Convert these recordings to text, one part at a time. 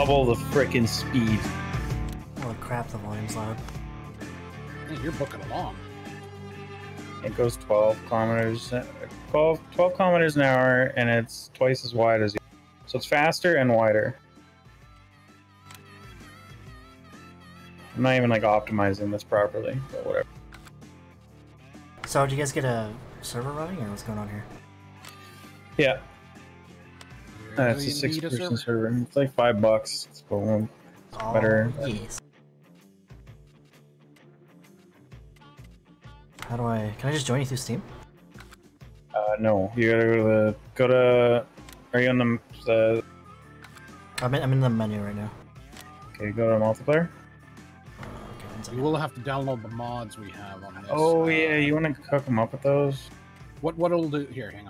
There you go. Double the frickin' speed. Oh crap, the volume's loud. Hey, you're booking along. It goes 12 kilometers, uh, 12, 12 kilometers an hour, and it's twice as wide as you. So it's faster and wider. I'm not even like optimizing this properly, but whatever. So, did you guys get a server running, or what's going on here? Yeah, You uh, it's a six person server? server. It's like five bucks. It's cool. Oh, better. Yes. How do I? Can I just join you through Steam? Uh, no, you gotta go to the go to. Are you on the the? I'm in, I'm in the menu right now. Okay, go to multiplayer. Uh, okay, one You will have to download the mods we have on this. Oh uh, yeah, you want to cook them up with those? What what it'll do here? Hang on.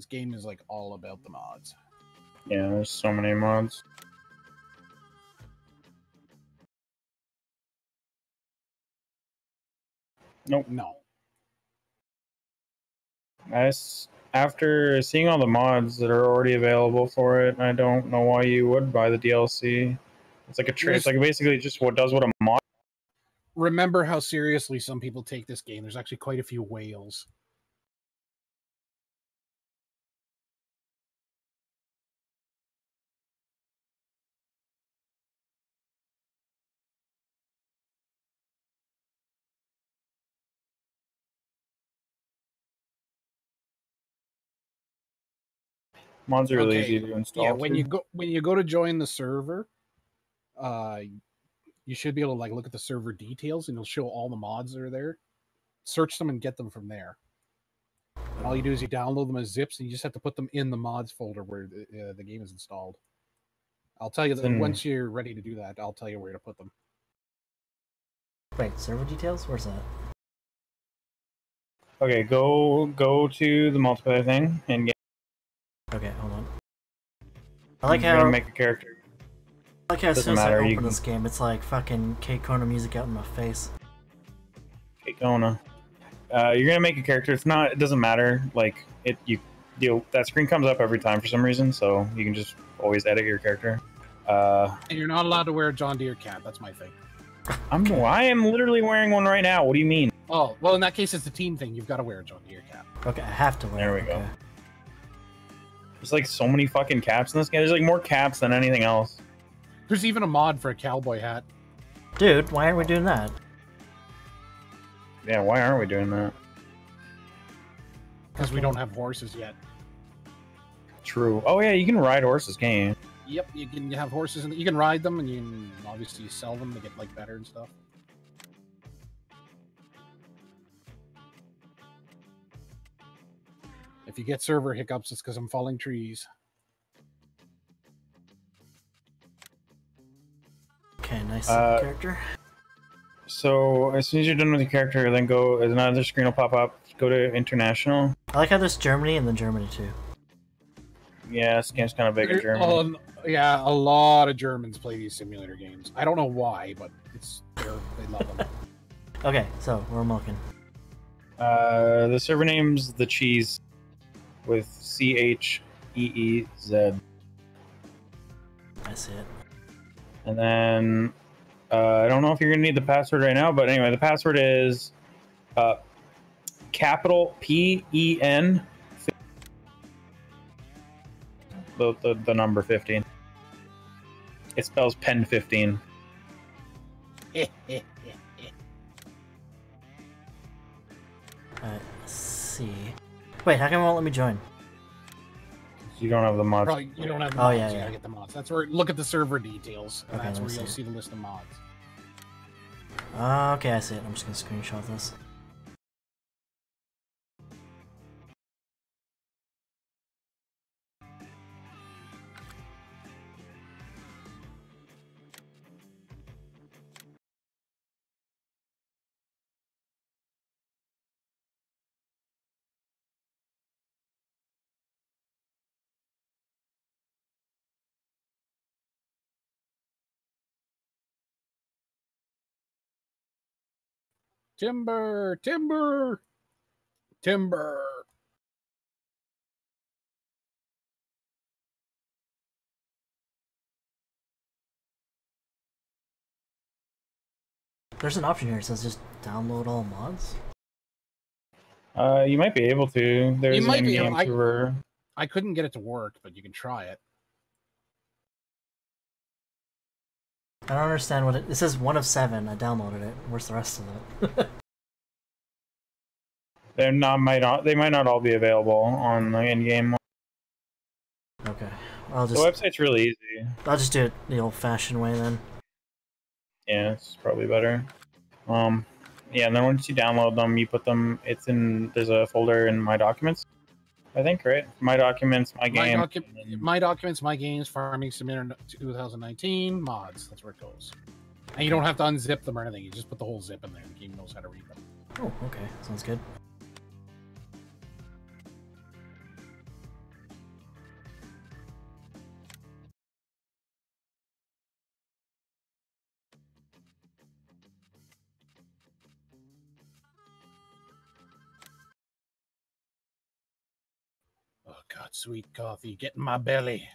This game is like all about the mods. Yeah, there's so many mods. Nope. No. I s- after seeing all the mods that are already available for it, I don't know why you would buy the DLC. It's like a trade. It's like basically just what does what a mod. Remember how seriously some people take this game. There's actually quite a few whales. Mods are really Okay, easy to install. Yeah, when too. you go when you go to join the server, uh, you should be able to like look at the server details, and it'll show all the mods that are there. Search them and get them from there. And all you do is you download them as zips, and you just have to put them in the mods folder where the, uh, the game is installed. I'll tell you that Then- once you're ready to do that, I'll tell you where to put them. Wait, server details? Where's that? Okay, go go to the multiplayer thing and I like you're how gonna make a character. I like how as doesn't soon as I matter, you open can- this game, it's like fucking K Kona music out in my face. Okay, Kona. Uh, you're gonna make a character. It's not. It doesn't matter. Like it, you, you. That screen comes up every time for some reason, so you can just always edit your character. Uh, And you're not allowed to wear a John Deere cap. That's my thing. I'm. I am literally wearing one right now. What do you mean? Oh well, in that case, it's a team thing. You've got to wear a John Deere cap. Okay, I have to wear. There it, we go. Okay. There's like so many fucking caps in this game. There's like more caps than anything else. There's even a mod for a cowboy hat. Dude, why aren't we doing that? Yeah, why aren't we doing that? because we don't have horses yet. True. Oh yeah, you can ride horses, can you? Yep, you can you have horses and you can ride them, and you can obviously sell them to get like better and stuff. If you get server hiccups, it's because I'm falling trees. Okay, nice Uh, character. So as soon as you're done with your character, then go. Another screen will pop up. Go to international. I like how there's Germany and then Germany too. Yeah, this game's kind of big in Germany. um, yeah, a lot of Germans play these simulator games. I don't know why, but it's they're, they love them. Okay, so we're milking. Uh, the server name's the cheese, with C H E E Z, That's it. and then uh, I don't know if you're gonna need the password right now, but anyway, the password is uh, capital P E N. The, the, the number 15. It spells pen 15. Alright, let's see. Wait, how come it won't let me join? You don't have the mods. Probably you don't have the Oh, mods. yeah, you yeah. gotta get the mods. That's where look at the server details, and Okay, that's where me you'll see. see the list of mods. Uh, okay, I see it. I'm just gonna screenshot this. Timber, timber, timber. There's an option here. It says just download all mods. Uh, you might be able to. There's might an be in-game able- I- server. I couldn't get it to work, but you can try it. I don't understand what it. It says one of seven. I downloaded it. Where's the rest of it? They're not might not they might not all be available on the in-game. okay, I'll just. The website's really easy. I'll just do it the old-fashioned way then. Yeah, it's probably better. Um, yeah, and then once you download them, you put them. It's in there's a folder in My Documents, I think, right? My Documents, My My, Game. docu- then- my documents, my games, farming simulator 2019 mods. That's where it goes. And you don't have to unzip them or anything. You just put the whole zip in there. The game knows how to read them. Oh, okay, sounds good. God, sweet coffee, get in my belly.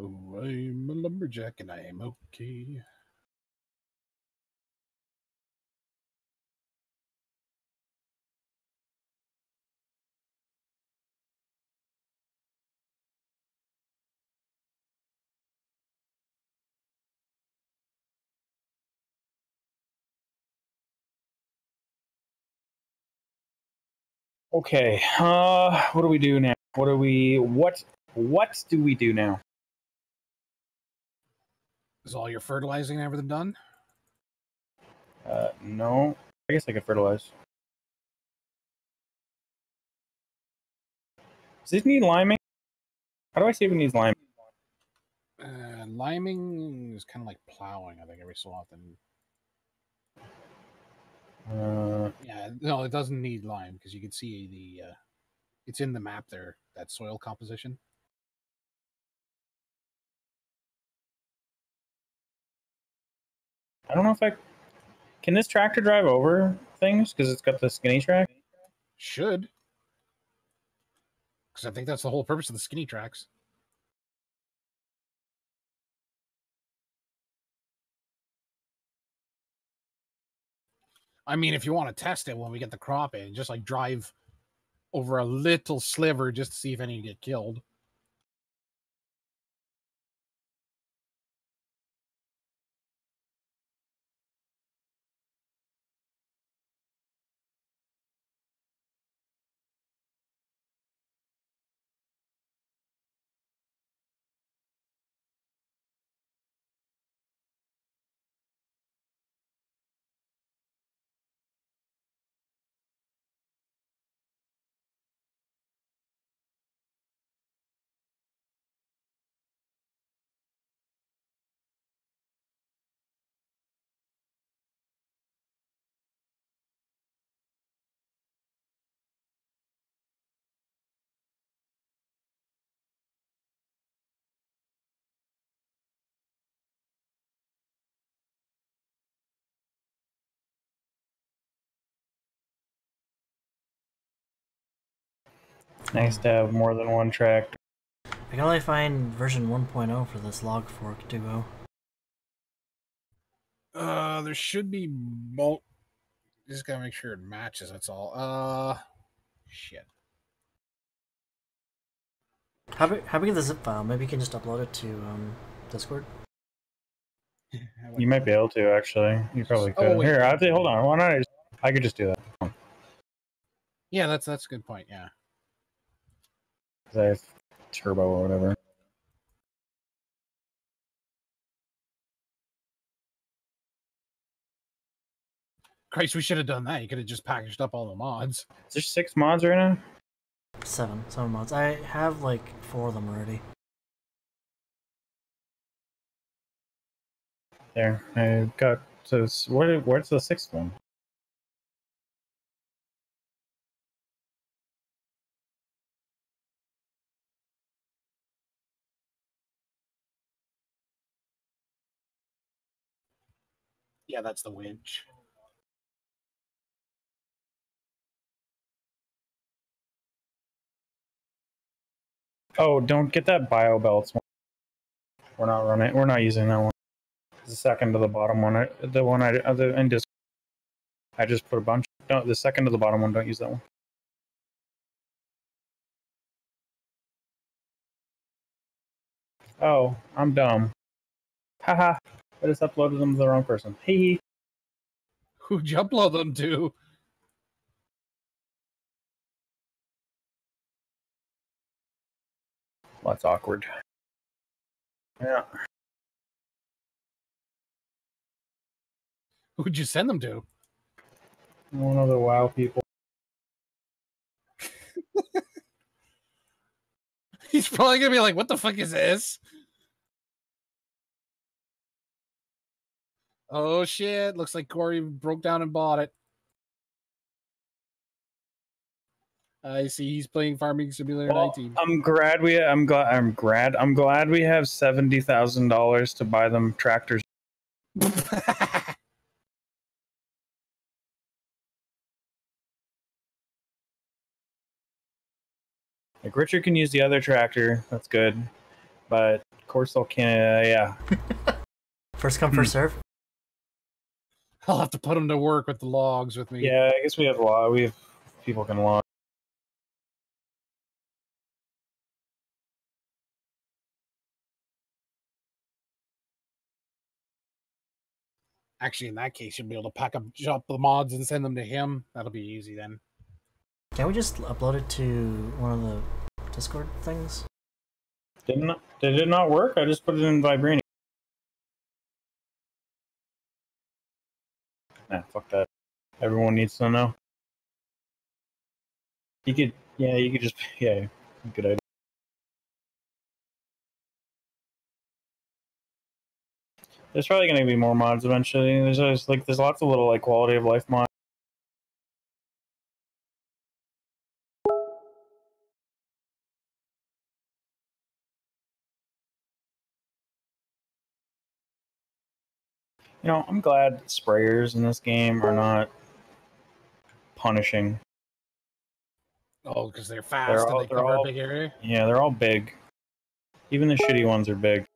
Oh, I'm a lumberjack and I'm okay. Okay. Uh, what do we do now? What do we? What? What do we do now? Is all your fertilizing and everything done? Uh, no. I guess I could fertilize. Does this need liming? How do I see if it needs liming? Uh, liming is kind of like plowing, I think, every so often. Uh, Yeah, no, it doesn't need lime because you can see the. Uh, it's in the map there, that soil composition. I don't know if I can this tractor drive over things because it's got the skinny track. Should. Because I think that's the whole purpose of the skinny tracks. I mean, if you want to test it when we get the crop in, just like drive over a little sliver just to see if any get killed. Nice to have more than one track. I can only find version 1.0 for this log fork duo. Uh, there should be mul- Just gotta make sure it matches. That's all. Uh, shit. How big, how big is the zip file? Maybe you can just upload it to um, Discord. You might be able to actually. You probably Oh, could. wait. Here, I have to hold on. Why not? I, just, I could just do that. Yeah, that's that's a good point. Yeah. 'Cause I have turbo or whatever. Christ, we should have done that. You could have just packaged up all the mods. Is there six mods right now? Seven, seven mods. I have like four of them already. There, I got. So it's- what? Where's the sixth one? Yeah, that's the winch. Oh, don't get that bio belts. We're not running. We're not using that one. The second to the bottom one. The one I uh, the in Discord. I just put a bunch. No, the second to the bottom one. Don't use that one. Oh, I'm dumb. Haha. I just uploaded them to the wrong person. Hee hee. Who'd you upload them to? Well, that's awkward. Yeah. Who'd you send them to? One of the WoW people. He's probably gonna be like, "What the fuck is this?" Oh shit! Looks like Corey broke down and bought it. I see he's playing Farming Simulator Well, 19. I'm glad we. I'm glad. I'm glad. I'm glad we have seventy thousand dollars to buy them tractors. Like Richard can use the other tractor. That's good, but Corso can. Uh, yeah. First come, first serve. I'll have to put him to work with the logs with me. Yeah. I guess we have a lot. We have people can log. Actually, in that case, you'll be able to pack up, drop the mods, and send them to him. That'll be easy then. Can we just upload it to one of the Discord things? Didn't did it not work? I just put it in Vibranium. Nah, fuck that. Everyone needs to know. You could, yeah, you could just, yeah, good idea. There's probably going to be more mods eventually. There's always, like, there's lots of little like quality of life mods. You know, I'm glad sprayers in this game are not punishing. Oh, because they're fast they're all, they're all, big area? Yeah, they're all big. Even the shitty ones are big.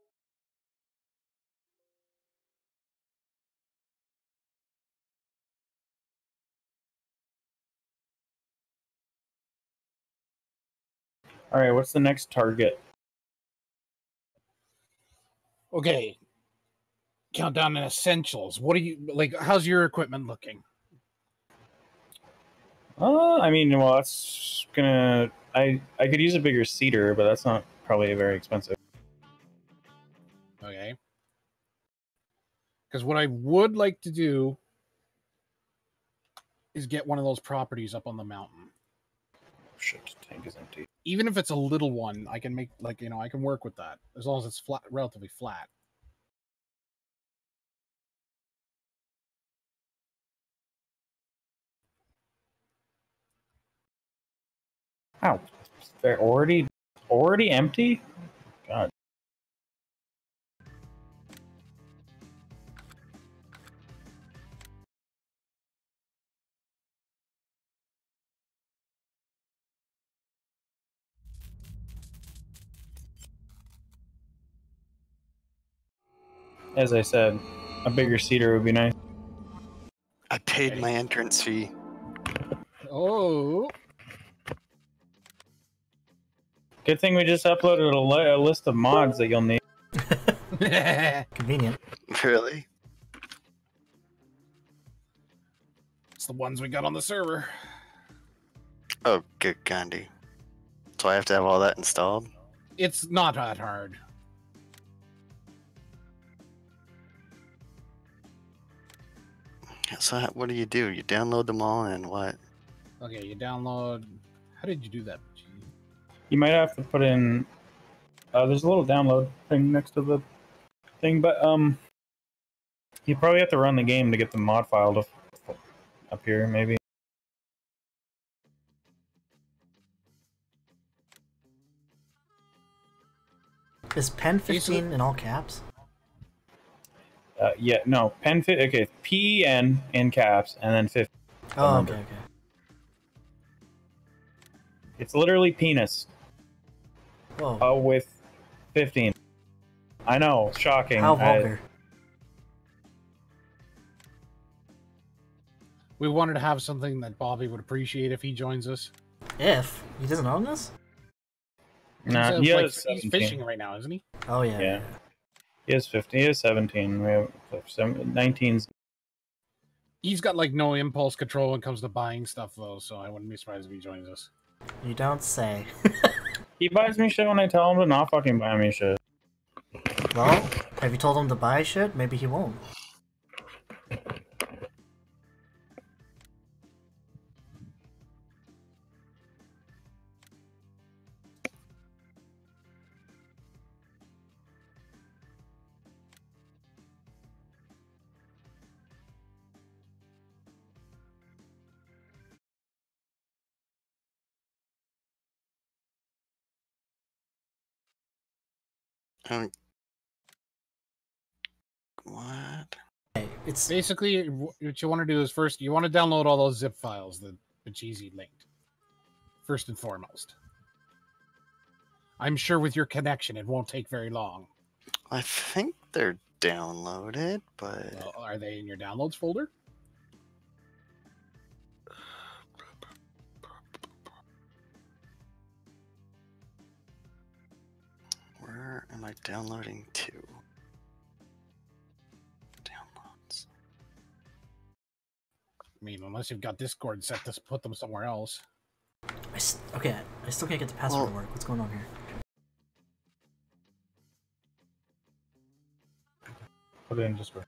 All right, what's the next target? Okay, Countdown and essentials. What are you like? How's your equipment looking? Uh, I mean, well, that's gonna. I I could use a bigger seeder, but that's not probably very expensive. Okay. Because what I would like to do is get one of those properties up on the mountain. Shit, tank is empty. Even if it's a little one, I can make like you know I can work with that as long as it's flat, relatively flat. How? They're already already empty. God. As I said, a bigger seeder would be nice. I paid my entrance fee. Oh, Good thing we just uploaded a, li- a list of mods that you'll need. it's Convenient. Really? It's the ones we got on the server. Oh, good candy. So I have to have all that installed? It's not that hard. So what do you do? You download them all and what? Okay, you download. How did you do that? Gee. You might have to put in. Uh, there's a little download thing next to the thing, but um, you probably have to run the game to get the mod file to up here, maybe. Is pen 15 in all caps? Uh, yeah, no, pen fit. Okay, P E N in caps, and then 50. Oh, okay, okay. It's literally penis. Whoa. Oh, with 15. I know, shocking. How I- vulgar. We wanted to have something that Bobby would appreciate if he joins us. If he doesn't own this? nah, he's, uh, he like, has he's 17. fishing right now, isn't he? Oh yeah. Yeah. He has 15. He has 17. We have like, seven- 19's. He's got like no impulse control when it comes to buying stuff though, so I wouldn't be surprised if he joins us. You don't say. He buys me shit when I tell him to not fucking buy me shit. well, have you told him to buy shit? Maybe he won't. Um, what? Hey, it's Basically, what you want to do is first you want to download all those zip files that Bacheezy linked. First and foremost. I'm sure with your connection, it won't take very long. I think they're downloaded, but Well, are they in your downloads folder? Where am I downloading to? Downloads. I mean, unless you've got Discord set to put them somewhere else. I s- okay. I still can't get the password to work. What's going on here? Put it in Discord.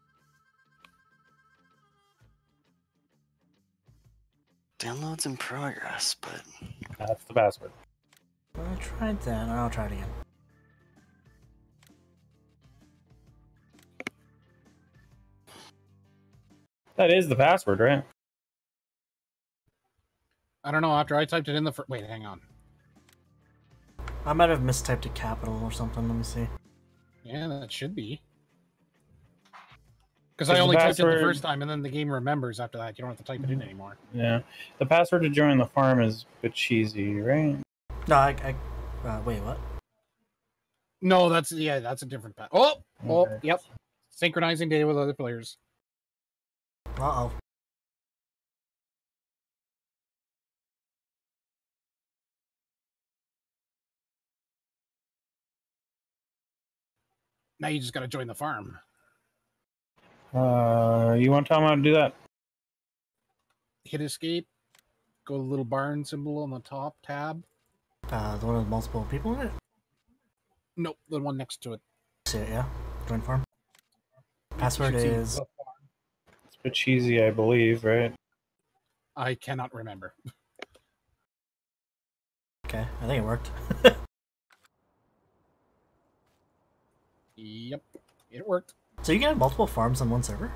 Downloads in progress, but That's the password. I tried that. I'll try it again. That is the password, right? I don't know. After I typed it in the first. Wait, hang on. I might have mistyped a capital or something. Let me see. Yeah, that should be. Because I the only typed it the first time, and then the game remembers after that. You don't have to type it in anymore. Yeah. The password to join the farm is Bacheezy, right? No, I. I uh, wait, what? No, that's yeah, that's a different path. Oh, oh, yep. Synchronizing data with other players. Uh-oh. Now you just got to join the farm. Uh, you want to tell me how to do that? Hit escape. Go to the little barn symbol on the top tab. Uh, the one with multiple people in it? Nope, the one next to it. See it, yeah? Join farm. Password is oh the farm. It's a cheesy, I believe, right? I cannot remember. okay. I think it worked. Yep, it worked. so you can have multiple farms on one server.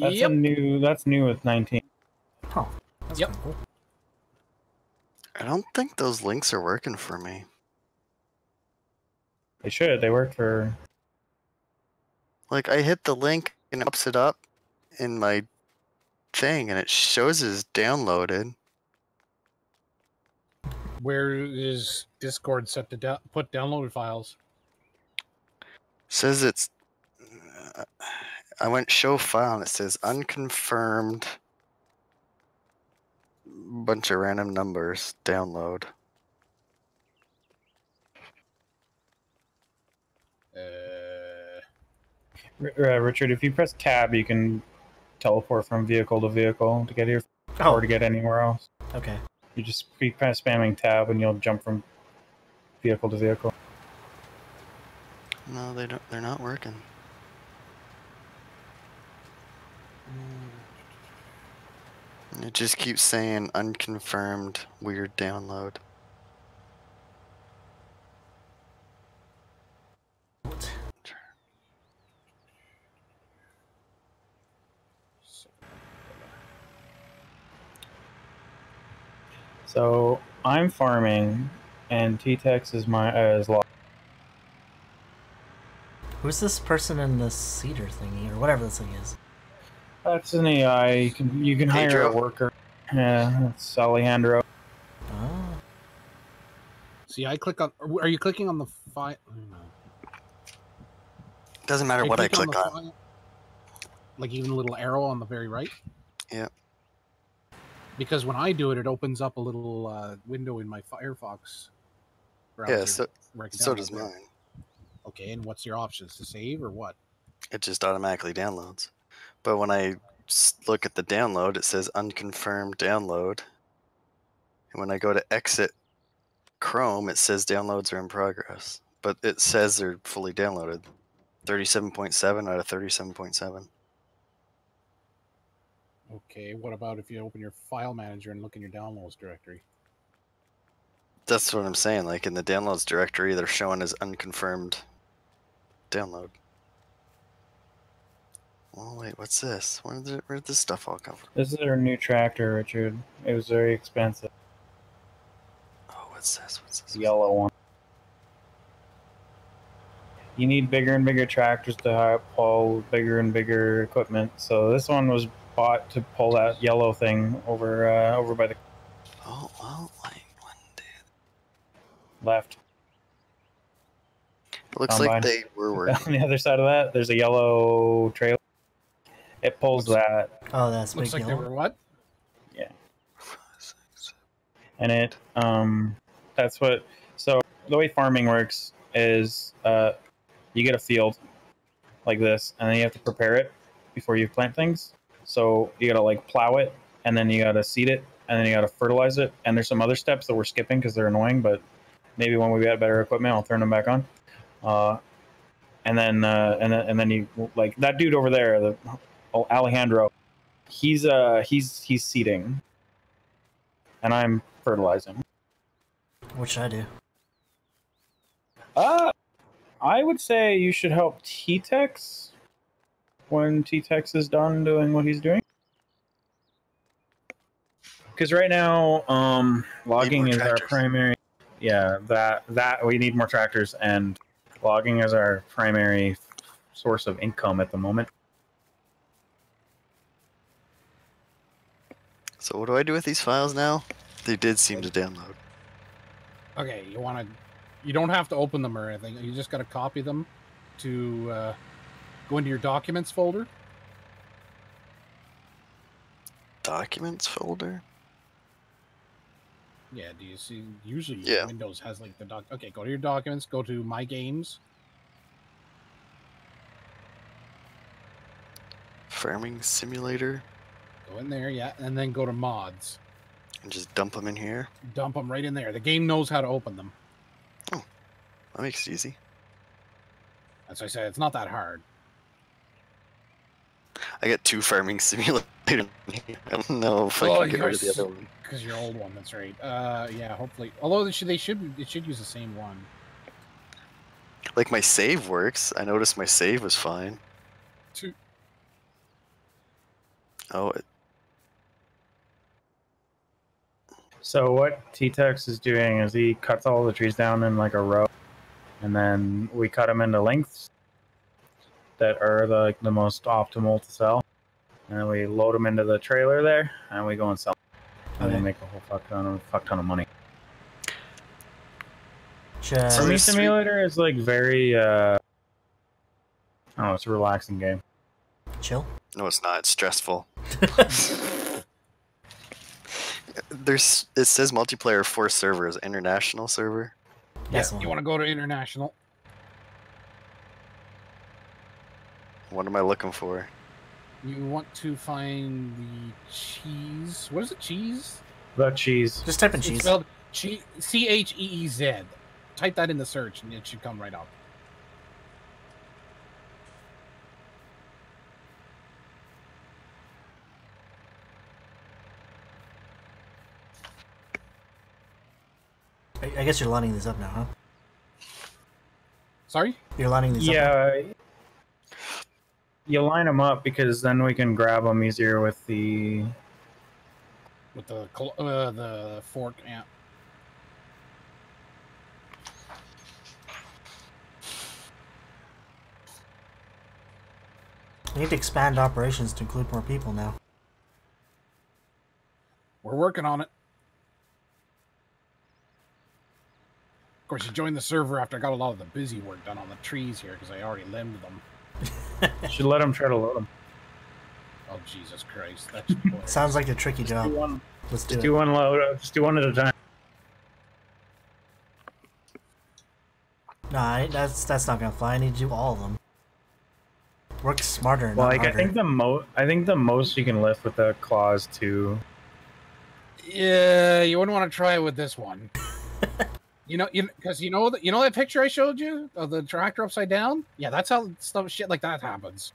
That's Yep. a new. That's new with 19. Oh, that's Yep. cool. I don't think those links are working for me. They should. They work for. Like I hit the link and it pops it up in my thing and it shows it's downloaded. Where is Discord set to do- put downloaded files? says it's uh, I went show file and it says unconfirmed bunch of random numbers download. Uh, uh, Richard, if you press tab, you can teleport from vehicle to vehicle to get here Oh, or to get anywhere else. okay. You just keep kind of spamming tab and you'll jump from vehicle to vehicle. No, they don't they're not working. Hmm. It just keeps saying unconfirmed weird download. So I'm farming, and T-Tex is my uh, is locked. Who's this person in the seeder thingy or whatever this thing is? That's an AI. You can you can hire a worker. Yeah, it's Alejandro. Oh, See, I click on. Are you clicking on the file? Doesn't matter what I click the on. Like even a little arrow on the very right. Yeah. Because when I do it, it opens up a little uh, window in my Firefox. browser Yeah, so where so does mine. Okay, and what's your options to save or what? It just automatically downloads. But when I look at the download, it says unconfirmed download. And when I go to exit Chrome, it says downloads are in progress. But it says they're fully downloaded. 37.7 out of 37.7. Okay, what about if you open your file manager and look in your downloads directory? That's what I'm saying. Like in the downloads directory, they're showing as unconfirmed download. Oh wait, what's this? Where did where did this stuff all come from? This is our new tractor, Richard. It was very expensive. Oh, what's this? What's this? yellow one. You need bigger and bigger tractors to hi- pull bigger and bigger equipment. So this one was bought to pull that yellow thing over uh, over by the Oh well, like one day. left. It looks Combine. like they were working. On the other side of that, there's a yellow trailer. It pulls Looks- that, oh, that's Looks big like they yellow. were what? Yeah. And it um, that's what. So the way farming works is uh, you get a field like this, and then you have to prepare it before you plant things. So you gotta like plow it, and then you gotta seed it, and then you gotta fertilize it. And there's some other steps that we're skipping because they're annoying, but maybe when we get better equipment, I'll turn them back on. Uh, and then uh, and then and then you like that dude over there, the oh, Alejandro. He's uh he's he's seeding, and I'm fertilizing. What should I do? Uh, I would say you should help T-Tex when T-Tex is done doing what he's doing. Because right now, um, logging more is our primary. Yeah, that that we need more tractors, and logging is our primary source of income at the moment. So what do I do with these files now? They did seem to download. Okay, you want to. You don't have to open them or anything. You just got to copy them to uh, Go into your documents folder. Documents folder? Yeah, do you see? Usually yeah. Windows has like the doc. Okay, go to your documents, go to My Games. Farming Simulator. Go in there, yeah, and then go to Mods. And just dump them in here? Dump them right in there. The game knows how to open them. Oh, that makes it easy. As I said, it's not that hard. I got two farming simulators. I don't know if I Oh, can get rid of the other one. Because your old one, that's right. Uh, yeah, hopefully. Although they should, they should, it should use the same one. Like my save works. I noticed my save was fine. Two. Oh, it, So what T-Tex is doing is he cuts all the trees down in like a row, and then we cut them into lengths that are the, the most optimal to sell, and then we load them into the trailer there, and we go and sell, 'em. and Okay. we make a whole fuck ton of fuck ton of money. Should, So Farming Simulator is like very, uh, I don't know, it's a relaxing game. chill. no, it's not. It's stressful. There's. It says multiplayer four servers, international server. That's the You want to go to international? What am I looking for? You want to find the cheese. What is it? Cheese? The cheese. Just type in It's cheese. spelled C H E E Z. Type that in the search and it should come right up. I, I guess you're lining these up now, huh? Sorry? You're lining these up. Yeah. You line them up because then we can grab them easier with the With the uh, the fork. Yeah. We need to expand operations to include more people now. We're working on it. Of course, you joined the server after I got a lot of the busy work done on the trees here because I already limbed them. Should let him try to load them. Oh Jesus Christ! That's. Sounds like a tricky Do job. one, Let's do just it. do one load. uh, Just do one at a time. Nah, I- that's that's not gonna fly. I need to do all of them. Work smarter, Well, not like I think the mo I think the most you can lift with the claws too. Yeah, you wouldn't want to try it with this one. you know, you because you know that you know that picture I showed you of the tractor upside down. Yeah, that's how stuff shit like that happens.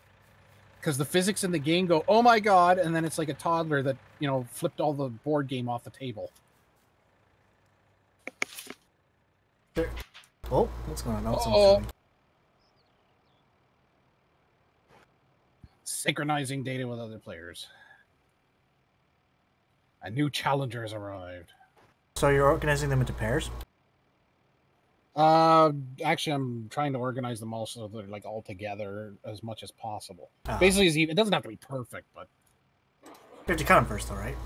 Because the physics in the game go, oh my god, and then it's like a toddler that you know flipped all the board game off the table. Oh, what's going on? Oh. Synchronizing data with other players. A new challenger has arrived. So you're organizing them into pairs? Uh, actually, I'm trying to organize them all so they're like all together as much as possible. Ah. Basically, it's even- it doesn't have to be perfect, but You have to count them first, though, right?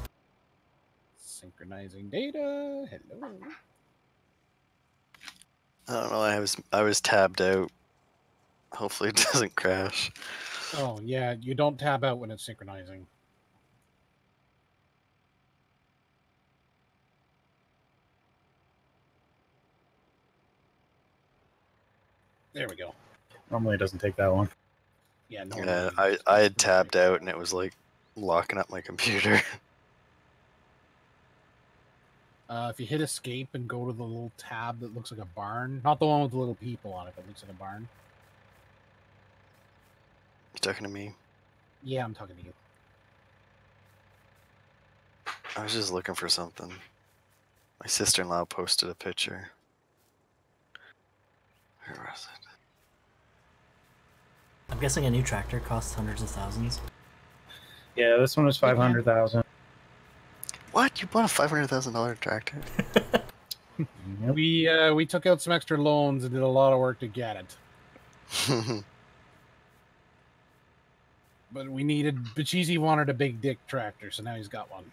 synchronizing data. Hello. I don't know. I was I was tabbed out. Hopefully it doesn't crash. Oh yeah, you don't tab out when it's synchronizing. There we go. Normally it doesn't take that long. Yeah, no. Yeah, I I had tabbed out and it was like locking up my computer. Uh, if you hit escape and go to the little tab that looks like a barn, not the one with the little people on it that looks like a barn. You talking to me? Yeah, I'm talking to you. I was just looking for something. My sister-in-law posted a picture. Where was it? I'm guessing a new tractor costs hundreds of thousands. Yeah, this one was five hundred thousand. What? You bought a five hundred thousand dollar tractor? We uh, we took out some extra loans and did a lot of work to get it. But we needed Bacheezy wanted a big dick tractor, so now he's got one.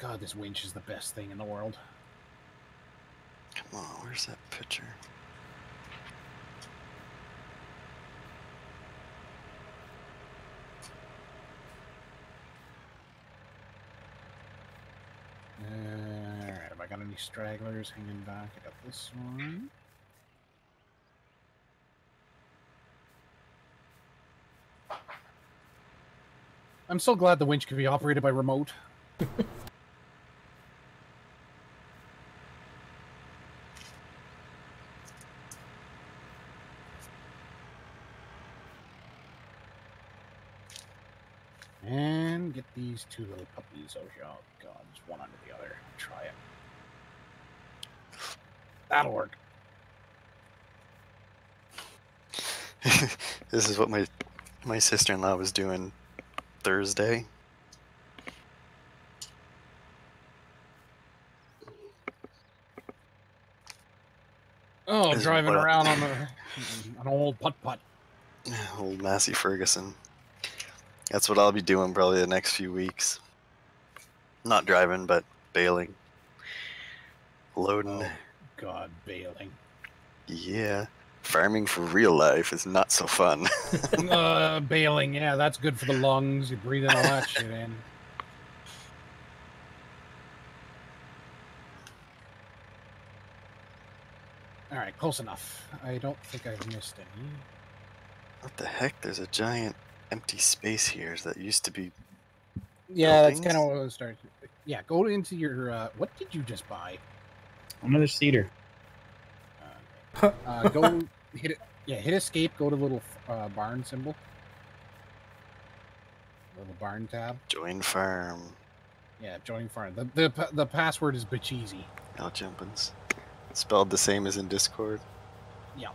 God, this winch is the best thing in the world. Oh, where's that picture? Alright, have I got any stragglers hanging back? I got this one. I'm so glad the winch can be operated by remote. these two little puppies over here. Oh god, just one under the other. Try it. That'll work. this is what my my sister-in-law was doing Thursday. Oh, driving around on the an old putt putt. Old Massey Ferguson. That's what I'll be doing probably the next few weeks. Not driving, but baling. Loading. Oh. God, baling. Yeah. Farming for real life is not so fun. uh, baling, yeah, that's good for the lungs. You breathe in all that shit in. All right, close enough. I don't think I've missed any. what the heck? There's a giant empty space here that used to be. Yeah, that's kind of what I was starting. Yeah, go into your. Uh, what did you just buy? Another seeder. Uh, uh, go hit it. Yeah, hit escape. Go to the little uh, barn symbol. Little barn tab. Join farm. Yeah, join farm. The the the password is cheesy. Al Jumpins. Spelled the same as in Discord. Yeah.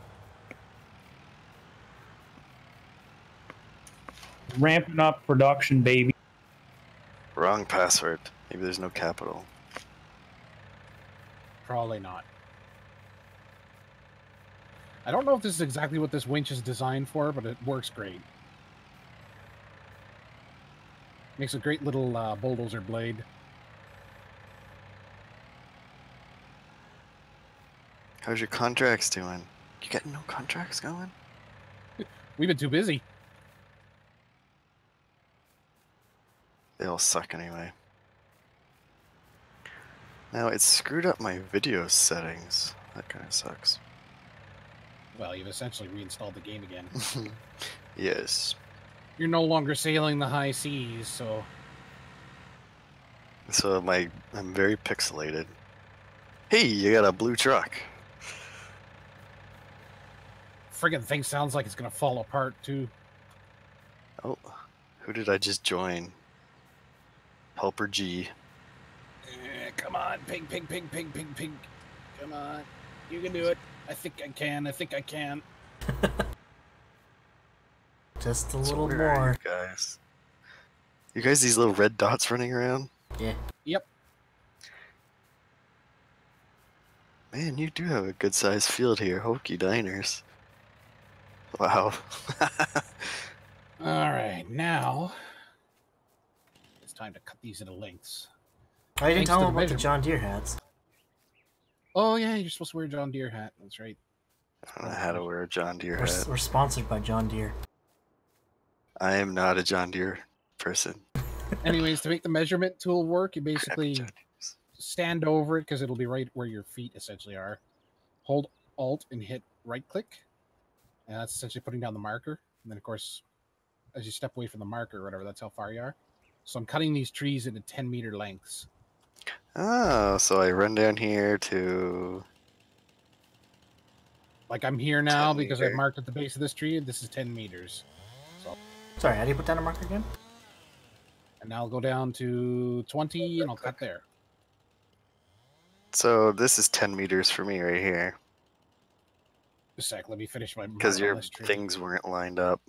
Ramping up production, baby. Wrong password. Maybe there's no capital. Probably not. I don't know if this is exactly what this winch is designed for, but it works great. Makes a great little uh, bulldozer blade. How's your contracts doing? You getting no contracts going? We've been too busy. They all suck anyway. Now it screwed up my video settings. That kind of sucks. Well, you've essentially reinstalled the game again. yes. You're no longer sailing the high seas, so So my I'm very pixelated. Hey, you got a blue truck. friggin' thing sounds like it's gonna fall apart too. Oh, who did I just join? Helper G. Eh, come on, pig, pig, pig, pig, pig, pig. Come on, you can do it. I think I can. I think I can. Just a So little more. you guys. You guys, these little red dots running around. Yeah. Yep. Man, you do have a good sized field here, Hokey Diners. Wow. All right, now it's time to cut these into lengths. Oh, didn't Thanks tell to them the about the. John Deere hats. Oh yeah, you're supposed to wear a John Deere hat. That's right. I don't know how to wear a John Deere We're, hat. we're sponsored by John Deere. I am not a John Deere person. Anyways, to make the measurement tool work, you basically stand over it because it'll be right where your feet essentially are. Hold Alt and hit right click, and that's essentially putting down the marker. And then, of course, as you step away from the marker or whatever, that's how far you are. So I'm cutting these trees into 10 meter lengths. Oh, so I run down here to. Like I'm here now 10 because I've marked at the base of this tree, and this is 10 meters. Sorry, how do you put down a marker again? And now I'll go down to 20 and I'll cut there. So this is 10 meters for me right here. Just a sec, let me finish my Because your things weren't lined up.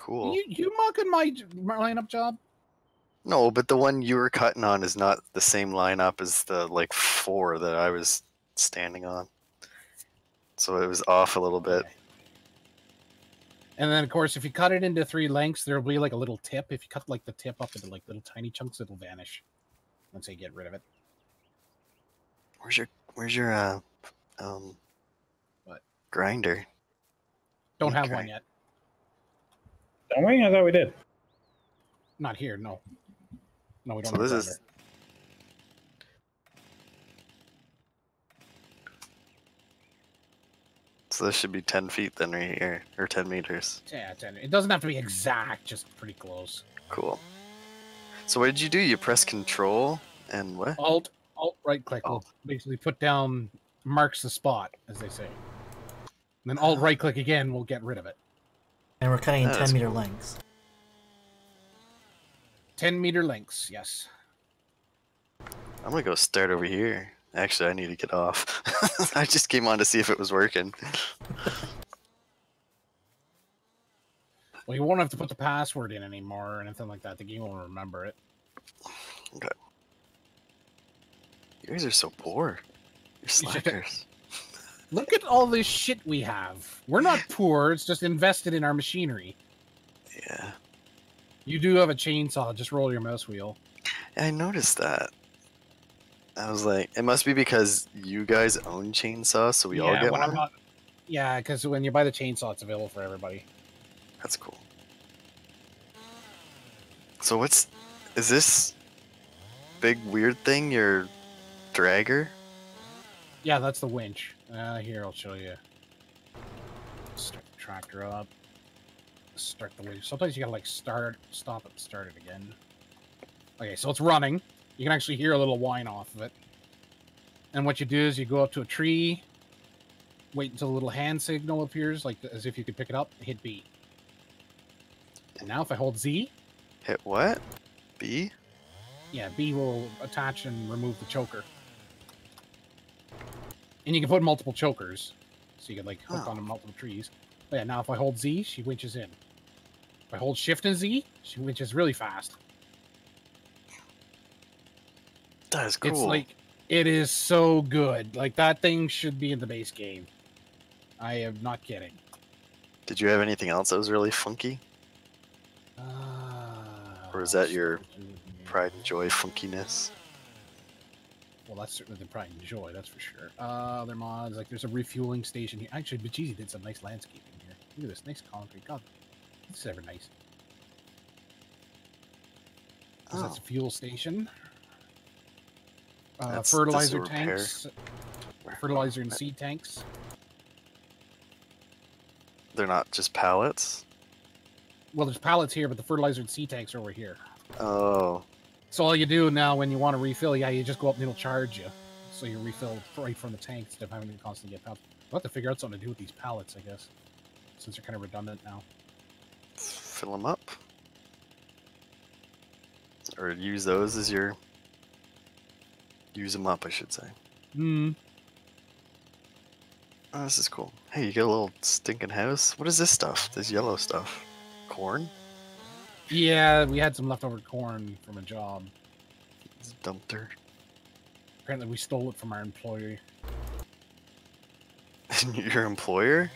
Cool. You, you mucking my, my lineup job? No, but the one you were cutting on is not the same lineup as the like four that I was standing on. So it was off a little bit. And then, of course, if you cut it into three lengths, there'll be like a little tip. If you cut like the tip up into like little tiny chunks, it'll vanish once you get rid of it. Where's your where's your uh um What? grinder? Don't have one yet. Don't we? I thought we did. Not here. No. No, we don't. So this a is So this should be 10 feet then right here, or 10 meters. Yeah, ten. It doesn't have to be exact, just pretty close. Cool. So what did you do? You press control and what? Alt, alt, right click will Alt. basically put down marks the spot, as they say. And then alt right click again We'll get rid of it. And we're cutting in 10 meter cool. lengths. Ten meter lengths, yes. I'm gonna go start over here. Actually, I need to get off. I just came on to see if it was working. Well, you won't have to put the password in anymore or anything like that. The game will remember it. Okay. You guys are so poor. You're slackers. Look at all this shit we have. We're not poor, it's just invested in our machinery. yeah. You do have a chainsaw, just roll your mouse wheel. I noticed that. I was like, it must be because you guys own chainsaws, so we all get one. not- Yeah, because when you buy the chainsaw, it's available for everybody. That's cool. So what's is this big weird thing your dragger? Yeah, that's the winch. Uh, here, I'll show you. Start the tractor up. Start the winch. Sometimes you gotta like start, stop it, start it again. Okay, so it's running. You can actually hear a little whine off of it. And what you do is you go up to a tree, wait until a little hand signal appears, like as if you could pick it up, hit B. And now if I hold Z, Hit what? B? yeah, B will attach and remove the choker. And you can put multiple chokers. So you can like hook Oh. onto multiple trees. But yeah, now if I hold Z, she winches in. If I hold shift and Z, she winches really fast. That is cool. It's like it is so good. Like that thing should be in the base game. I am not kidding. Did you have anything else that was really funky? Uh, Or is that your Pride and joy funkiness. Well, that's certainly the pride and joy, that's for sure. Uh, other mods, like there's a refueling station here. Actually, Bacheezy did some nice landscaping here. Look at this, nice concrete. God, this is ever nice. 'Cause That's Oh. a fuel station. Uh, That's- that's fertilizer repair. tanks, fertilizer and seed tanks. They're not just pallets. Well, there's pallets here, but the fertilizer and seed tanks are over here. Oh, So all you do now when you want to refill, yeah, you just go up and it'll charge you. So you refill right from the tank instead of having to constantly get pallets. We'll have to figure out something to do with these pallets, I guess. Since they're kind of redundant now. fill them up. Or use those as your. Use them up, I should say. Hmm. Oh, this is cool. Hey, you get a little stinking house. What is this stuff? This yellow stuff? Corn? Yeah, we had some leftover corn from a job. It's dumped her. Apparently we stole it from our employer. Your employer?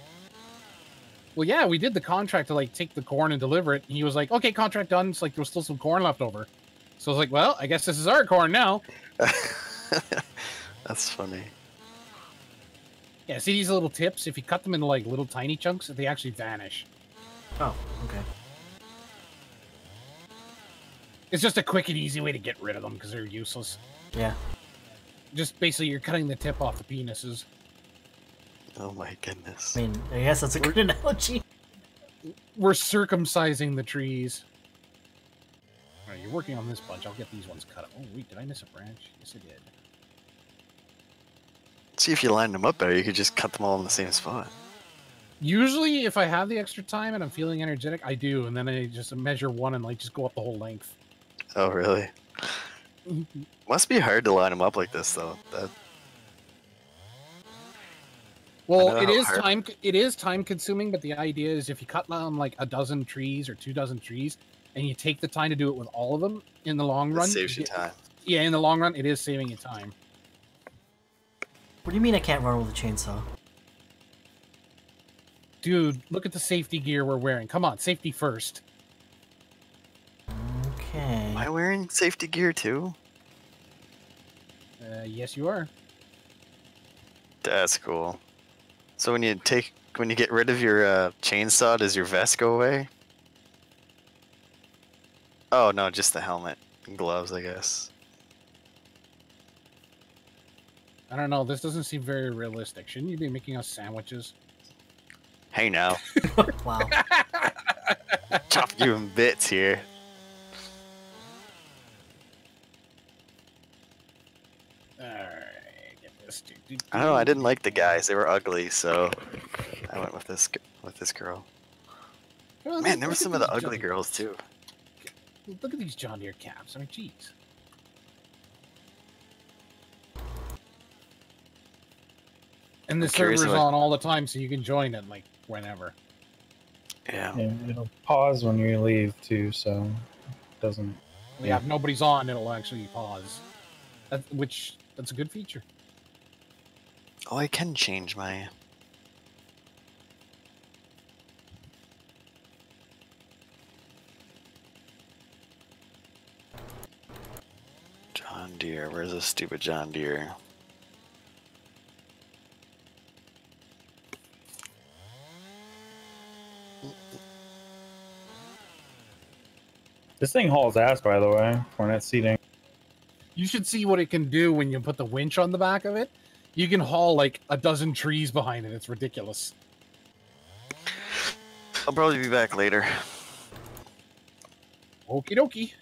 Well, yeah, we did the contract to like take the corn and deliver it. And he was like, "Okay, contract done." It's like there was still some corn left over. So I was like, "Well, I guess this is our corn now." That's funny. Yeah, see these little tips? If you cut them into like little tiny chunks, they actually vanish. Oh, okay. It's just a quick and easy way to get rid of them because they're useless. Yeah. Just basically, you're cutting the tip off the penises. Oh my goodness. I mean, I guess that's a good analogy. We're circumcising the trees. Alright, you're working on this bunch. I'll get these ones cut up. Oh wait, did I miss a branch? Yes, I did. See if you line them up better, you could just cut them all in the same spot. Usually, if I have the extra time and I'm feeling energetic, I do, and then I just measure one and like just go up the whole length. Oh, really? Must be hard to line them up like this, though. That Well, know it how is hard- time. It is time consuming, but the idea is if you cut down like a dozen trees or two dozen trees, and you take the time to do it with all of them, in the long that run, saves you get- time. Yeah, in the long run, it is saving you time. What do you mean I can't run with a chainsaw? Dude, look at the safety gear we're wearing. Come on, safety first. Okay. Am I wearing safety gear too? Uh, yes, you are. That's cool. So when you take when you get rid of your uh, chainsaw, does your vest go away? Oh no, just the helmet and gloves, I guess. I don't know. This doesn't seem very realistic. Shouldn't you be making us sandwiches? Hey now, wow. chop you in bits here. Alright, get this. Do, do, I don't know. I didn't like the guys. They were ugly, so I went with this with this girl. Oh, Man, there were some of the ugly John- girls too. Look at these John Deere caps. I mean, jeez. And the I'm server's about- on all the time, so you can join it like whenever. Yeah. Yeah, it'll pause when you leave too, so it doesn't. Yeah, if nobody's on, it'll actually pause. That, which that's a good feature. Oh, I can change my. John Deere. Where's this stupid John Deere? This thing hauls ass, by the way, for net seating. You should see what it can do when you put the winch on the back of it. You can haul like a dozen trees behind it. It's ridiculous. I'll probably be back later. Okie dokie.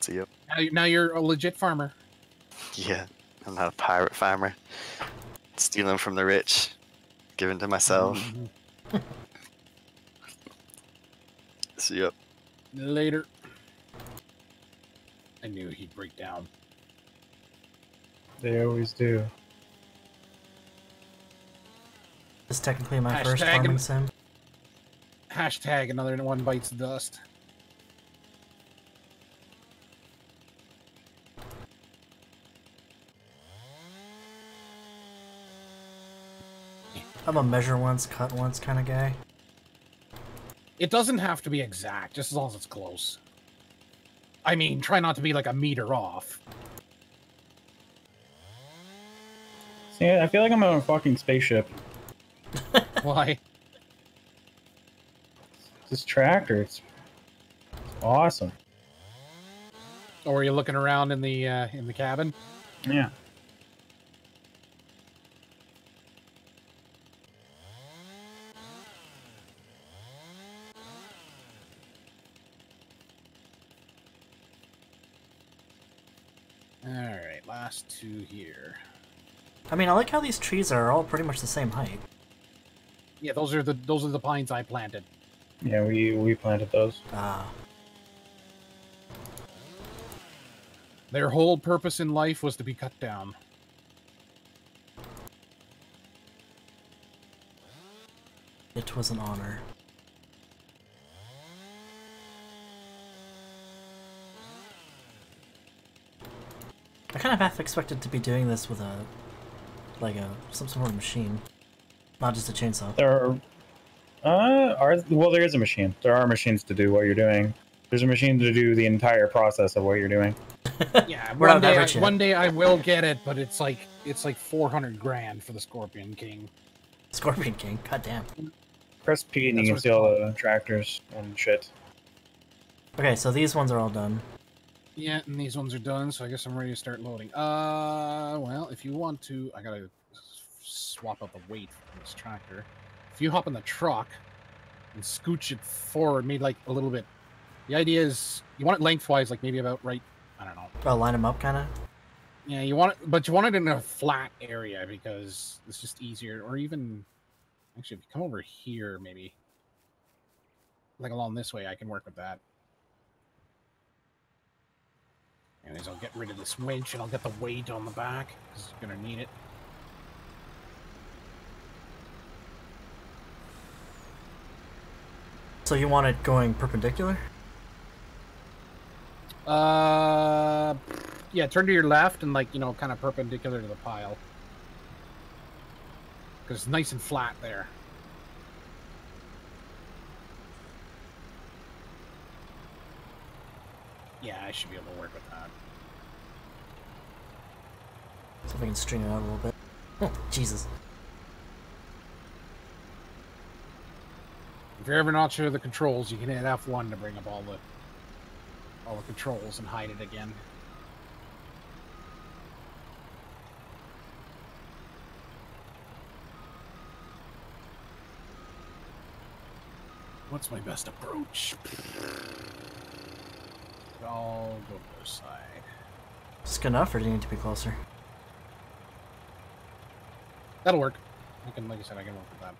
See ya. Now, you- now you're a legit farmer. Yeah, I'm not a pirate farmer. Stealing from the rich, giving to myself. See ya. Later. I knew he'd break down. They always do. This is technically my first farming him. sim. Hashtag another one bites the dust. I'm a measure once, cut once kind of guy. It doesn't have to be exact, just as long as it's close. I mean, try not to be like a meter off. See, I feel like I'm on a fucking spaceship. Why? This tractor, it's, it's awesome. Or are you looking around in the uh, in the cabin? Yeah. All right, last two here. I mean, I like how these trees are all pretty much the same height. Yeah, those are the those are the pines I planted. Yeah, we we planted those. Ah, Their whole purpose in life was to be cut down. it was an honor. I kind of half expected to be doing this with a, like a some sort of machine, not just a chainsaw. There are, uh, are well, there is a machine. There are machines to do what you're doing. There's a machine to do the entire process of what you're doing. Yeah, We're one not day, I, one day I will get it, but it's like it's like four hundred grand for the Scorpion King. Scorpion King, goddamn. Press P and That's you can see all the tractors and shit. Okay, so these ones are all done. Yeah, and these ones are done, so I guess I'm ready to start loading. Uh, well, if you want to, I gotta s- swap out the weight from this tractor. If you hop in the truck and scooch it forward, maybe like a little bit. The idea is you want it lengthwise, like maybe about right. I don't know. Oh, line them up, kind of. Yeah, you want it, but you want it in a flat area because it's just easier. Or even, actually, if you come over here, maybe like along this way, I can work with that. Anyways, I'll get rid of this winch and I'll get the weight on the back because you're gonna need it. So you want it going perpendicular? Uh, yeah, turn to your left and like you know, kind of perpendicular to the pile because it's nice and flat there. Yeah, I should be able to work with that. So if I can string it out a little bit. Oh, Jesus. If you're ever not sure of the controls, you can hit F1 to bring up all the all the controls and hide it again. What's my best approach? I'll go this side. Is it good enough, or do you need to be closer? That'll work. I can, like I said, I can work with that.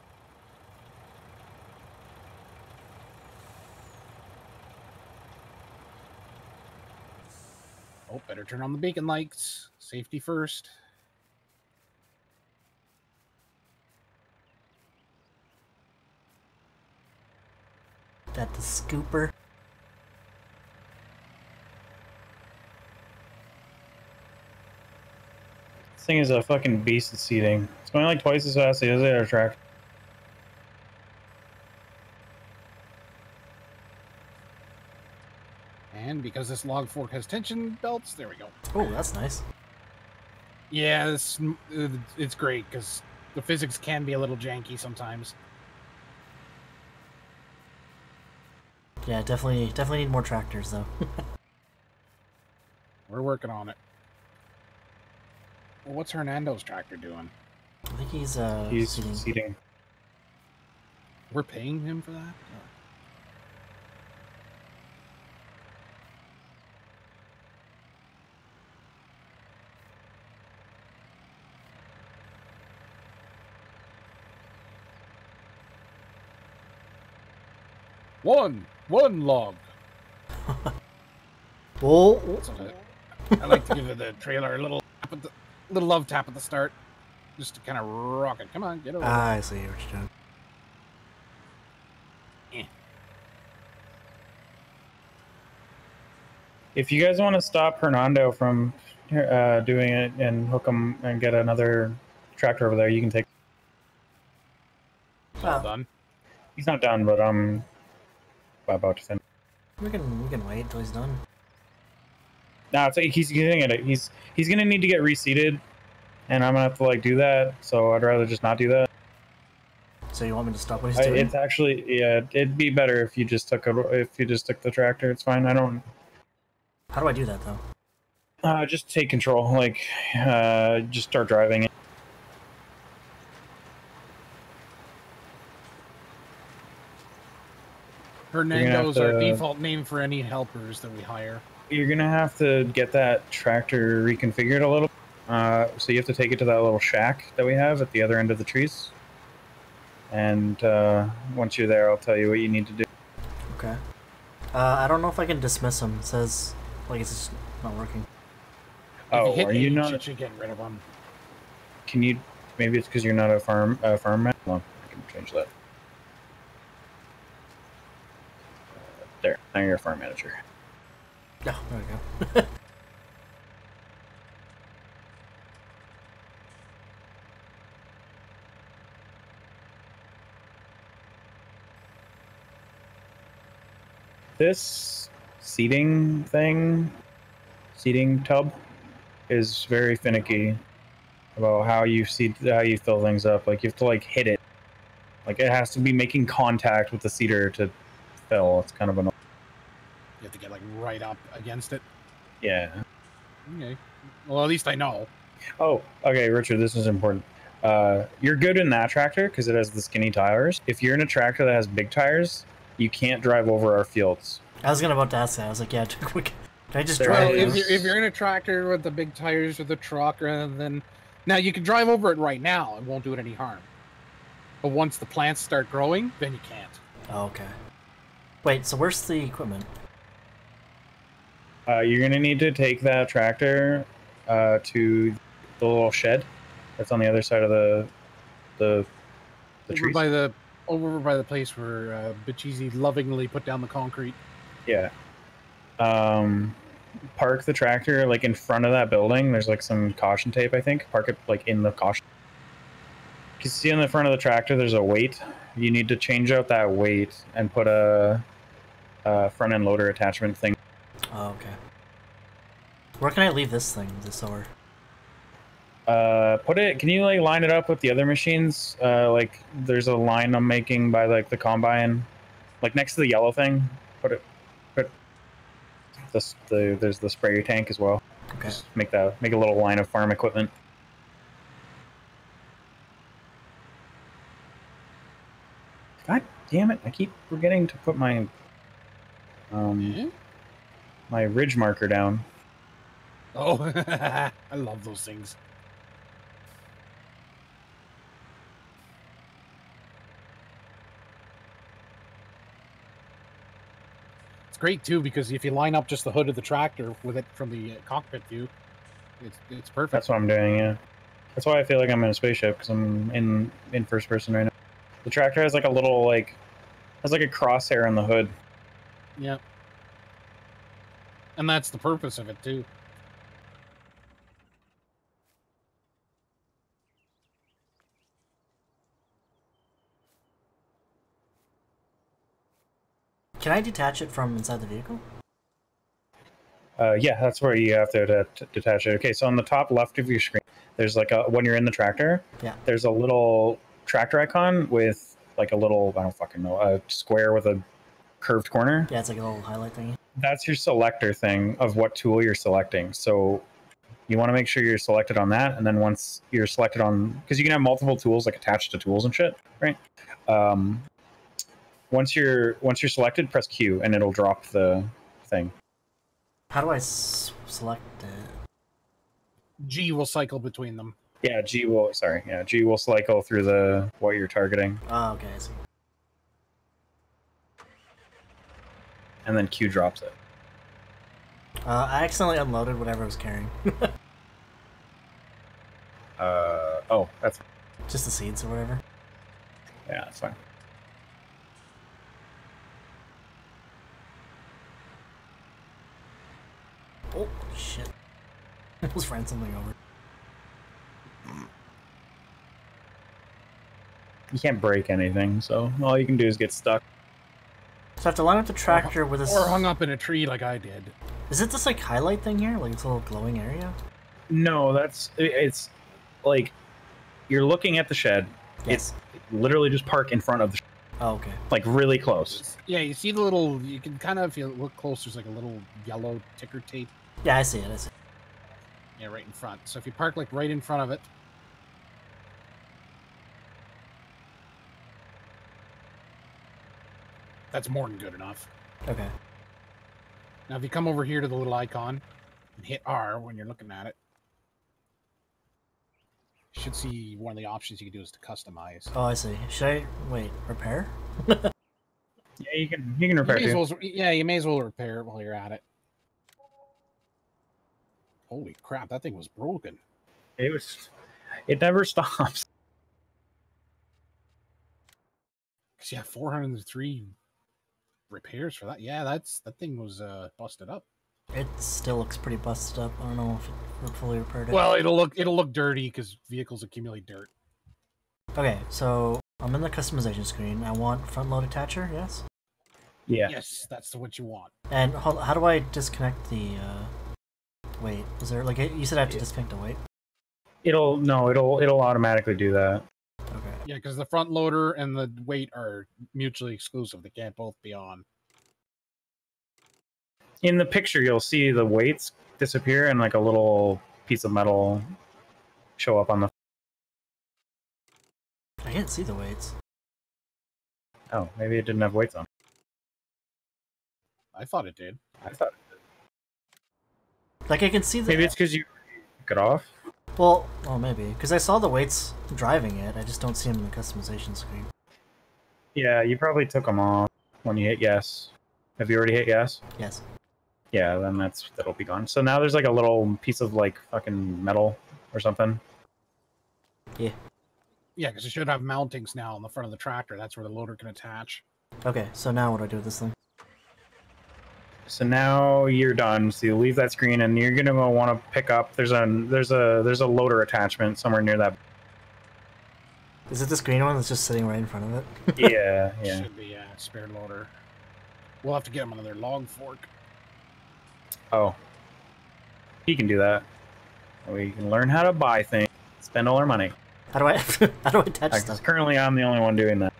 Oh, better turn on the beacon lights. Safety first. That the scooper. This thing is a fucking beast at seeding. It's going like twice as fast as the other track. And because this log fork has tension belts, there we go. Oh, that's nice. Yeah, it's, uh, it's great because the physics can be a little janky sometimes. Yeah, definitely, definitely need more tractors though. We're working on it. Well, what's Hernando's tractor doing? I think he's uh He's seeding. seeding. We're paying him for that? One, one log. Oh, That's I, I like to give the trailer a little tap at the, little love tap at the start, just to kind of rock it. Come on, get over. Ah, it. I see what you're doing. Eh. If you guys want to stop Hernando from uh, doing it and hook him and get another tractor over there, you can take. All Well, ah. done. He's not done, but um, About to finish. we can we can wait until he's done. No, it's like he's getting it. He's he's gonna need to get reseeded, and I'm gonna have to like do that. So I'd rather just not do that. So you want me to stop what he's I, doing? it's actually yeah, it'd be better if you just took a if you just took the tractor. It's fine. I don't. How do I do that though? Uh, just take control. Like, uh, just start driving it. Hernando's have our to- default name for any helpers that we hire. You're gonna have to get that tractor reconfigured a little. Uh, so you have to take it to that little shack that we have at the other end of the trees. And uh, once you're there, I'll tell you what you need to do. Okay. Uh, I don't know if I can dismiss him. It says like it's just not working. Oh, hit are you H, not? It should get rid of them. Can you? Maybe it's because you're not a farm a farm man. Hold on, I can change that. There, now you're a farm manager. Yeah, there we go. This seating thing, seating tub, is very finicky about how you see how you fill things up. Like you have to like hit it. Like it has to be making contact with the seeder to fill. It's kind of annoying. You have to get like right up against it. Yeah. Okay. Well, at least I know. Oh, okay, Richard. This is important. Uh, you're good in that tractor because it has the skinny tires. If you're in a tractor that has big tires, you can't drive over our fields. I was gonna about to ask that. I was like, yeah, quick. Can I just There drive? Well, if you're, if you're in a tractor with the big tires or the truck, rather than now you can drive over it right now. It won't do it any harm. But once the plants start growing, then you can't. Oh, okay. Wait, so where's the equipment? Uh, you're gonna need to take that tractor uh, to the little shed that's on the other side of the the the over trees. by the over by the place where uh, Bacheezy lovingly put down the concrete. Yeah. Um, park the tractor like in front of that building. There's like some caution tape, I think. Park it like in the caution. You can see on the front of the tractor, there's a weight. You need to change out that weight and put a, a front end loader attachment thing. Oh, okay. Where can I leave this thing, the sower? Uh, put it. Can you like line it up with the other machines? Uh, like there's a line I'm making by like the combine, like next to the yellow thing. Put it. Put this. The there's the spray tank as well. Okay. Just make that make a little line of farm equipment. God Damn it! I keep forgetting to put my um Eh? my ridge marker down. Oh, I love those things. It's great too because if you line up just the hood of the tractor with it from the uh, cockpit view, it's it's perfect. That's what I'm doing. Yeah, that's why I feel like I'm in a spaceship because I'm in in first person right now. The tractor has like a little like has like a crosshair on the hood. Yeah. And that's the purpose of it too. Can I detach it from inside the vehicle? Uh, yeah, that's where you have to det- detach it. Okay, so on the top left of your screen, there's like a when you're in the tractor. Yeah. There's a little tractor icon with like a little I don't fucking know a square with a curved corner. Yeah, it's like a little highlight thing. That's your selector thing of what tool you're selecting. So you want to make sure you're selected on that, and then once you're selected on, because you can have multiple tools like attached to tools and shit, right? Um, once you're once you're selected, press Q, and it'll drop the thing. How do I s- select it? G will cycle between them. Yeah, G will. Sorry, yeah, G will cycle through the what you're targeting, Oh, okay, I see. and then Q drops it. Uh, I accidentally unloaded whatever I was carrying. Uh oh, that's Just the seeds or whatever. yeah, that's fine. Oh, shit. I almost ran something over. You can't break anything, so all you can do is get stuck. So I have to line up the tractor with this. Or hung up in a tree like I did. Is it this like highlight thing here? Like this little glowing area? No, that's it's like you're looking at the shed. Yes. Literally just park in front of the sh- Oh, okay. like really close. Yeah, you see the little. You can kind of, if you look close, there's like a little yellow ticker tape. Yeah, I see it. I see. It. Yeah, right in front. So if you park like right in front of it, that's more than good enough. Okay. Now, if you come over here to the little icon and hit R when you're looking at it, you should see one of the options you can do is to customize. Oh, I see. Should I wait? Repair? Yeah, you can you can You repair may as well, yeah, you may as well repair it while you're at it. Holy crap, that thing was broken. It was it never stops. Cause yeah, 403 repairs for that. Yeah, that's that thing was uh busted up. It still looks pretty busted up. I don't know if it re- fully repaired it. Well, it'll look it'll look dirty because vehicles accumulate dirt. Okay, so I'm in the customization screen. I want front load attacher. Yes. Yeah. Yes, that's what you want. And hold, how do I disconnect the? uh Wait, is there like you said I have to disconnect the weight? It'll no, it'll it'll automatically do that. Okay. Yeah, because the front loader and the weight are mutually exclusive. They can't both be on. In the picture you'll see the weights disappear and like a little piece of metal show up on the I can't see the weights. Oh, maybe it didn't have weights on. I thought it did. I thought it did. Like I can see the. maybe it's because you took it off. Well, well, maybe because I saw the weights driving it. I just don't see them in the customization screen. Yeah, you probably took them off when you hit yes. Have you already hit yes? Yes. Yeah, then that's that'll be gone. So now there's like a little piece of like fucking metal or something. Yeah, Yeah, because it should have mountings now on the front of the tractor. That's where the loader can attach. Okay, so now what do I do with this thing? So now you're done. So you leave that screen and you're gonna want to pick up. There's a there's a there's a loader attachment somewhere near that. Is it this green one that's just sitting right in front of it? Yeah, yeah. Should be a spare loader. We'll have to get him another long fork. Oh, he can do that. We can learn how to buy things, spend all our money. How do I how do I attach Like, stuff? currently, I'm the only one doing that.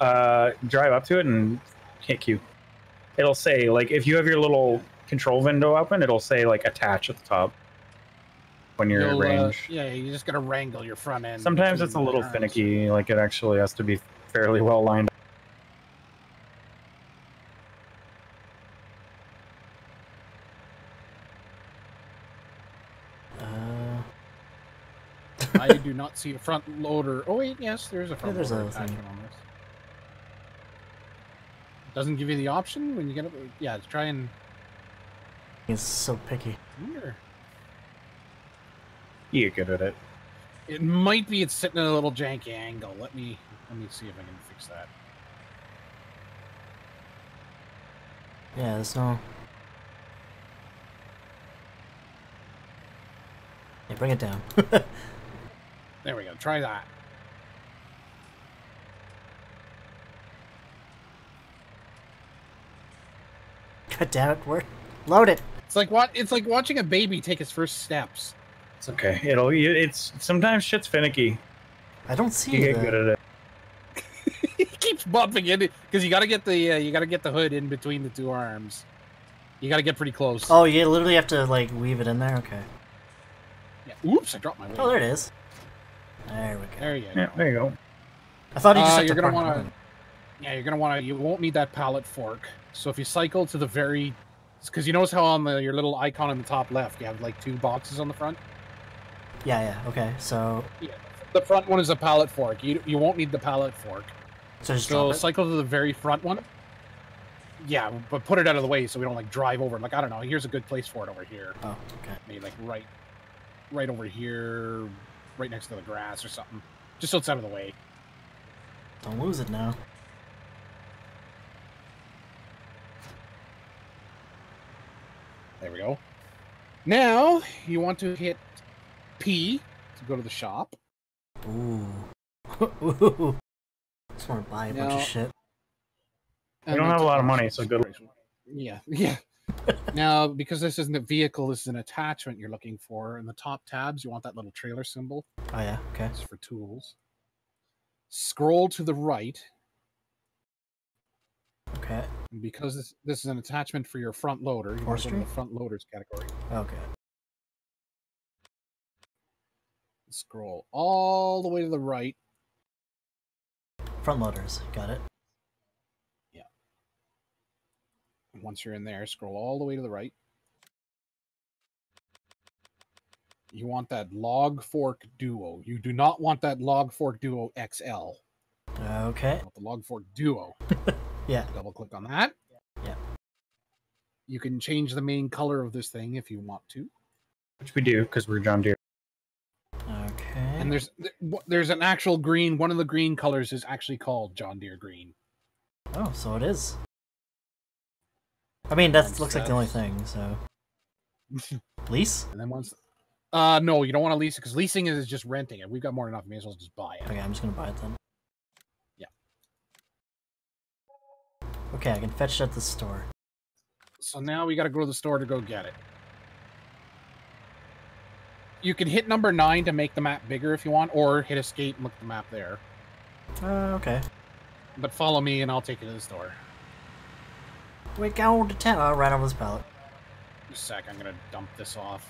Uh, drive up to it and hit Q it'll say like if you have your little control window open, it'll say like attach at the top when you're You'll, uh, range. Uh, yeah, you just gotta wrangle your front end. Sometimes it's a little arms. finicky. Like it actually has to be fairly well lined. Uh... I do not see a front loader. Oh wait, yes, there's a front yeah, there's loader attachment on this. Doesn't give you the option when you get up. Yeah, try and. He's so picky. Here. You get good at it. It might be it's sitting at a little janky angle. Let me let me see if I can fix that. Yeah, there's no. Yeah, bring it down. There we go. Try that. God damn it, where? Load it! It's like what? It's like watching a baby take his first steps. It's okay. It'll. It's sometimes shit's finicky. I don't see You get the- good at it. he keeps bumping into because you got to get the uh, you got to get the hood in between the two arms. You got to get pretty close. Oh, you literally have to like weave it in there. Okay. Yeah. Oops! I dropped my. Oh, there it is. There we go. There you go. Yeah, there you go. I thought you just Uh, had you're to gonna wanna- it. Yeah, you're gonna want to. You won't need that pallet fork. So if you cycle to the very, because you notice how on the your little icon in the top left, you have like two boxes on the front. Yeah, yeah. Okay, so Yeah. The front one is a pallet fork. You you won't need the pallet fork. so just So cycle to the very front one. Yeah, but put it out of the way so we don't like drive over. it. Like I don't know. Here's a good place for it over here. Oh, okay. Maybe like right, right over here, right next to the grass or something. Just so it's out of the way. Don't lose it now. There we go. Now you want to hit P to go to the shop. Ooh. Ooh. Just want to buy a bunch of shit. We don't have a lot of money, so good. Yeah, yeah. now, because this isn't a vehicle, this is an attachment you're looking for. In the top tabs, you want that little trailer symbol. Oh yeah. Okay. It's for tools. Scroll to the right. Okay. and Because this, this is an attachment for your front loader, you want to go to the front loaders category. Okay. Scroll all the way to the right. Front loaders. Got it. Yeah. Once you're in there, scroll all the way to the right. You want that log fork duo. You do not want that log fork duo XL. Okay. The log fork duo. Yeah. Double click on that. Yeah. You can change the main color of this thing if you want to. Which we do because we're John Deere. Okay. And there's there's an actual green. One of the green colors is actually called John Deere green. Oh, so it is. I mean, that looks like the only thing. So lease. And then once, uh, no, you don't want to lease it because leasing is just renting it. We've got more than enough. May as well just buy it. Okay, I'm just gonna buy it then. Okay, I can fetch it at the store. So now we got to go to the store to go get it. You can hit number nine to make the map bigger if you want, or hit escape and look at the map there. Uh, okay. But follow me and I'll take you to the store. We go to town. Oh, right over this pallet. Just a sec, I'm gonna dump this off.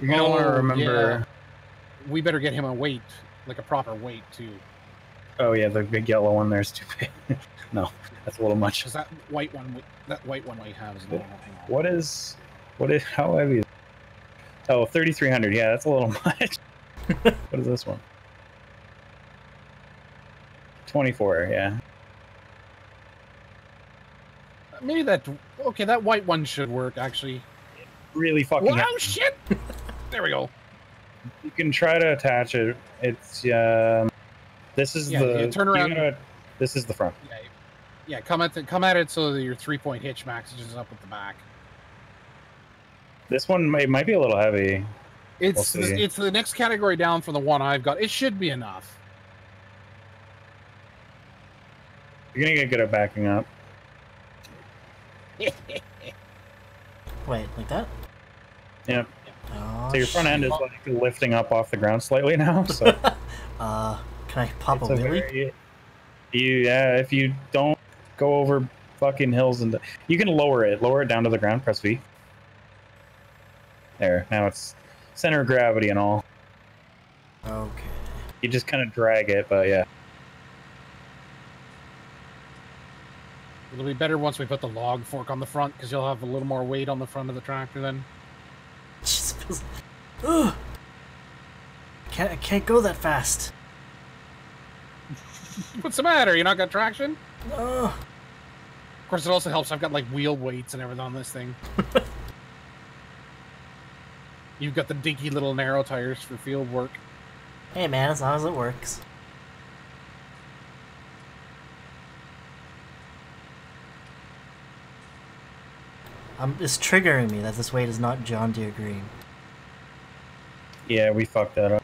You're gonna want to Oh, remember. We better get him a weight, like a proper weight too, Oh yeah, the big yellow one there's too big. no, that's a little much. Is that white one, that white one we have is a little. Hang on. What is? What is? How heavy? Is, oh, 3,300. Yeah, that's a little much. what is this one? 24. Yeah. Maybe that. Okay, that white one should work actually. Really fucking. Wow, shit! there we go. You can try to attach it. It's um. This is Yeah, the. yeah, turn around. gotta- this is the front. Yeah, yeah. Come at the, come at it so that your three point hitch matches up with the back. This one might, might be a little heavy. It's We'll it's the next category down from the one I've got. It should be enough. You're gonna get good at backing up. Wait, like that? Yep. Oh, So your front end is like lifting up off the ground slightly now. So Uh, can I pop it's a a wheelie? very, you yeah. If you don't go over fucking hills and you can lower it, lower it down to the ground. Press V. There. Now it's center of gravity and all. Okay. You just kind of drag it, but yeah. It'll be better once we put the log fork on the front because you'll have a little more weight on the front of the tractor then. Jesus. Ugh. can't, I can't go that fast. What's the matter? You not got traction? No. Of course, it also helps. I've got like wheel weights and everything on this thing. You've got the dinky little narrow tires for field work. Hey man, as long as it works. Um, it's triggering me that this weight is not John Deere green. Yeah, we fucked that up.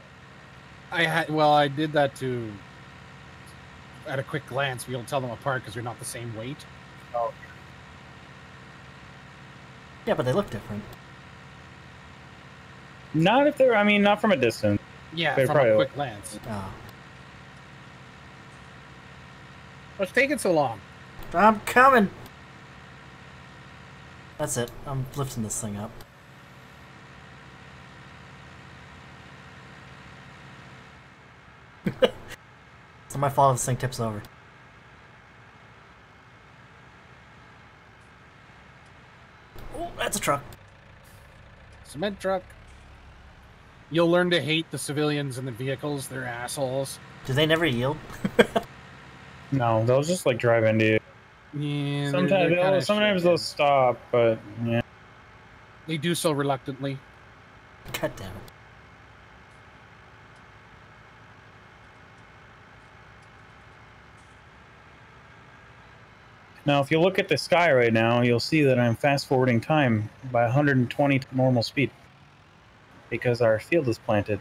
I had well, I did that to at a quick glance be able to tell them apart because they're not the same weight. Oh. Yeah, but they look different. Not if they're. I mean, not from a distance. Yeah, They from probably a look- quick glance. Oh. What's taking so long? I'm coming! That's it. I'm lifting this thing up. it's not my fault if this thing tips over. Oh, that's a truck. Cement truck. You'll learn to hate the civilians and the vehicles. They're assholes. Do they never yield? No, they'll just like drive into you. Yeah, they're- Sometimes, they're they'll, sometimes they'll stop, but yeah. They do so reluctantly. God damn it. Now, if you look at the sky right now, you'll see that I'm fast forwarding time by 120 to normal speed because our field is planted.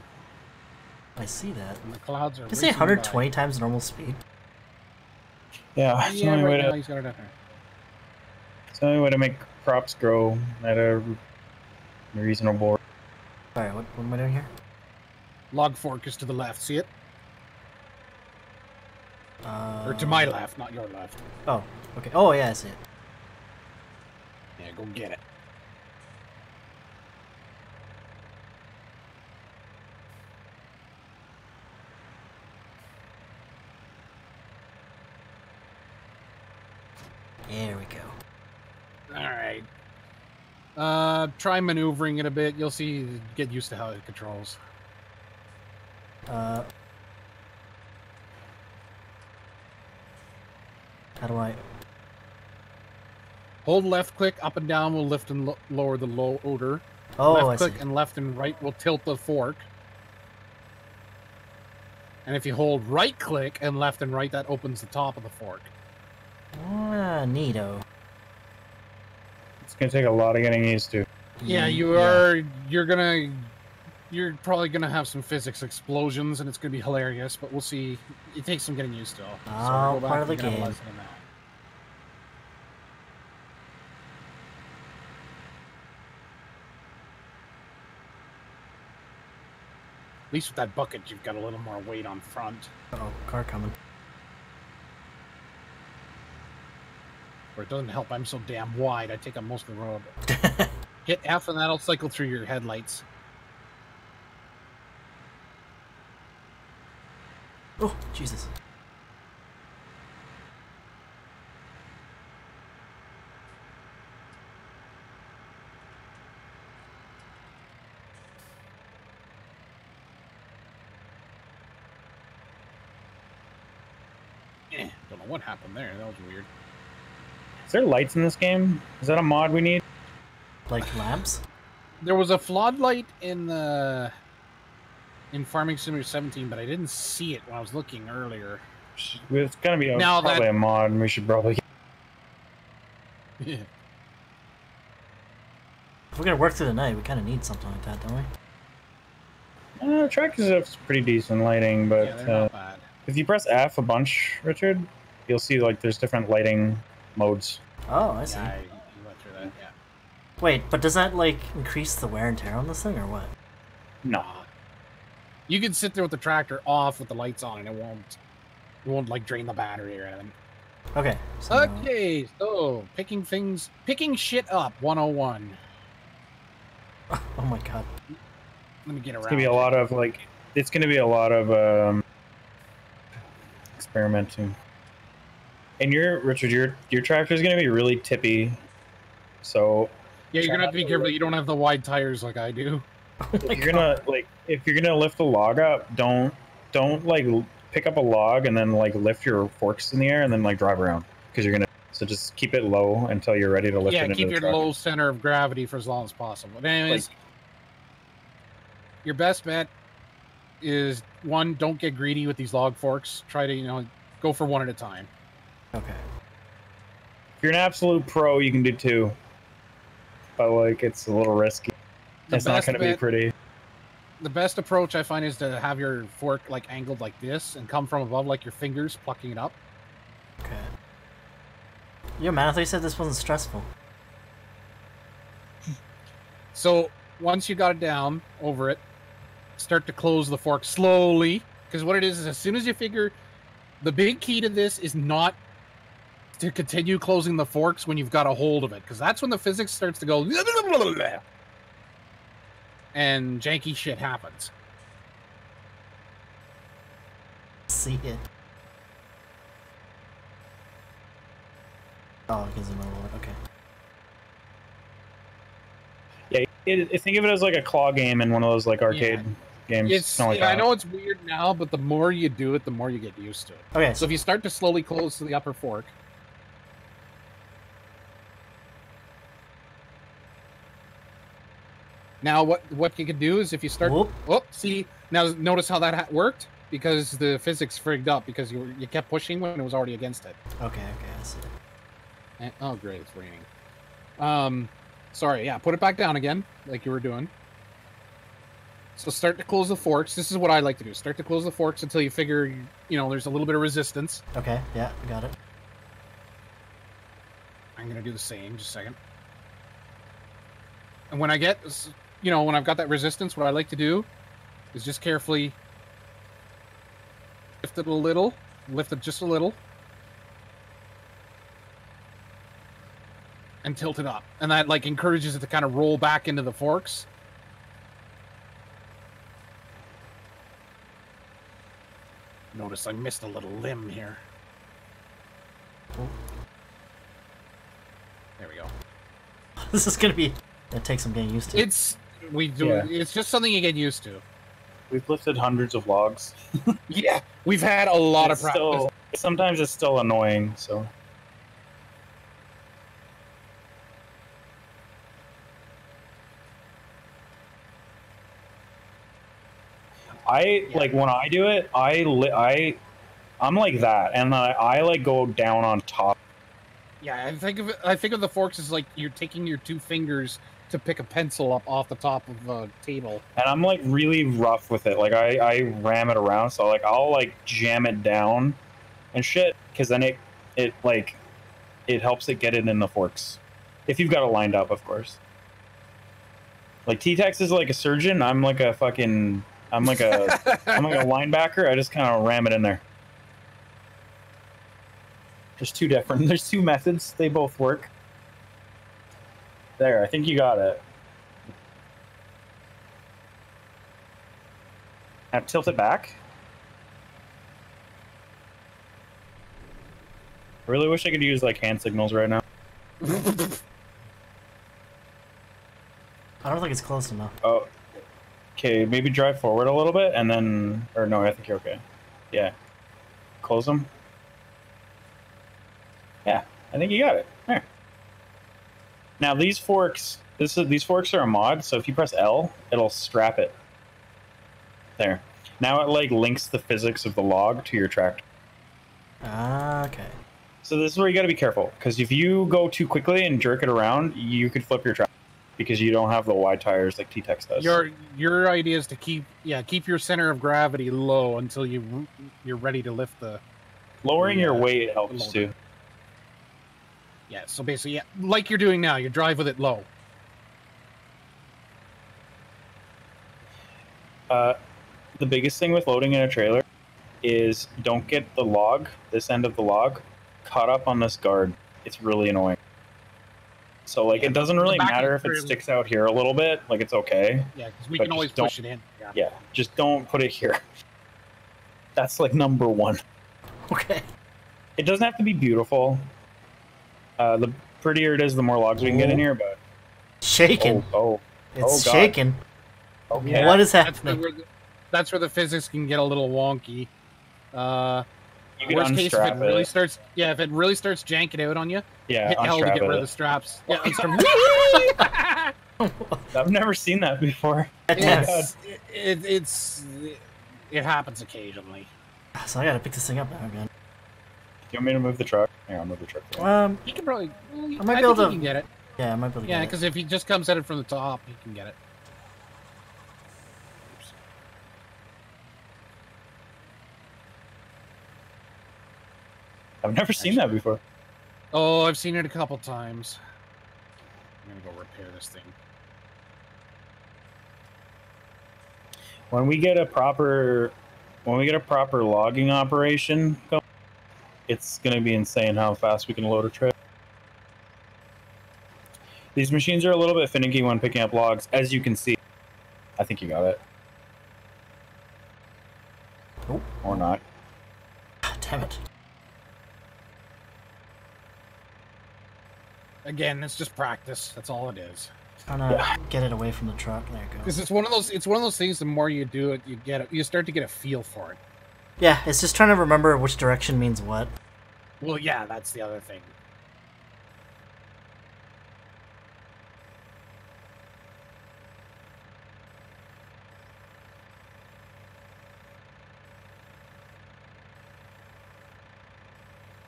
I see that. And the clouds are. Did you say racing by. 120 times normal speed? Yeah, it's the Yeah, only way right now to he's got it up there. it's the only way to make crops grow at a reasonable. Sorry, what, what am I doing here? Log fork is to the left. See it? Uh, Or to my left, not your left. Oh, okay. Oh, yeah, I see it. Yeah, go get it. There we go. All right. Uh, try maneuvering it a bit. You'll see. Get used to how it controls. Uh, how do I? Hold left click up and down will lift and lo- lower the loader. Oh, left I see. click and left and right will tilt the fork. And if you hold right click and left and right, that opens the top of the fork. Ah, neato. It's gonna take a lot of getting used to. Yeah, Ye- you are. You're gonna. You're probably gonna have some physics explosions, and it's gonna be hilarious. But we'll see. It takes some getting used to. So Oh, go back part of the game. lesson in that. At least with that bucket, you've got a little more weight on front. Oh, car coming. Or it doesn't help. I'm so damn wide. I take up most of the road. Hit F, and that'll cycle through your headlights. Oh, Jesus. Eh, don't know what happened there. That was weird. Is there lights in this game? Is that a mod we need? Like lamps? There was a floodlight in the in Farming Simulator 17, but I didn't see it when I was looking earlier. It's gonna be a, Now probably that- a mod, and we should probably. Yeah. If we're gonna work through the night, we kind of need something like that, don't we? Uh, Tractor Zip's pretty decent lighting, but yeah, uh, not bad. if you press F a bunch, Richard, you'll see like there's different lighting modes. Oh, I see. Yeah, I, you went through that. Yeah. Wait, but does that like increase the wear and tear on this thing, or what? No. You can sit there with the tractor off with the lights on, and it won't. It won't like drain the battery or anything. Okay. So, Okay, so picking things, picking shit up, 101. Oh my god. Let me get around. It's gonna be a lot of like. It's gonna be a lot of um, experimenting. And your Richard, your your tractor is gonna be really tippy, so Yeah, you're gonna have to be careful. that You don't have the wide tires like I do. if you're gonna like if you're gonna lift the log up, don't don't like pick up a log and then like lift your forks in the air and then like drive around because you're gonna. So just keep it low until you're ready to lift yeah, it into keep the your truck. low center of gravity for as long as possible. But anyways, your best bet is one, don't get greedy with these log forks. Try to, you know, go for one at a time. Okay. If you're an absolute pro, you can do two, but like it's a little risky. The it's not best gonna be pretty. The best approach I find is to have your fork like angled like this and come from above like your fingers plucking it up. Okay. Yo, man, I thought you said this wasn't stressful. So once you got it down over it, start to close the fork slowly. Because what it is is as soon as you figure the big key to this is not to continue closing the forks when you've got a hold of it. Because that's when the physics starts to go and janky shit happens. See it. Oh, it gives him a little. Okay. Yeah, it, it- think of it as like a claw game in one of those like arcade games. It's something like I know it's weird now, but the more you do it, the more you get used to it. Okay. So So if you start to slowly close to the upper fork, now what what you can do is if you start, Whoop. oh, see now notice how that ha- worked because the physics frigged up because you were, you kept pushing when it was already against it. Okay. Okay. I see. And, oh great, it's raining. Um, sorry, yeah, put it back down again like you were doing. So start to close the forks. This is what I like to do. Start to close the forks until you figure you know there's a little bit of resistance. Okay. Yeah. I got it. I'm gonna do the same. Just a second. And when I get, you know, when I've got that resistance, what I like to do is just carefully lift it a little, lift it just a little, and tilt it up, and that like encourages it to kind of roll back into the forks. Notice I missed a little limb here. There we go. this is gonna be. It takes some getting used to. It's we do. Yeah. It's just something you get used to. We've lifted hundreds of logs. Yeah, we've had a lot It's of practice. still, sometimes it's still annoying. So I Yeah. like when I do it. I li- I I'm like that, and I, I like go down on top. Yeah, I think of it, I think of the forks as like you're taking your two fingers to pick a pencil up off the top of a table. and I'm like really rough with it. Like I, I ram it around, so like I'll like jam it down and shit, because then it it like it helps it get it in the forks. If you've got it lined up, of course. Like T-Tex is like a surgeon. I'm like a fucking. I'm like a. I'm like a linebacker. I just kind of ram it in there. There's two different. There's two methods. They both work. There, I think you got it. Now tilt it back. I really wish I could use like hand signals right now. I don't think it's close enough. Oh, okay. Maybe drive forward a little bit, and then, or no, I think you're okay. Yeah, close them. Yeah, I think you got it. There. Now these forks, this is these forks are a mod, so if you press L, it'll strap it. There. Now it like links the physics of the log to your tractor. Ah, okay. So this is where you got to be careful because if you go too quickly and jerk it around, you could flip your tractor because you don't have the wide tires like T-Tex does. Your your idea is to keep yeah keep your center of gravity low until you you're ready to lift the Lowering your Yeah, weight helps lower. too. Yeah. So basically, yeah, like you're doing now, you drive with it low. Uh, the biggest thing with loading in a trailer is don't get the log, this end of the log, caught up on this guard. It's really annoying. So like Yeah, it doesn't really matter if it sticks out here a little bit. Like it's okay. Yeah, because we can always push it in. Yeah. Yeah, just don't put it here. That's like number one. Okay. It doesn't have to be beautiful. Uh, the prettier it is, the more logs we can get in here. But Shaking. oh, oh, it's oh, shaking. Okay. What is That's, the, happening? where the, that's where the physics can get a little wonky. Uh, You worst case, if it unstrap really starts, yeah, if it really starts janking out on you, Yeah, hit L to get rid of the straps. Yeah, unstrap. I've never seen that before. it's, it, it's it happens occasionally. So I gotta pick this thing up now again. You want me to move the truck? Yeah, I'll move the truck. for you. Um, He can probably. well, I might be think able he to- can get it. yeah, I might be able to Yeah, get it. because if he just comes at it from the top, he can get it. I've never seen that before. Oh, I've seen it a couple times. I'm gonna go repair this thing. When we get a proper, when we get a proper logging operation going, it's gonna be insane how fast we can load a trip. These machines are a little bit finicky when picking up logs, as you can see. I think you got it. Oh. Or not. Damn it. Again, it's just practice. That's all it is. Trying to get it away from the truck. There it goes. Because it's one of those. It's one of those things. The more you do it, you get it. You start to get a feel for it. Yeah, it's just trying to remember which direction means what. Well, yeah, that's the other thing.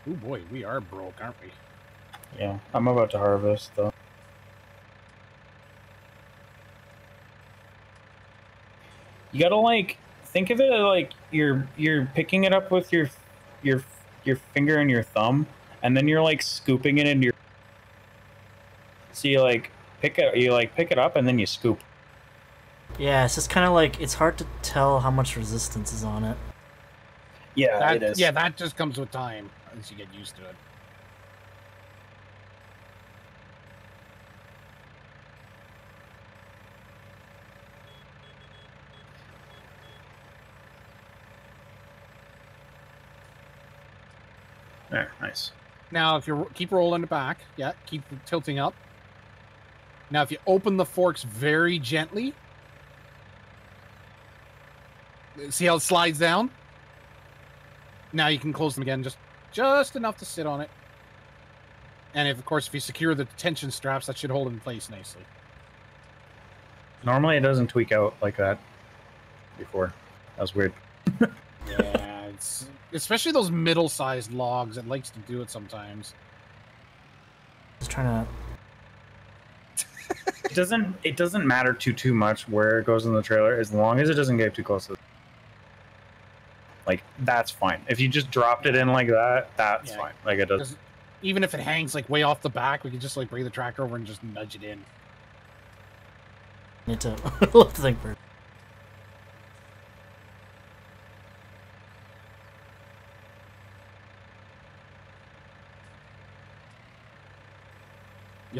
Oh boy, we are broke, aren't we? Yeah, I'm about to harvest though. You gotta like think of it like you're you're picking it up with your your your finger and your thumb, and then you're like scooping it into your. So you like pick it, you like pick it up, and then you scoop. Yeah, it's just kind of like it's hard to tell how much resistance is on it. Yeah, That, it is. Yeah, that just comes with time as you get used to it. There, nice. Now, if you keep rolling it back, yeah, keep tilting up. Now, if you open the forks very gently, see how it slides down. Now you can close them again, just just enough to sit on it. And if, of course, if you secure the tension straps, that should hold it in place nicely. Normally, it doesn't tweak out like that. Before, that was weird. Yeah, it's especially those middle-sized logs. It likes to do it sometimes. Just trying to. It doesn't. It doesn't matter too too much where it goes in the trailer, as long as it doesn't get too close to. Like that's fine. If you just dropped it in like that, that's Yeah. fine. Like it does. Even if it hangs like way off the back, we could just like bring the tractor over and just nudge it in. Need to lift the thing first.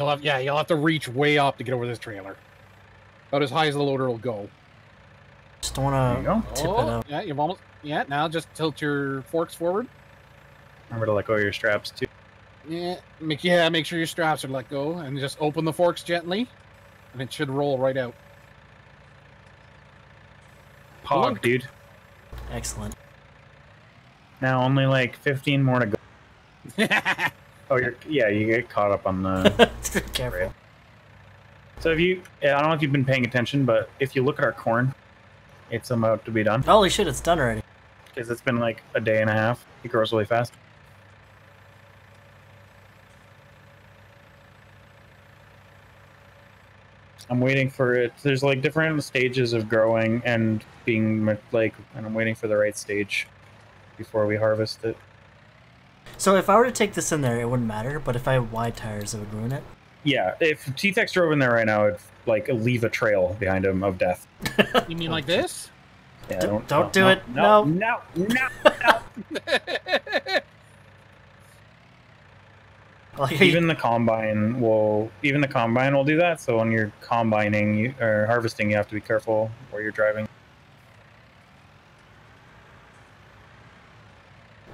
You'll have yeah, you'll have to reach way up to get over this trailer. About as high as the loader will go. Just don't you want go. to tip it Oh, up. Yeah, you've almost yeah. Now just tilt your forks forward. Remember to let go of your straps too. Yeah, make yeah, make sure your straps are let go, and just open the forks gently, and it should roll right out. Pog, Look. dude. Excellent. Now only like 15 more to go. Oh, you're yeah. You get caught up on the. Careful. so if you, I don't know if you've been paying attention, but if you look at our corn, it's about to be done Holy shit, it's done already. because it's been like a day and a half. It grows really fast. I'm waiting for it. There's like different stages of growing and being like, and I'm waiting for the right stage before we harvest it. So if I were to take this in there, it wouldn't matter. But if I had wide tires, it would ruin it. Yeah, if T-Tex drove in there right now, it'd like leave a trail behind him of death. you mean like this? Yeah, D- don't, don't no, do no, it. No, No. no, no. Like even the combine will even the combine will do that. So when you're combining you, or harvesting, you have to be careful where you're driving.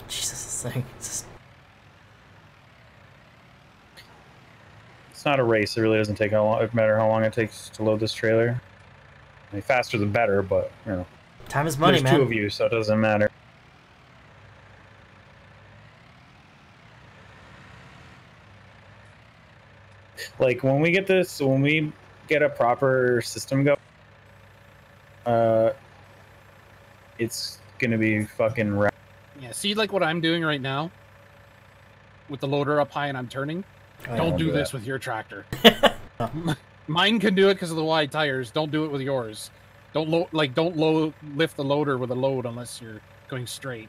Jesus, this thing. It's just, not a race. It really doesn't take how long. It matter how long it takes to load this trailer. I mean, faster the better, but you know, Time is money, there's two of you, so it doesn't matter. Like when we get this, when we get a proper system go, uh, it's gonna be fucking. Ra- Yeah, see, like what I'm doing right now with the loader up high and I'm turning. Don't won't do do this that. with your tractor. Mine can do it because of the wide tires. Don't do it with yours. Don't lo- like don't load lift the loader with a load unless you're going straight.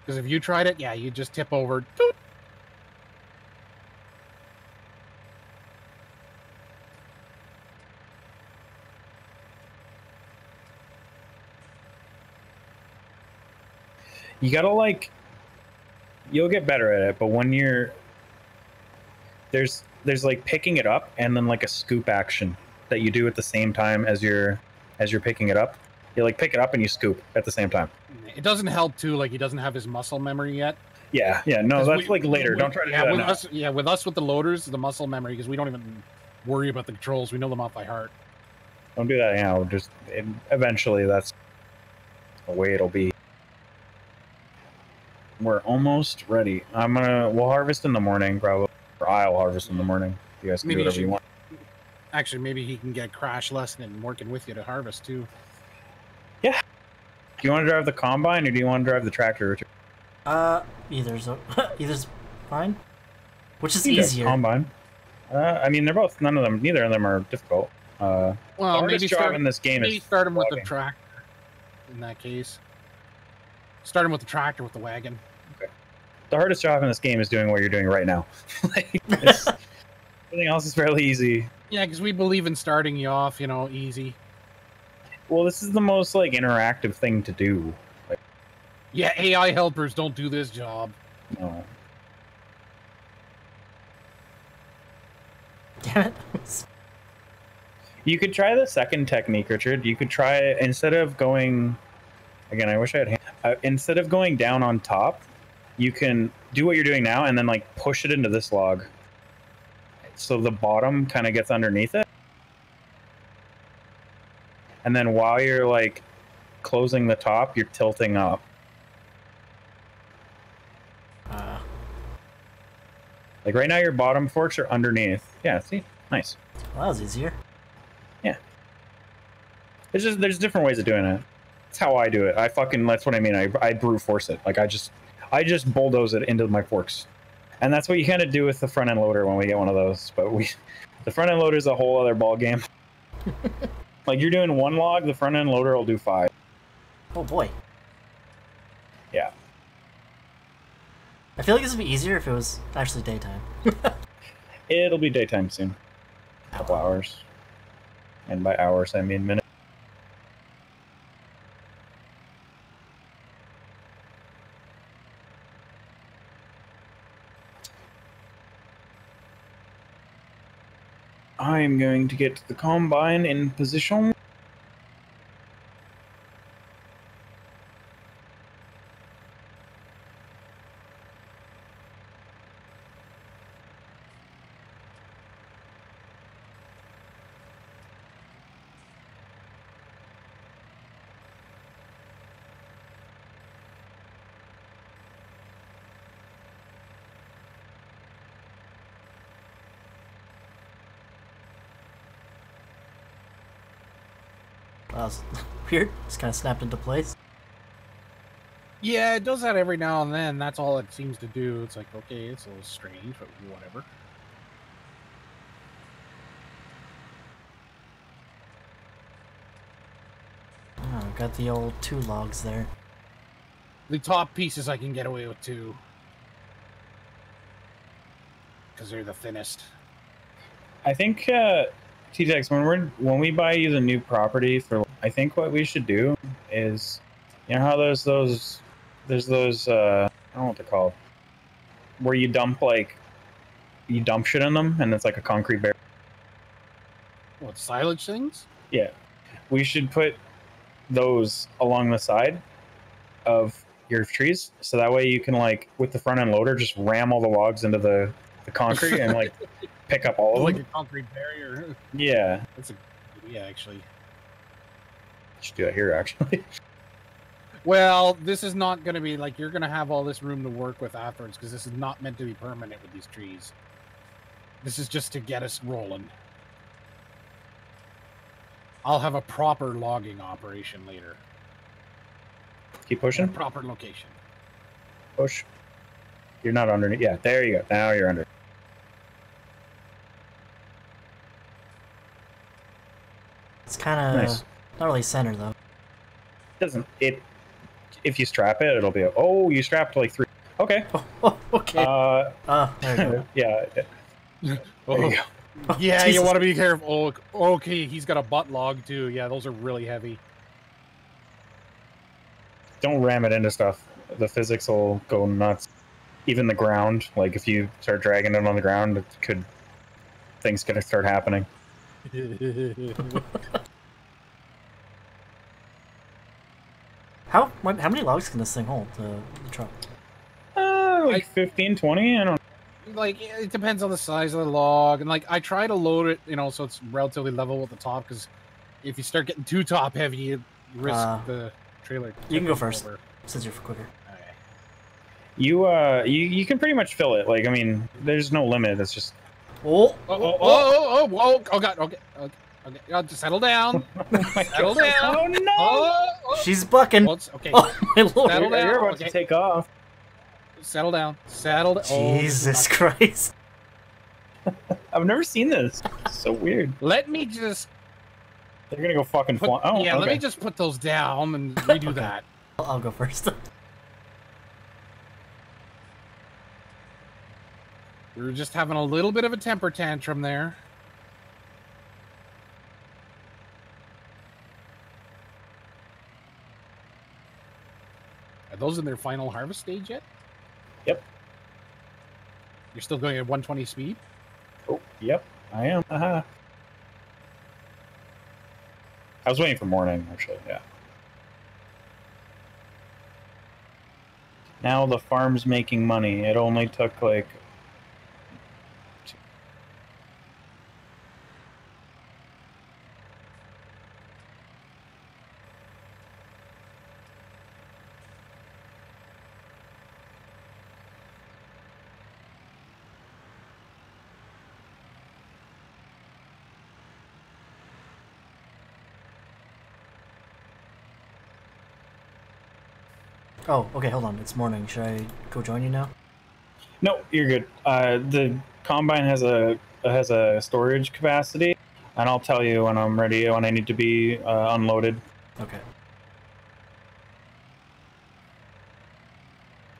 Because if you tried it, yeah, you just tip over. Toot. you gotta like you'll get better at it but when you're there's there's like picking it up and then like a scoop action that you do at the same time as you're as you're picking it up you like pick it up and you scoop at the same time It doesn't help too. Like he doesn't have his muscle memory yet. yeah yeah no, that's we- like later we- don't try to yeah, do that with now. us. Yeah, with us with the loaders, the muscle memory because we don't even worry about the controls. We know them off by heart. don't do that now just it, eventually that's the way it'll be we're almost ready i'm gonna we'll harvest in the morning probably or i'll harvest in the morning you guys can Maybe do whatever you should- want Actually, maybe he can get crash lesson and working with you to harvest too. Yeah. Do you want to drive the combine or do you want to drive the tractor Richard? Uh, either's o- either's fine. Which is easier? Combine. Uh, I mean, they're both. None of them. Neither of them are difficult. Uh, the Well, hardest maybe job start, in this game maybe is start him with the tractor. In that case, start him with the tractor with the wagon. The hardest job in this game is doing what you're doing right now. like, everything else is fairly easy. Yeah, because we believe in starting you off, you know, easy. Well, this is the most like interactive thing to do. Yeah, AI helpers don't do this job. No. Damn it! You could try the second technique, Richard. You could try instead of going. Again, I wish I had. Uh, instead of going down on top, you can do what you're doing now and then like push it into this log. So the bottom kind of gets underneath it. And then while you're like closing the top, you're tilting up. Uh, Like right now, your bottom forks are underneath. Yeah, see, nice. well, that was easier. Yeah. It's just there's different ways of doing it. That's how I do it. I fucking that's what I mean. I I brute force it. Like I just I just bulldoze it into my forks, and that's what you kind of do with the front end loader when we get one of those. But we, the front end loader is a whole other ball game. like you're doing one log, the front end loader will do five. Oh boy. Yeah. I feel like this would be easier if it was actually daytime. It'll be daytime soon. A couple hours, and by hours I mean minutes. I'm going to get the combine in position. That was weird. Just kind of snapped into place. Yeah, it does that every now and then. That's all it seems to do. It's like, okay, it's a little strange, but whatever. Oh, got the old two logs there. The top pieces I can get away with too. Because they're the thinnest. I think uh, T-Tex when we're when we buy you the new property for, I think what we should do is, you know how there's those, there's those uh, I don't know what they're called, where you dump like, you dump shit in them and it's like a concrete barrier. What, silage things? Yeah, we should put those along the side of your trees, so that way you can like with the front end loader just ram all the logs into the, the concrete and like pick up all of like them. a concrete barrier. Yeah, That's a Yeah, actually. Should do that here, actually. Well, this is not going to be like you're going to have all this room to work with afterwards because this is not meant to be permanent with these trees. This is just to get us rolling. I'll have a proper logging operation later. Keep In a pushing. proper location. Push. You're not underneath. Yeah, there you go. Now you're under. It's kind of Nice. Not really center though. Doesn't it? If you strap it, it'll be. Oh, you strapped like three. Okay. Oh, oh okay. Uh, Ah, there yeah. There you go. Oh, Yeah, you want to be careful. Oh, okay, he's got a butt log too. Yeah, those are really heavy. Don't ram it into stuff. The physics will go nuts. Even the ground. Like if you start dragging it on the ground, it could. Things gonna start happening. How what, how many logs can this thing hold? The, the truck. Uh, like 15, 20? I don't. like it depends on the size of the log and like i try to load it you know so it's relatively level with the top because if you start getting too top heavy you risk Uh, the trailer you can go first. over. Since you're quicker. Okay. You uh, you you can pretty much fill it. Like I mean, there's no limit. It's just. Oh, oh oh oh oh oh, oh, oh god okay okay okay just settle down settle down Oh no! oh, oh. She's bucking. Oh, okay Oh my lord! Settle You're, down, you're about okay. to take off. settle down settle down oh, this is Jesus not- Christ! I've never seen this. It's so weird. let me just They're gonna go fucking. put, Fly- oh, yeah let me just put those down and redo Okay. that I'll, I'll go first. we were just having a little bit of a temper tantrum there Are those in their final harvest stage yet? Yep. You're still going at 120 speed? Oh, yep, I am. Uh-huh. I was waiting for morning, actually. Yeah. Now the farm's making money. It only took like. Oh, okay, hold on. It's morning. Should I go join you now? No, you're good. Uh, the combine has a has a storage capacity, and I'll tell you when I'm ready when I need to be uh, unloaded. Okay.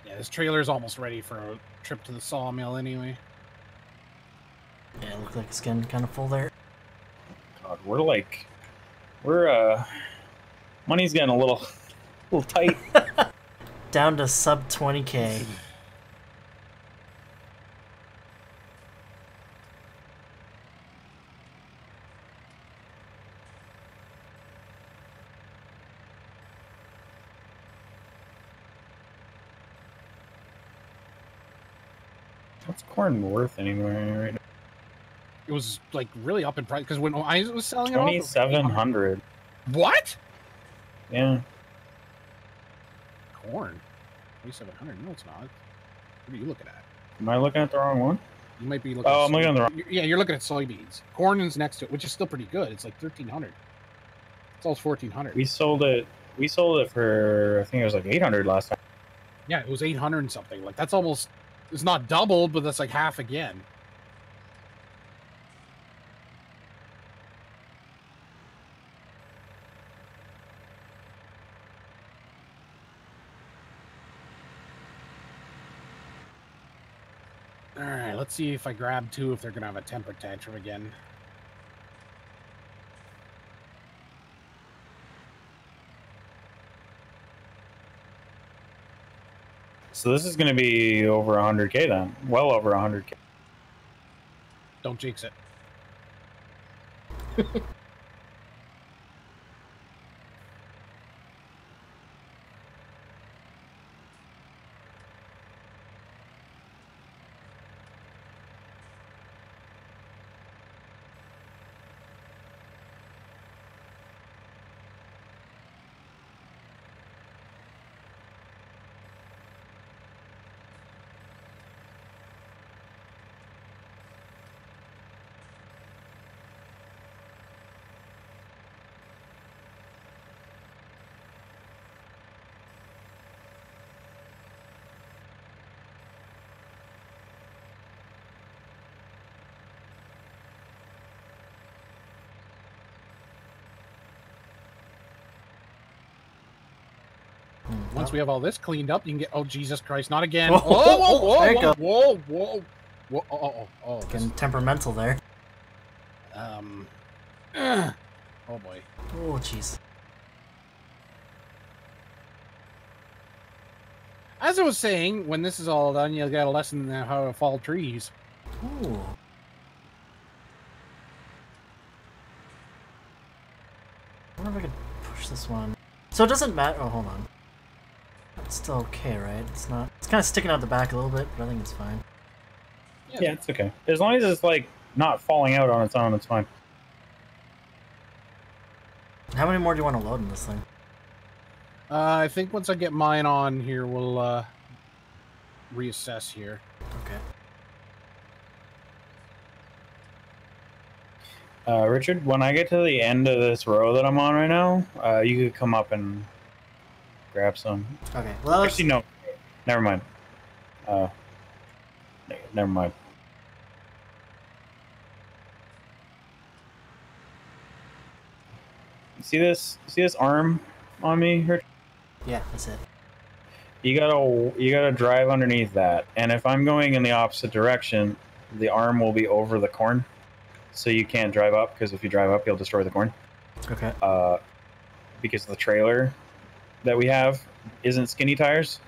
Yeah, this trailer's almost ready for a trip to the sawmill anyway. Yeah, it looked like it's getting kind of full there. God, we're like, we're uh, money's getting a little, little tight. Down to sub 20k. What's corn worth anywhere right now? It was like really up in price because when I was selling it off, it Twenty was seven hundred. What? Yeah. Corn. 2700. No, it's not. What are you looking at? Am I looking at the wrong one? You might be looking. Oh, at I'm looking at the soy- Yeah, you're looking at soybeans. Corn is next to it, which is still pretty good. It's like 1300. It's almost 1400. We sold it. We sold it for I think it was like eight hundred last time. Yeah, it was 800 and something. Like that's almost. It's not double, but that's like half again. All right, let's see if I grab two if they're gonna have a temper tantrum again. So this is going to be over hundred k then. Well over hundred k. Don't jinx it. Once Oh. we have all this cleaned up, you can get. Oh Jesus Christ! Not again! Whoa, Whoa, whoa, whoa, whoa, whoa, whoa, whoa! Oh, oh, oh! this- Getting temperamental there. um. oh boy. Oh, jeez. As I was saying, when this is all done, you'll get a lesson in how to fall trees. Ooh. I wonder if I could push this one. So it doesn't matter. Oh, hold on. It's still okay, right? It's not. It's kind of sticking out the back a little bit, but I think it's fine. Yeah, it's okay. As long as it's like not falling out on its own, it's fine. How many more do you want to load in this thing? Uh, I think once I get mine on here, we'll uh, reassess here. Okay. Uh, Richard, when I get to the end of this row that I'm on right now, uh, you could come up and grab some. Okay. Well, Actually, no. Never mind. Uh, never mind. See this? See this arm on me, Richard? yeah, that's it. You gotta you gotta drive underneath that, and if I'm going in the opposite direction, the arm will be over the corn, so you can't drive up because if you drive up, you'll destroy the corn. Okay. Uh, because the trailer that we have isn't skinny tires.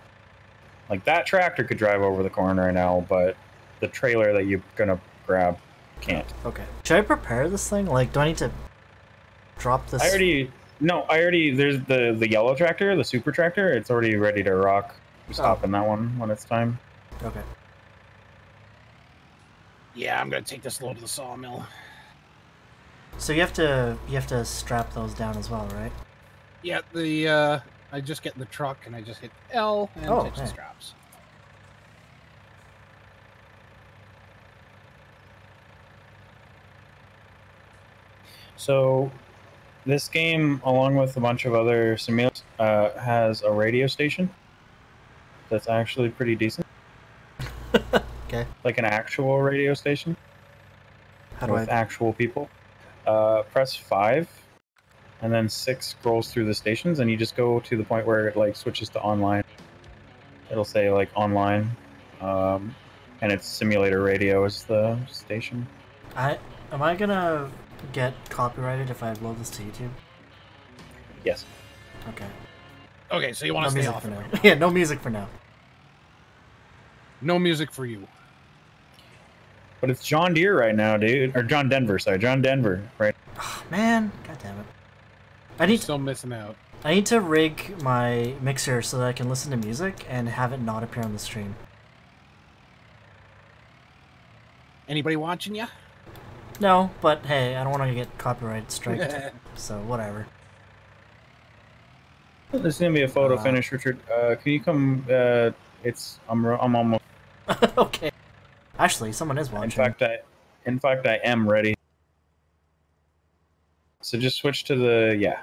Like that tractor could drive over the corn right now, but the trailer that you're gonna grab can't. Okay. Should I prepare this thing? Like, do I need to drop this? I already no, I already there's the the yellow tractor, the super tractor. It's already ready to rock. We stop in that one when it's time. Okay. Yeah, I'm gonna take this load to the sawmill. So you have to you have to strap those down as well, right? Yeah, the uh, I just get in the truck and I just hit L and Oh, touch the hey. straps. So, this game, along with a bunch of other simulators, uh, has a radio station that's actually pretty decent. Okay. Like an actual radio station How do with I? actual people. Uh, press five, and then six scrolls through the stations, and you just go to the point where it like switches to online. It'll say like online, um, and it's simulator radio is the station. I am I gonna get copyrighted if I upload this to YouTube? Yes. Okay. Okay, so you want No to stay music off for it now. now. yeah, no music for now. No music for you. But it's John Deere right now, dude, or John Denver. Sorry, John Denver. Right. Oh, man, god damn it. I need Still missing out. I need to rig my mixer so that I can listen to music and have it not appear on the stream. Anybody watching you? No, but hey, I don't want to get copyright striked, so whatever. This is gonna be a photo Uh, finish, Richard. Uh, can you come? Uh, it's I'm I'm almost. okay. Actually, someone is watching. In fact, I in fact I am ready. So just switch to the yeah.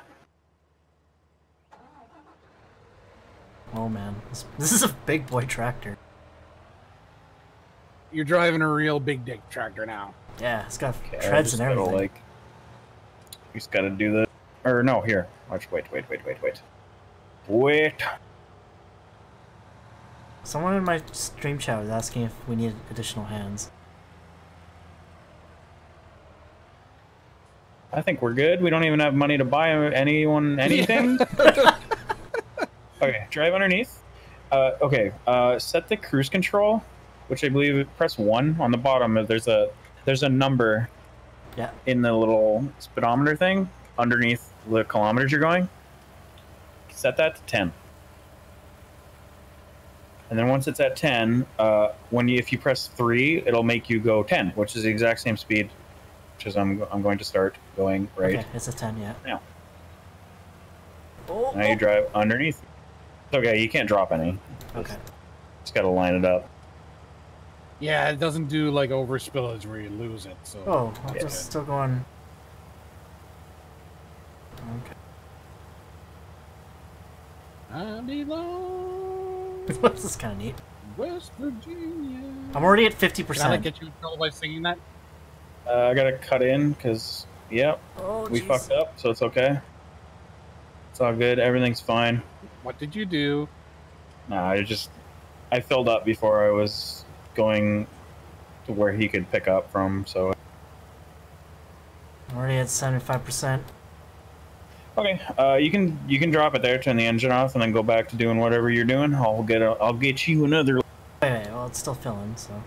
oh man, this, this is a big boy tractor. You're driving a real big dick tractor now. Yeah, it's got Okay, treads just and gotta, everything. Like, you just gotta do the or no here. Watch. Wait. Wait. Wait. Wait. Wait. Wait. Someone in my stream chat was asking if we need additional hands. I think we're good. We don't even have money to buy anyone anything. okay, drive underneath. Uh, okay, uh, set the cruise control, which I believe press one on the bottom. There's a there's a number. Yeah. In the little speedometer thing underneath the kilometers you're going. Set that to ten. And then once it's at ten, uh, when you if you press three, it'll make you go ten, which is the exact same speed, which is I'm I'm going to start going right. Okay, it's a 10, yeah. Yeah. Oh, Now you oh. drive underneath. It's okay, you can't drop any. oh, okay. Just gotta line it up. Yeah, it doesn't do like over spillage where you lose it. So Oh, I'm Yeah. just still going. Okay. I belong this is kind of neat. West Virginia. I'm already at Can I 50%. like, get you in trouble by singing that? Uh, I gotta cut in because, yep, oh, we jeez. fucked up, so it's okay. It's all good. Everything's fine. What did you do? No, I just I filled up before I was going to where he could pick up from. So I'm already at 75%. okay, uh, you can you can drop it there, turn the engine off, and then go back to doing whatever you're doing. I'll get a, I'll get you another. Wait, wait, well, it's still filling, so.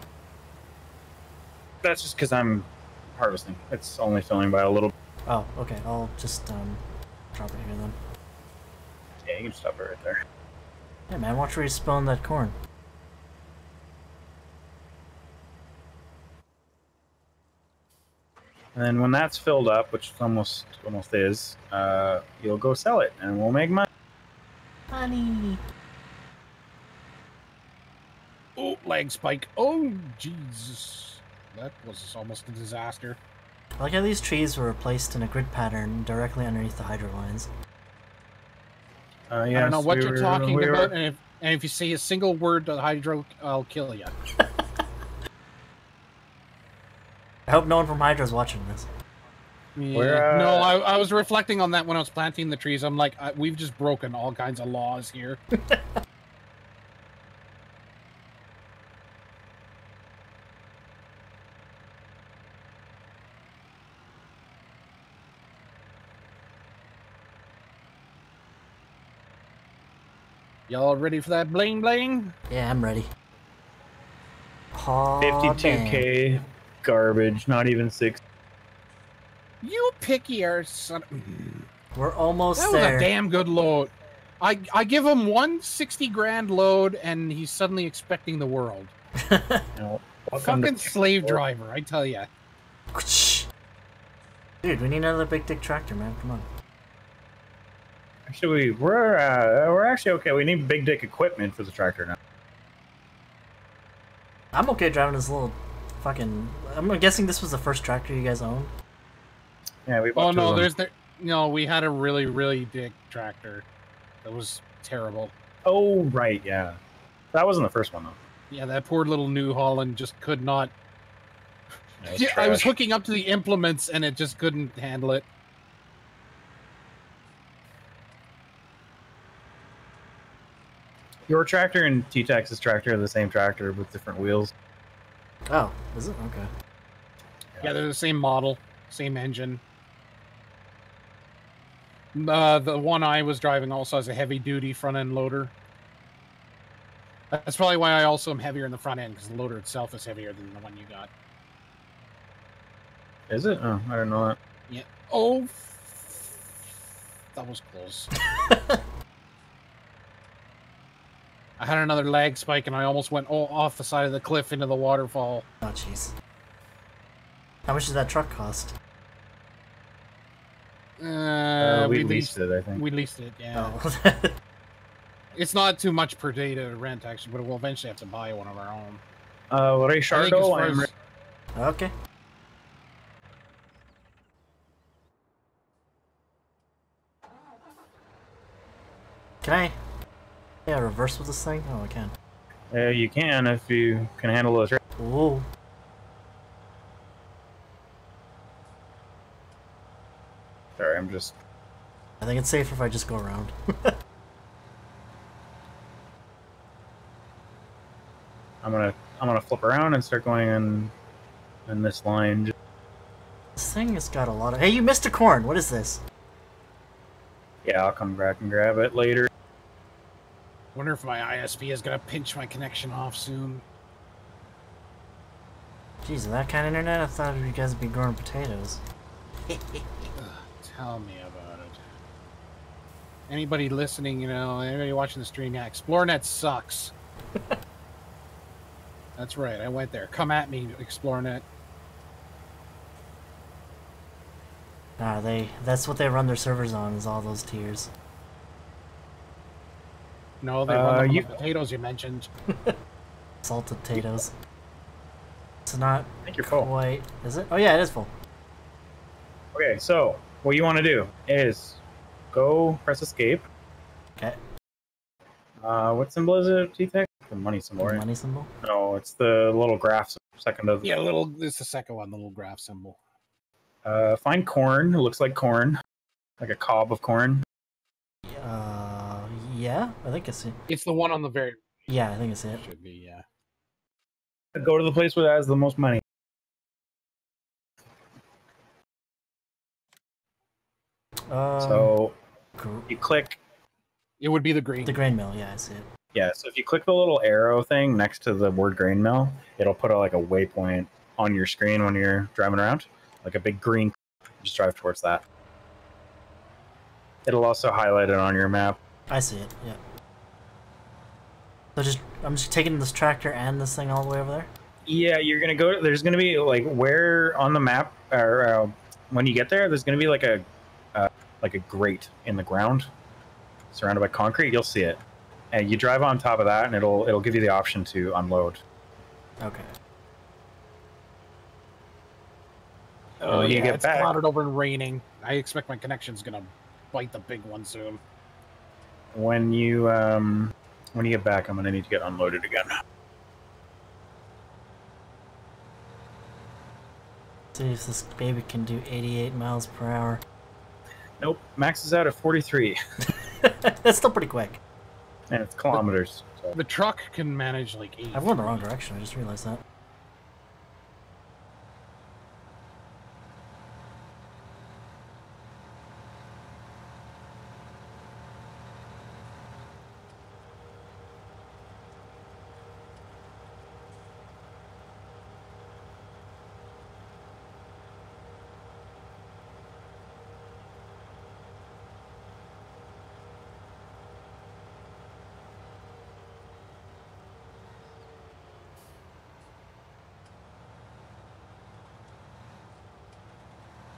That's just because I'm harvesting. It's only filling by a little. Oh, okay, I'll just um, drop it here then. Yeah, you can stop it right there. Yeah, man, watch where you spawn that corn. And then when that's filled up, which almost almost is, uh, you'll go sell it, and we'll make money. Honey. Oh, lag spike. Oh, Jesus. That was almost a disaster. I like how these trees were placed in a grid pattern directly underneath the hydro lines. Uh, I don't know what we you're were- talking we were- about, and if, and if you say a single word to Hydro, I'll kill you. I hope no one from Hydro's watching this. We're, uh, No, I, I was reflecting on that when I was planting the trees. I'm like, I, we've just broken all kinds of laws here. Y'all ready for that bling bling? Yeah, I'm ready. Aw, 52k garbage, not even six. You picky ass son. We're almost That was a damn good load. I I give him one sixty grand load, and he's suddenly expecting the world. You know, welcome to- Fucking slave driver, I tell ya. Dude, we need another big dick tractor, man. Come on. Actually, we're uh, we're actually okay. We need big dick equipment for the tractor now. I'm okay driving this little fucking. I'm guessing this was the first tractor you guys owned. Yeah, we. Oh bought two no, of them. there's the no. We had a really really big tractor. That was terrible. Oh right, yeah. That wasn't the first one though. Yeah, that poor little New Holland just could not. Was Yeah, I was hooking up to the implements and it just couldn't handle it. Your tractor and T-Tex's tractor are the same tractor with different wheels. Oh, is it? Okay. Yeah, they're the same model, same engine. Uh, the one I was driving also has a heavy duty front end loader. That's probably why I also am heavier in the front end because the loader itself is heavier than the one you got. Is it? Oh, I don't know that. Yeah. Oh, f- that was close. I had another lag spike and I almost went oh, off the side of the cliff into the waterfall. Oh, jeez. How much does that truck cost? Uh, Uh, we, we leased it, I think. We leased it, yeah. Oh. It's not too much per day to rent, actually, but we'll eventually have to buy one of our own. Uh, Ray I think as Shardo, far I'm as- okay. Can I? Yeah, reverse with this thing? Oh, I can. uh, you can if you can handle those. ra- Ooh. Sorry, I'm just. I think it's safer if I just go around. I'm gonna. I'm gonna flip around and start going in. In this line. This thing has got a lot of. Hey, you missed a corn. What is this? Yeah, I'll come back and grab it later. Wonder if my ISP is gonna pinch my connection off soon. Jeez, that kind of internet? I thought you guys would be growing potatoes. Tell me about it. Anybody listening, you know, anybody watching the stream, yeah, Xplornet sucks. That's right, I went there. Come at me, Xplornet. Nah, they. That's what they run their servers on. Is all those tiers. No, they Uh, run them you- the potatoes you mentioned. Salted potatoes. It's not I think you're full. quite. Is it? Oh yeah, it is full. Okay, so what you want to do is go press escape. Okay. Uh, what symbol is it? T-Tex? The money symbol, The right? money symbol. No, it's the little graph second of. Yeah, little. This is the second one, the little graph symbol. Uh, find corn. It looks like corn, like a cob of corn. Yeah, I think I see. It's the one on the very Yeah, I think it's it. should be, yeah. Go to the place where it has the most money. Um, So you click, It would be the green. the grain mill. Yeah, I see it. yeah. So if you click the little arrow thing next to the word grain mill, it'll put a, like a waypoint on your screen when you're driving around, like a big green. Just drive towards that. It'll also highlight it on your map. I see it. Yeah. So just I'm just taking this tractor and this thing all the way over there. Yeah, you're gonna go. There's gonna be like where on the map, or uh, when you get there, there's gonna be like a uh, like a grate in the ground, surrounded by concrete. You'll see it, and you drive on top of that, and it'll it'll give you the option to unload. Okay. Oh, you yeah, get it's back. clouded over and raining. I expect my connection's gonna bite the big one soon. When you um when you get back, I'm gonna need to get unloaded again. See if this baby can do 88 miles per hour. Nope, max is out at 43, That's still pretty quick. and it's kilometers. So. The truck can manage like eight. I've gone the wrong direction. I just realized that.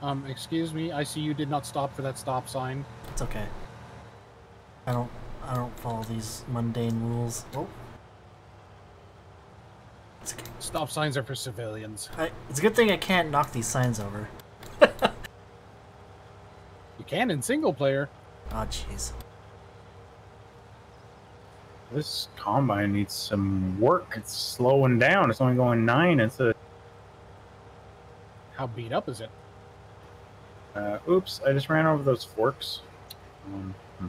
Um, excuse me, I see you did not stop for that stop sign. It's okay. I don't I don't follow these mundane rules. Oh. It's okay. Stop signs are for civilians. I, it's a good thing I can't knock these signs over. You can in single player. Oh jeez. This combine needs some work. It's slowing down. It's only going nine. It's a How beat up is it? Uh, oops. I just ran over those forks. Um, hmm.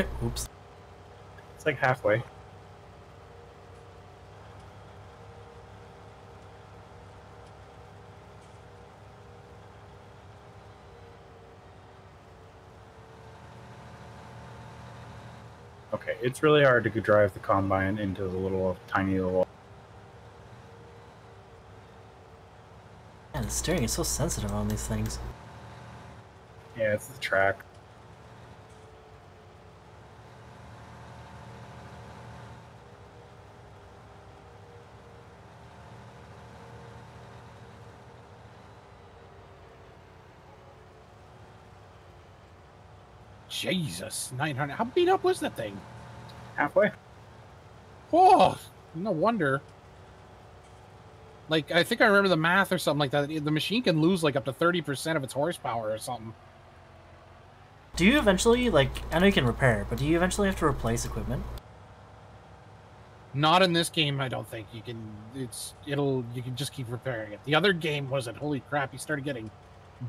Oops. it's like halfway. Okay, it's really hard to drive the combine into the little tiny little. Man, the steering is so sensitive on these things. Yeah, it's the track. Jesus, 900. How beat up was that thing? Halfway. Oh, no wonder. Like, I think I remember the math or something like that. The machine can lose like up to 30% of its horsepower or something. Do you eventually like I know you can repair, but do you eventually have to replace equipment? Not in this game, I don't think. You can, it's, it'll, you can just keep repairing it. The other game was it, holy crap, you started getting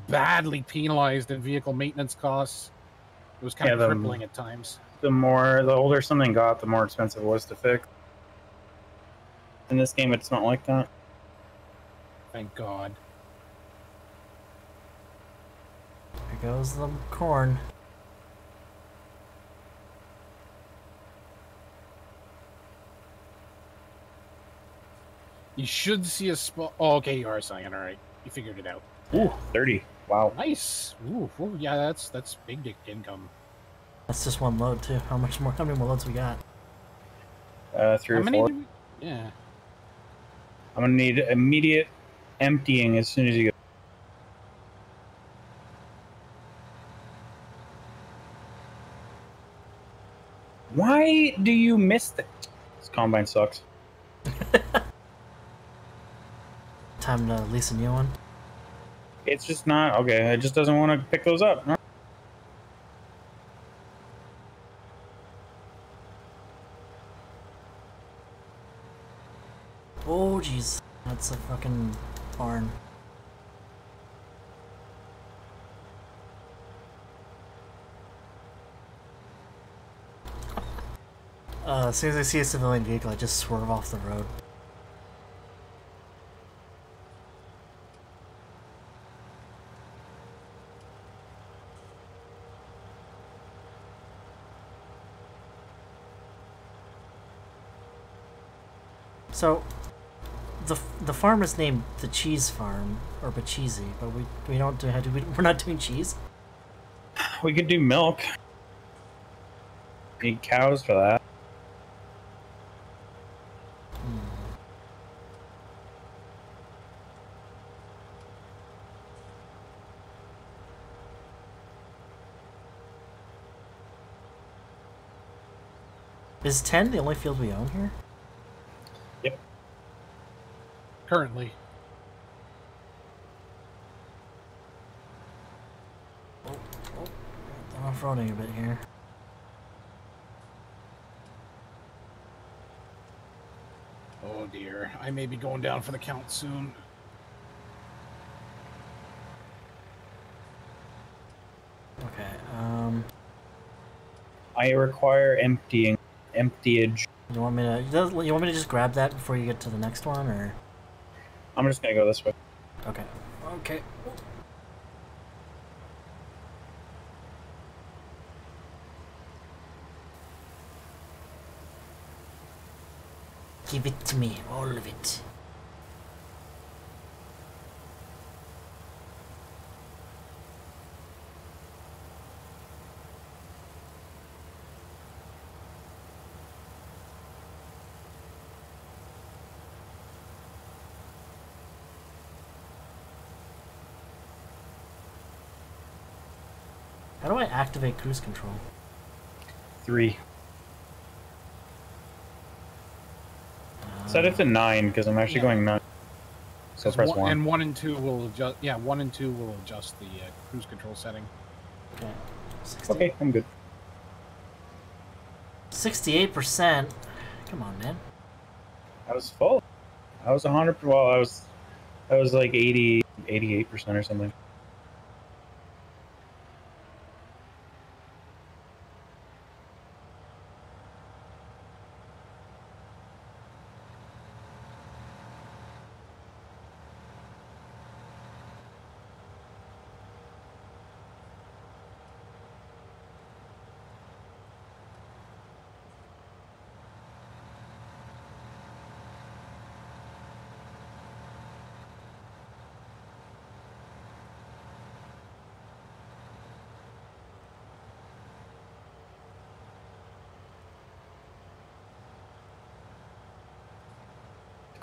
badly penalized in vehicle maintenance costs. It was kind Yeah, of the- crippling at times. The more, the older something got, the more expensive it was to fix. In this game, it's not like that. Thank God. Here goes the corn. You should see a spot. Oh, okay, you are saying all right. You figured it out. Ooh, 30. Wow. Nice. Ooh, ooh, yeah, that's that's big dick income. That's just one load too. How much more? How many more loads we got? Uh, three How or many? four. Do we... Yeah. I'm gonna need immediate emptying as soon as you go. Why do you miss that? This combine sucks. Time to lease a new one. It's just not okay. It just doesn't want to pick those up. Oh jeez, that's a fucking uh, as soon as I see a civilian vehicle, I just swerve off the road. So, the farm is named the Cheese Farm or Bacheezy, but we we don't do, do we, we're not doing cheese. We could do milk. Need cows for that. Hmm. Is ten the only field we own here? Currently, Oh, oh, I'm off-roading a bit here. oh dear, I may be going down for the count soon. Okay. Um, I require emptying, emptyage. you want me to you you want me to just grab that before you get to the next one, or I'm just gonna go this way. okay? Okay. Give it to me, all of it. Do I activate cruise control? Three. Set it to nine because I'm actually Yeah. going nine. So 'Cause press one, one. And one and two will adjust. Yeah, one and two will adjust the uh, cruise control setting. Okay. 60 Okay, I'm good. 68%. Come on, man. I was full. I was 100. Well, I was, I was like 80, 88 percent or something.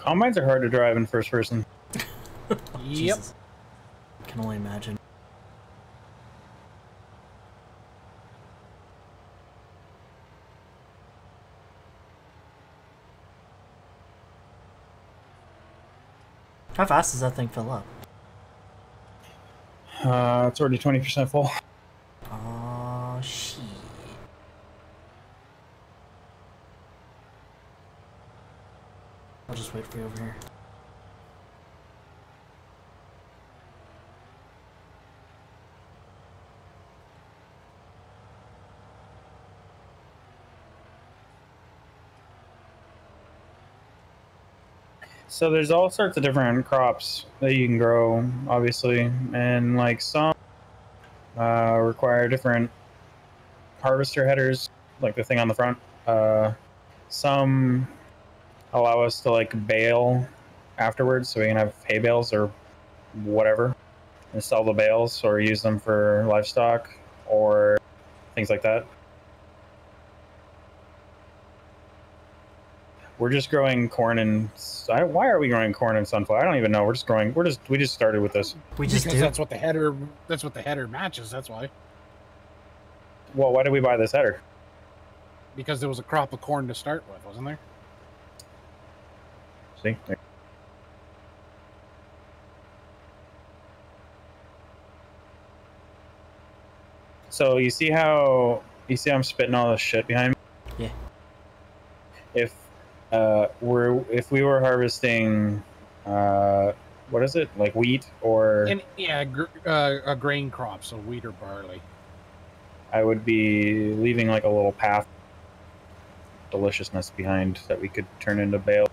Combines are hard to drive in first person. Yep. Jesus. Can only imagine. How fast does that thing fill up? Uh, it's already 20 percent full. Oh shit. I'll just wait for you over here. So there's all sorts of different crops that you can grow, obviously, and like some uh, require different harvester headers, like the thing on the front. Uh, some allow us to like bale afterwards, so we can have hay bales or whatever, and sell the bales or use them for livestock or things like that. We're just growing corn and I, why are we growing corn and sunflower? I don't even know. We're just growing. We're just we just started with this. We just because do. that's what the header. That's what the header matches. That's why. Well, why did we buy this header? Because there was a crop of corn to start with, wasn't there? See, so you see how you see how I'm spitting all this shit behind me. Yeah. If uh, we're if we were harvesting, uh, what is it like wheat or And yeah, gr- uh, a grain crop, so wheat or barley. I would be leaving like a little path deliciousness behind that we could turn into bale.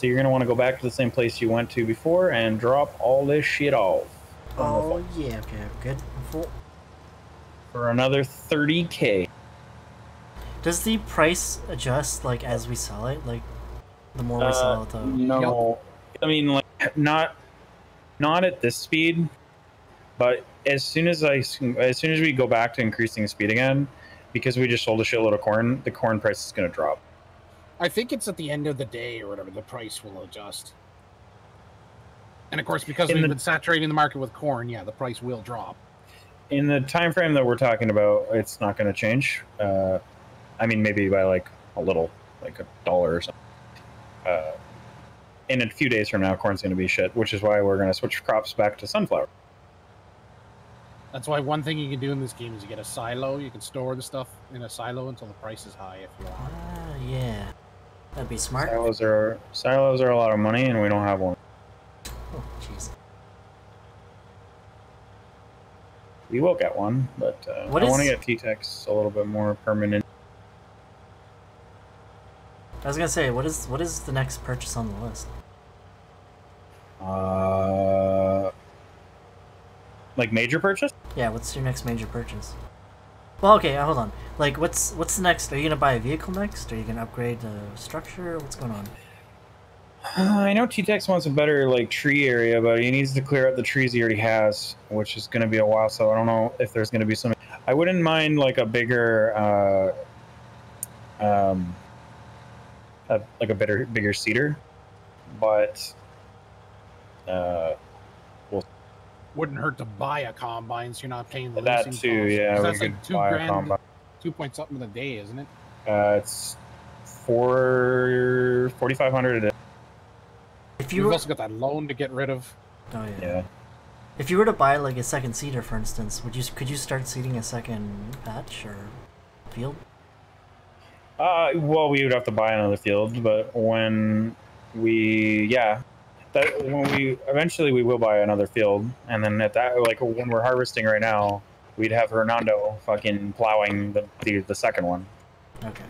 So you're gonna want to go back to the same place you went to before and drop all this shit off Oh yeah, okay, good. I'm full. for another 30k. Does the price adjust like as we sell it? Like the more we sell it, the uh, no, I mean like not not at this speed, but as soon as I as soon as we go back to increasing speed again, because we just sold a shitload of corn, the corn price is gonna drop. I think it's at the end of the day or whatever, the price will adjust. And of course, because In we've the- been saturating the market with corn, yeah, the price will drop. In the time frame that we're talking about, it's not gonna change. Uh, I mean, maybe by like a little, like a dollar or something. Uh, in a few days from now, corn's gonna be shit, which is why we're gonna switch crops back to sunflower. That's why one thing you can do in this game is you get a silo. You can store the stuff in a silo until the price is high if you want. ah yeah, that'd be smart. Silos are silos are a lot of money, and we don't have one. Oh jeez. We will get one, but uh, What I want to get T-Tex a little bit more permanent. I was gonna say, what is what is the next purchase on the list? Uh, like major purchase? Yeah, what's your next major purchase? Well, okay, hold on. Like, what's what's next? Are you gonna buy a vehicle next? Are you gonna upgrade the structure? What's going on? Uh, I know T-Tex wants a better like tree area, but he needs to clear out the trees he already has, which is going to be a while. So I don't know if there's going to be some. I wouldn't mind like a bigger, uh, um, a, like a better, bigger seeder, but uh, Wouldn't hurt to buy a combine, so you're not paying the that leasing too. costs. Yeah, 'Cause we that's could like two buy a grand, combine. two point something a day, isn't it? Uh, it's four forty five hundred a day. If you You've were, also got that loan to get rid of. oh yeah. Yeah. If you were to buy like a second seeder, for instance, would you could you start seeding a second patch or field? Uh, well, we would have to buy another field, but when we, yeah, that when we eventually we will buy another field, and then at that, like when we're harvesting right now, we'd have Hernando fucking plowing the the, the second one. Okay.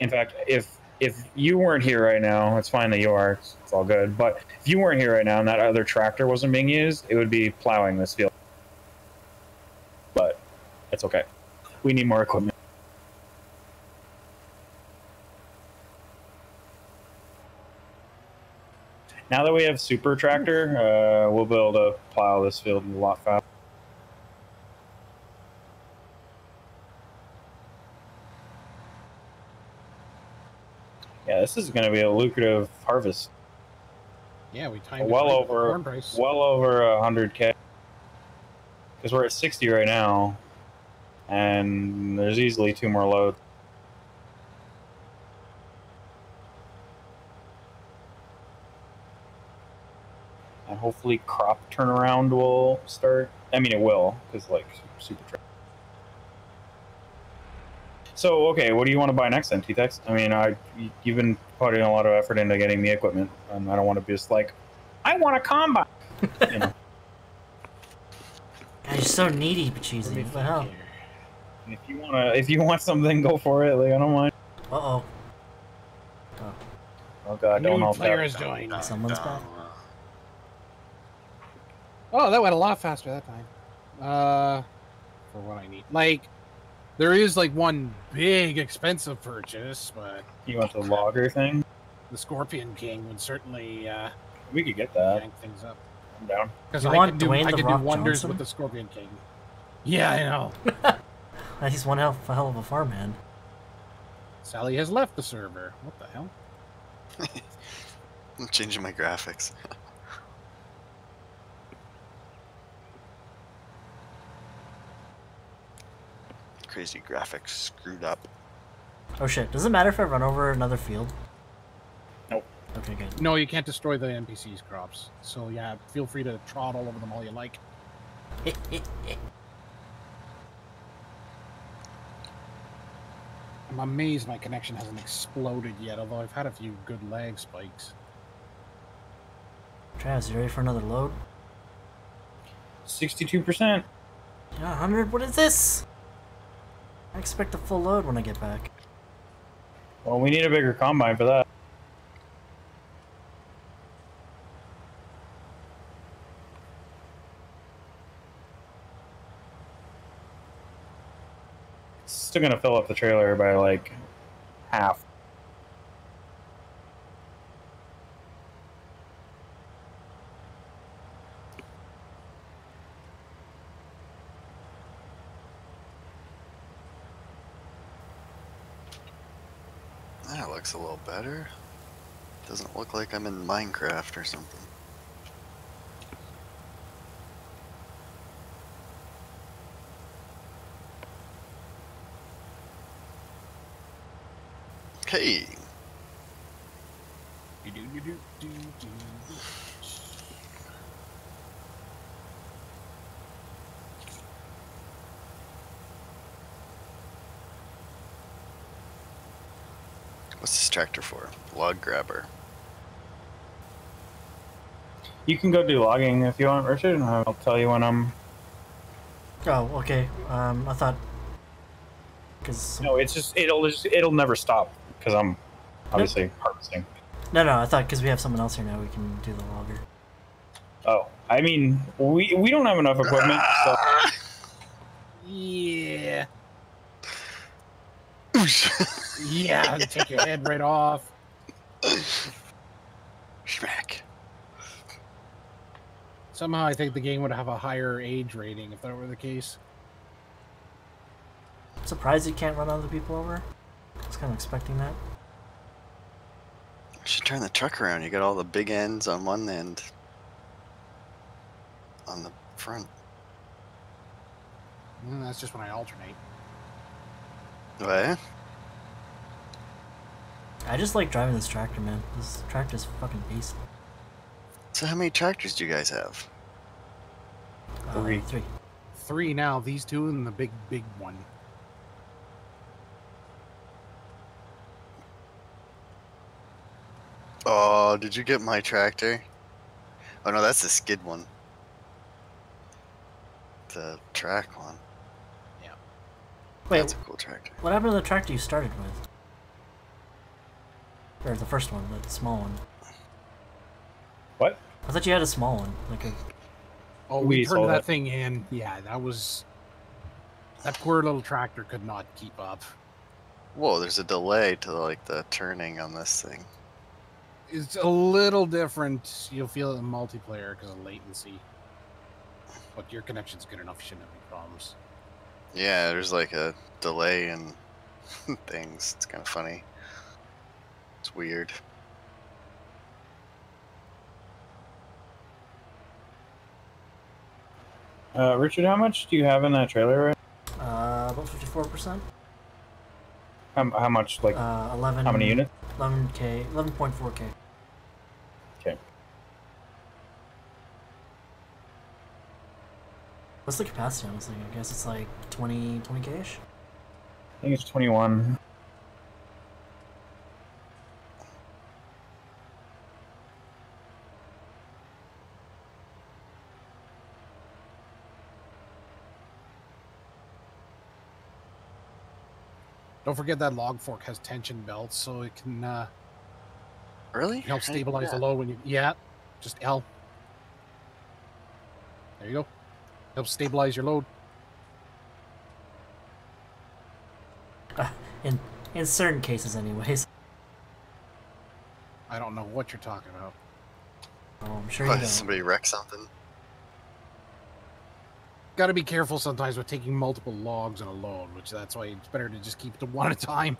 In fact, if if you weren't here right now, it's fine that you are. It's, it's all good. But if you weren't here right now and that other tractor wasn't being used, it would be plowing this field. But it's okay. We need more equipment. Now that we have super tractor, uh, we'll be able to plow this field a lot faster. Yeah, this is going to be a lucrative harvest. Yeah, we timed Well right over-. Well over a hundred k. Because we're at sixty right now, and there's easily two more loads. Hopefully, crop turnaround will start. I mean, it will, because like super. Tra- so okay, what do you want to buy next then, T-Tex? I mean, I you've been putting a lot of effort into getting the equipment, and I don't want to be just like, I want a combine. you know. God, you're so needy, Bacheezy. Let me What the think hell? If you wanna, if you want something, go for it. Like I don't mind. Uh oh. Oh god, don't know. player That. has joined. Someone's back. Oh, that went a lot faster that time. Uh, for what I need, like, there is like one big expensive purchase, but You want the logger thing? the Scorpion King would certainly uh, We could get that. yank things up. I'm down. Because I want could do, I could Rock do wonders Johnson? with the Scorpion King. Yeah, I know. He's one hell, a hell of a farmhand. Sally has left the server. What the hell? I'm changing my graphics. Crazy graphics screwed up. Oh shit, does it matter if I run over another field? Nope. Okay, good. No, you can't destroy the NPCs' crops. So yeah, feel free to trot all over them all you like. I'm amazed my connection hasn't exploded yet, although I've had a few good lag spikes. Travis, you ready for another load? Sixty-two percent. Yeah, 100? What is this? I expect a full load when I get back. Well, we need a bigger combine for that. It's still gonna fill up the trailer by like half. That looks a little better. Doesn't look like I'm in Minecraft or something. Hey, what's this tractor for? Log grabber. You can go do logging if you want, Richard, and I'll tell you when I'm. Oh, okay. Um, I thought. Because. No, it's just it'll just it'll never stop because I'm obviously harvesting. No, no, I thought because we have someone else here now, we can do the logger. Oh, I mean, we we don't have enough equipment. So Yeah. Yeah, take your head right off. Schmack. Somehow I think the game would have a higher age rating if that were the case. I'm surprised you can't run other people over. I was kind of expecting that. You should turn the truck around. You got all the big ends on one end. On the front. Mm, that's just when I alternate. What? I just like driving this tractor, man. This tractor's fucking beast. So how many tractors do you guys have? Uh, Three. Three. Three now, these two and the big, big one. Oh, did you get my tractor? Oh no, that's the skid one. The track one. Yeah. Wait, That's a cool tractor. what happened to the tractor you started with? Or the first one, the small one. what? I thought you had a small one, like a. Oh, We we, turned sold that thing in. Yeah, that was. That poor little tractor could not keep up. Whoa, there's a delay to like the turning on this thing. It's a little different. You'll feel it in multiplayer because of latency. But your connection's good enough, you shouldn't have any problems. Yeah, there's like a delay in things. It's kind of funny. It's weird. Uh, Richard, how much do you have in that trailer? Right? Uh, about 54%? How, how much? Like Uh, 11. how many units? 11k, 11.4k. Okay. What's the capacity on this thing? I guess it's like 20, 20k ish? I think it's twenty-one. Don't forget that log fork has tension belts, so it can uh, Really? help How do you do stabilize the load when you. Yeah, just L. There you go. Helps stabilize your load. In in certain cases, anyways. I don't know what you're talking about. Oh, I'm sure you What, don't. somebody wreck something? Got to be careful sometimes with taking multiple logs in a load, which that's why it's better to just keep it to one at a time.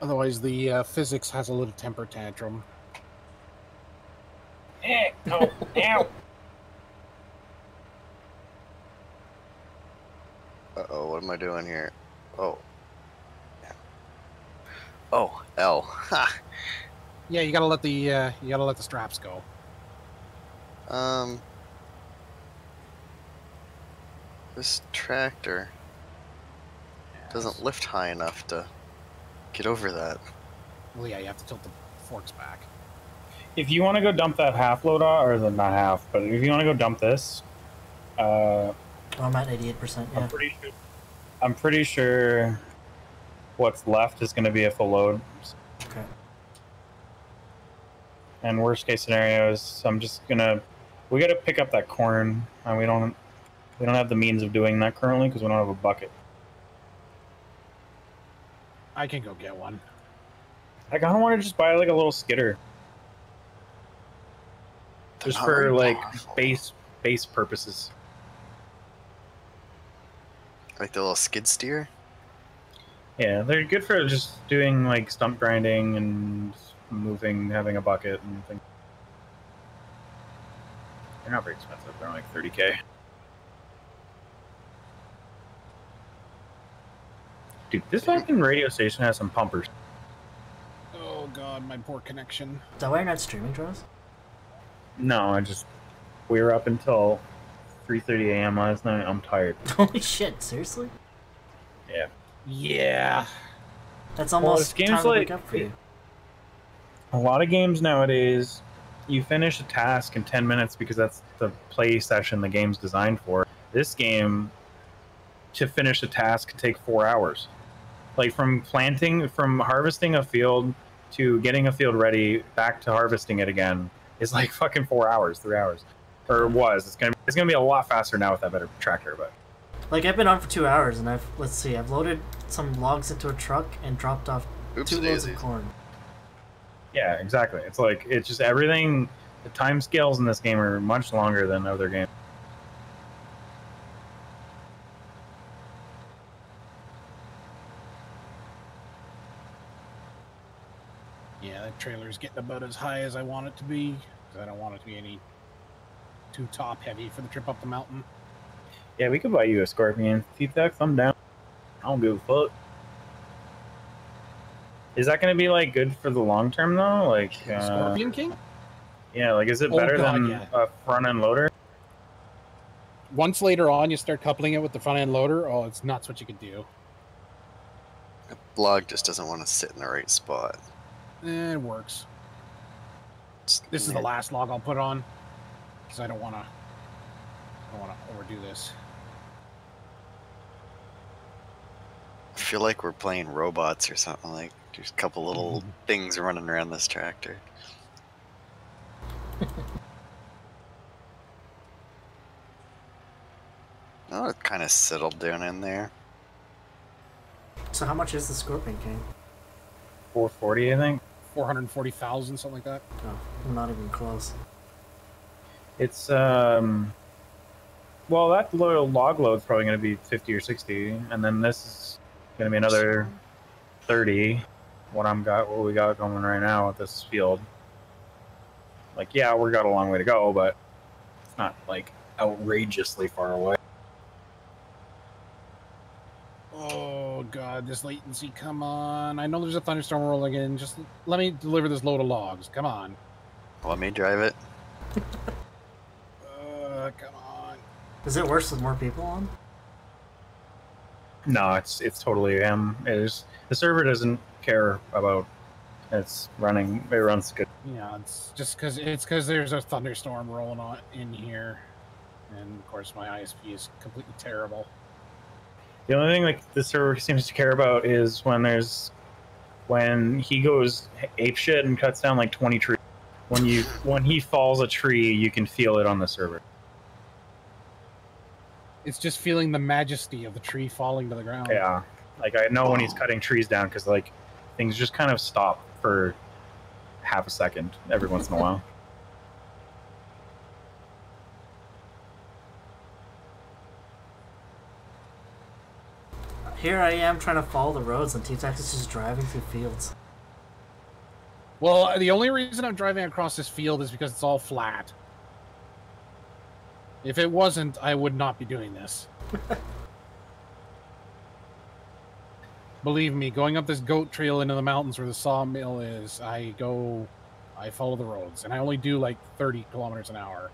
Otherwise, the uh, physics has a little temper tantrum. Eh, no, ow. Uh oh, what am I doing here? Oh. Oh, L. Ha. Yeah, you gotta let the uh, you gotta let the straps go. Um. This tractor doesn't lift high enough to get over that. Well, yeah, you have to tilt the forks back. If you want to go dump that half load off, or the not half, but if you want to go dump this, uh, I'm at 88%. Yeah. I'm pretty sure. I'm pretty sure what's left is going to be a full load. Okay. And worst case scenario is I'm just gonna we got to pick up that corn, and we don't we don't have the means of doing that currently because we don't have a bucket. I can go get one. I kind of want to just buy like a little skidder They're just not for very like powerful. base base purposes. Like the little skid steer? Yeah, they're good for just doing like stump grinding and moving, having a bucket and things. They're not very expensive. They're only like 30k. Dude, this fucking radio station has some pumpers. Oh god, my poor connection. Is that why you're not streaming, Jonas? No, I just we were up until 3:30 a.m. last night. I'm tired. Holy shit, seriously? Yeah. Yeah. That's Well, almost this game's time to wake like- up for you. A lot of games nowadays, you finish a task in 10 minutes because that's the play session the game's designed for. This game, to finish a task, can take four hours. Like from planting, from harvesting a field to getting a field ready, back to harvesting it again, is like fucking four hours, three hours, or it was. It's gonna it's gonna be a lot faster now with that better tractor, but Like I've been on for two hours, and I've let's see, I've loaded some logs into a truck and dropped off Oops, two loads of corn. Yeah, exactly. It's like it's just everything. The time scales in this game are much longer than other games. Yeah, that trailer's getting about as high as I want it to be. 'cause I don't want it to be any too top heavy for the trip up the mountain. Yeah, we could buy you a scorpion. T-Tex, I'm down. I don't give a fuck. Is that going to be like good for the long term though? Like, uh, Scorpion King? yeah, like is it Oh, better God, than yeah. a front end loader? Once later on you start coupling it with the front end loader, oh, it's nuts what you can do. The blog just doesn't want to sit in the right spot. Eh, it works. It's This is the last log I'll put on because I don't want to. I don't want to overdo this. I feel like we're playing robots or something. Like there's a couple little Mm-hmm. things running around this tractor. oh, it kind of settled down in there. So how much is the Scorpion King? 440, I think. Four hundred forty thousand, something like that. No, not even close. It's um, well, that lo- log load's probably going to be 50 or 60, and then this is going to be another 30. What I'm got, what we got going right now with this field. Like, yeah, we got a long way to go, but it's not like outrageously far away. Oh god, this latency! Come on! I know there's a thunderstorm rolling in. Just let me deliver this load of logs. Come on. Let me drive it. Uh, come on. Is it worse with more people on? No, it's it's totally him. It is the server doesn't care about it's running. It runs good. Yeah, it's just because it's because there's a thunderstorm rolling on in here, and of course my ISP is completely terrible. The only thing like the server seems to care about is when there's when he goes ape shit and cuts down like 20 trees. When you when he falls a tree, you can feel it on the server. It's just feeling the majesty of the tree falling to the ground. Yeah, like I know when he's cutting trees down because like things just kind of stop for half a second every once in a while. Here I am trying to follow the roads, and T-Tex is just driving through fields. Well, the only reason I'm driving across this field is because it's all flat. If it wasn't, I would not be doing this. Believe me, going up this goat trail into the mountains where the sawmill is, I go, I follow the roads, and I only do like 30 kilometers an hour.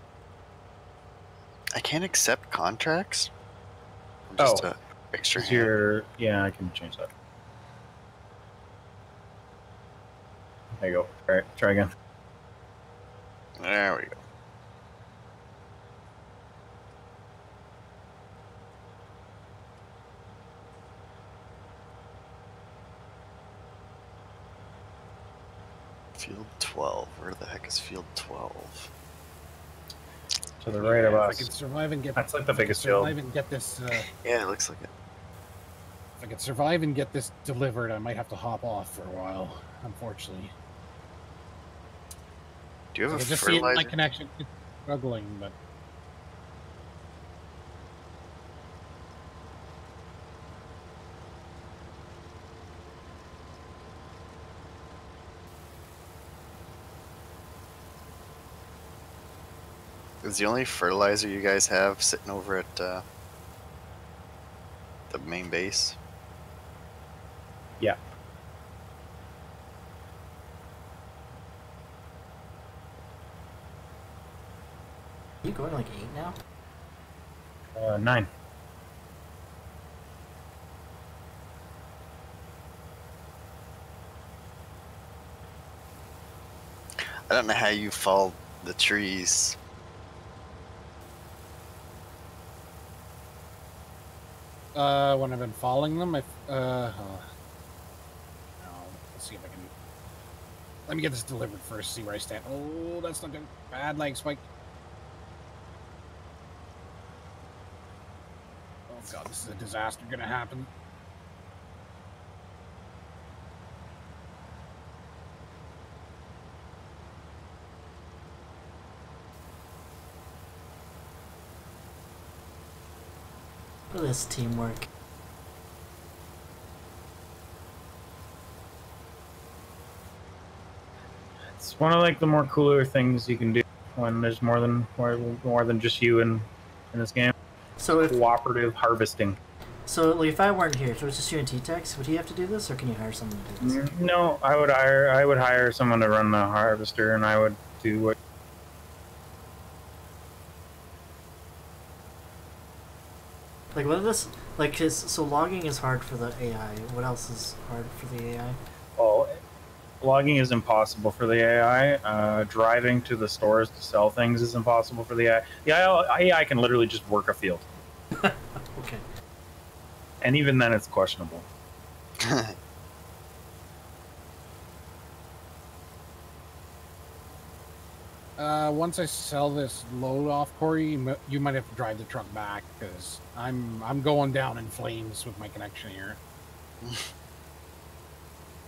I can't accept contracts. I'm oh, just Oh. a extra Is hand. your yeah, I can change that. There you go. All right, try again. There we go. Field 12. Where the heck is field 12? To the right Yeah, of if I can survive and get That's like the biggest field. survive and get this. Uh, Yeah, it looks like it. if I could survive and get this delivered, I might have to hop off for a while. Unfortunately, Do you have a can just see it in my connection. It's struggling, but Is the only fertilizer you guys have sitting over at uh, the main base? Yeah. you going like eight now? Uh, nine. I don't know how you fall the trees. Uh, when I've been following them, I uh, no, let's see if I can. Let me get this delivered first. See where I stand. Oh, that's not good. Bad leg spike. Oh god, this is a disaster gonna happen. This teamwork. It's one of like the more cooler things you can do when there's more than more, more than just you in in this game. So if Cooperative harvesting. so, like, if I weren't here, if it was just you and T-Tex, would he have to do this, or can you hire someone to do this? Mm, No, I would hire I would hire someone to run the harvester, and I would do what. What is this? Like, 'cause- so logging is hard for the AI. What else is hard for the AI? Well, logging is impossible for the AI. Uh, driving to the stores to sell things is impossible for the AI. The AI can literally just work a field, Okay. and even then, it's questionable. Uh, once I sell this load off, Corey, you you might have to drive the truck back because I'm I'm going down in flames with my connection here.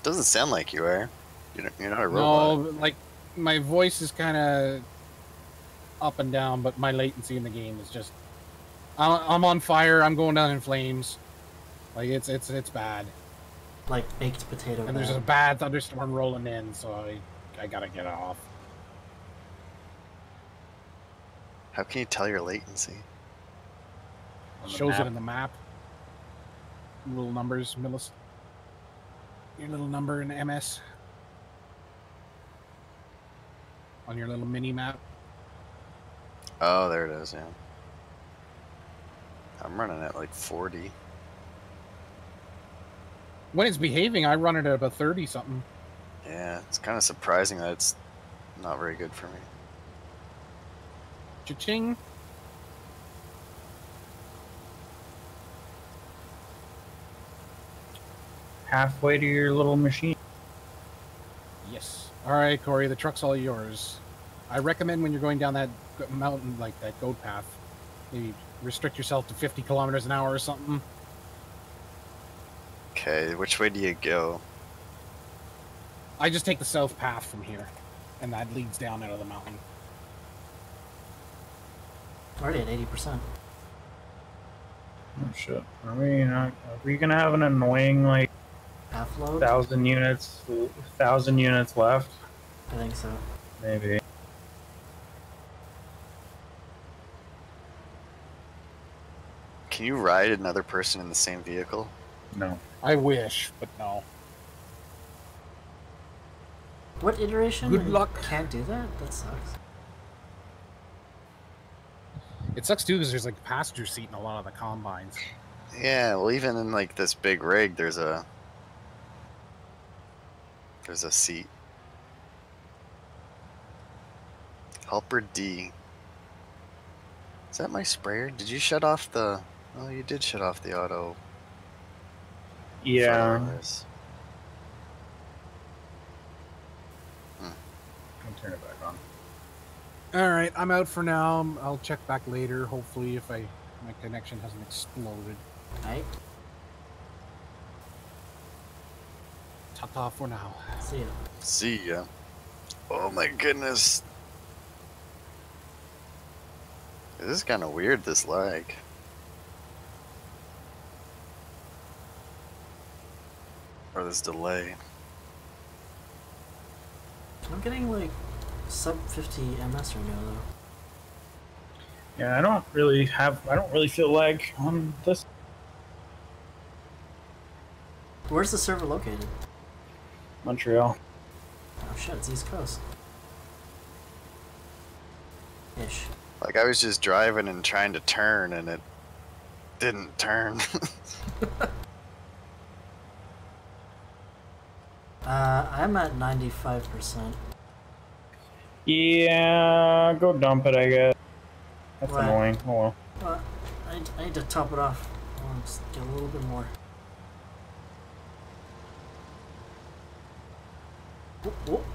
Doesn't sound like you are. You're not, you're not a robot. No, like my voice is kind of up and down, but my latency in the game is just I'm, I'm on fire. I'm going down in flames. Like it's it's it's bad, Like baked potato. and there's a bad thunderstorm rolling in, so I I gotta get off. How can you tell your latency? Shows map. it in the map. Little numbers, millis. Your little number in MS. On your little mini map. Oh, there it is. Yeah. I'm running at like 40. When it's behaving, I run it at about thirty something. Yeah, it's kind of surprising that it's not very good for me. Cha-ching. Halfway to your little machine. Yes. All right, Corey, the truck's all yours. I recommend when you're going down that mountain, like that goat path, maybe restrict yourself to 50 kilometers an hour or something. Okay, which way do you go? I just take the south path from here, and that leads down out of the mountain. Already at eighty percent. Oh shit! Are we not? Are we gonna have an annoying like Half load. thousand units? Thousand units left? I think so. Maybe. Can you ride another person in the same vehicle? No. I wish, but no. What iteration? Good luck. Can't do that. That sucks. It sucks too because there's like a passenger seat in a lot of the combines. Yeah, well, even in like this big rig, there's a there's a seat. Helper D. Is that my sprayer? Did you shut off the? Oh, you did shut off the auto. Yeah. fires. I'll turn it back on. All right, I'm out for now. I'll check back later. Hopefully, if I my connection hasn't exploded. Right? Ta ta for now. See ya. See ya. Oh my goodness. This is kind of weird. This lag. Or this delay. I'm getting like sub 50 ms right now though. Yeah, I don't really have. I don't really feel lag on this. Where's the server located? Montreal. Oh shit, it's East Coast. Ish. Like I was just driving and trying to turn and it didn't turn. Uh, I'm at 95%. Yeah, go dump it. I guess. That's What? annoying. Oh well. Well, I need, I need to top it off. I want to get a little bit more. Whoop, whoop.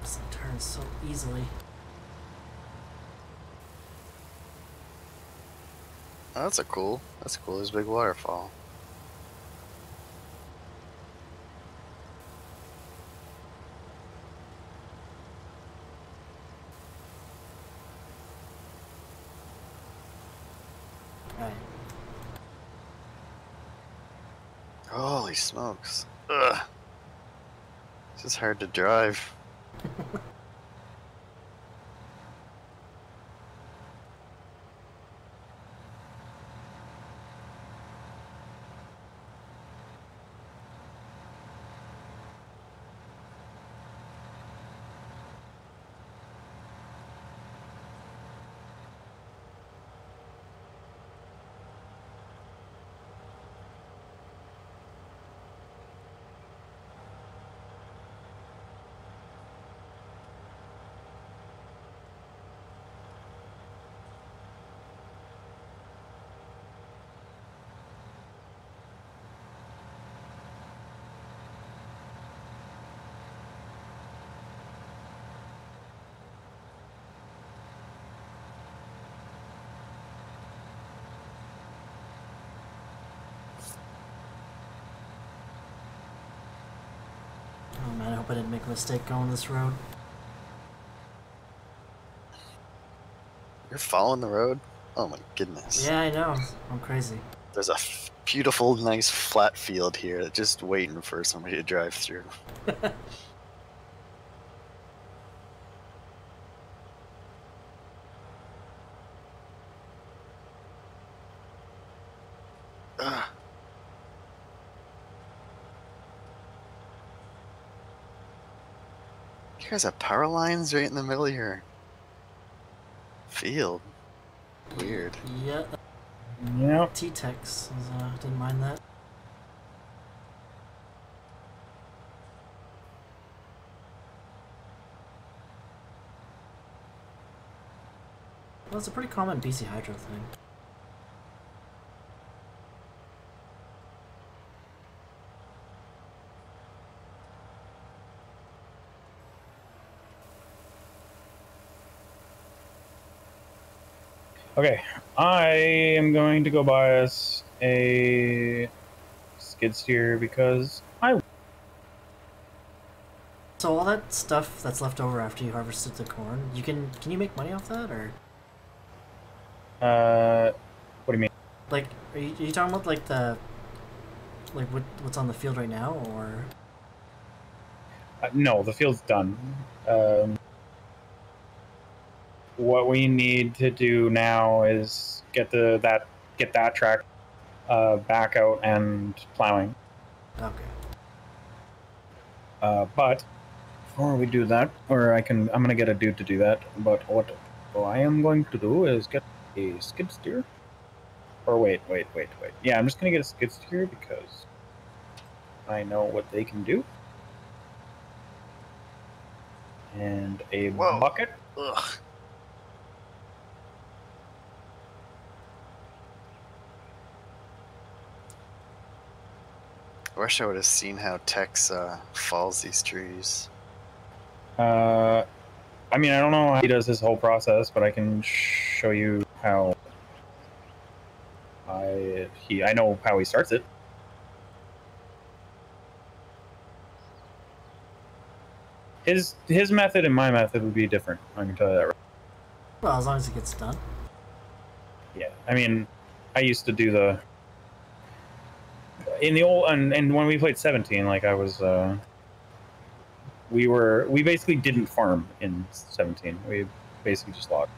This thing turns so easily. Oh, that's a cool. That's cool. There's a big waterfall. Right. Smokes. Ugh. Hard to drive. mistake going this road. You're following the road? Oh my goodness. Yeah, I know. I'm crazy. There's a f- beautiful, nice flat field here just waiting for somebody to drive through. Ugh. You guys have power lines right in the middle of your field. Weird. Yeah, Yep. T-Tex. Uh, didn't mind that. Well, it's a pretty common BC Hydro thing. Okay, I am going to go buy us a skid steer because I. So all that stuff that's left over after you harvested the corn, you can can you make money off that or Uh, what do you mean? like are you, are you talking about like the like what what's on the field right now or Uh, no, the field's done. Um, what we need to do now is get the that get that track uh, back out and plowing. Okay. Uh, but before we do that, or I can, I'm gonna get a dude to do that. But what I am going to do is get a skid steer. Or wait, wait, wait, wait. Yeah, I'm just gonna get a skid steer because I know what they can do. And a Whoa. bucket. Ugh. I wish I would have seen how Tex uh, falls these trees. Uh, I mean, I don't know how he does his whole process, but I can show you how I he I know how he starts it. His his method and my method would be different. I can tell you that. Right. Well, as long as it gets done. Yeah, I mean, I used to do the in the old and, and when we played 17, like I was, uh, we were we basically didn't farm in 17. We basically just logged.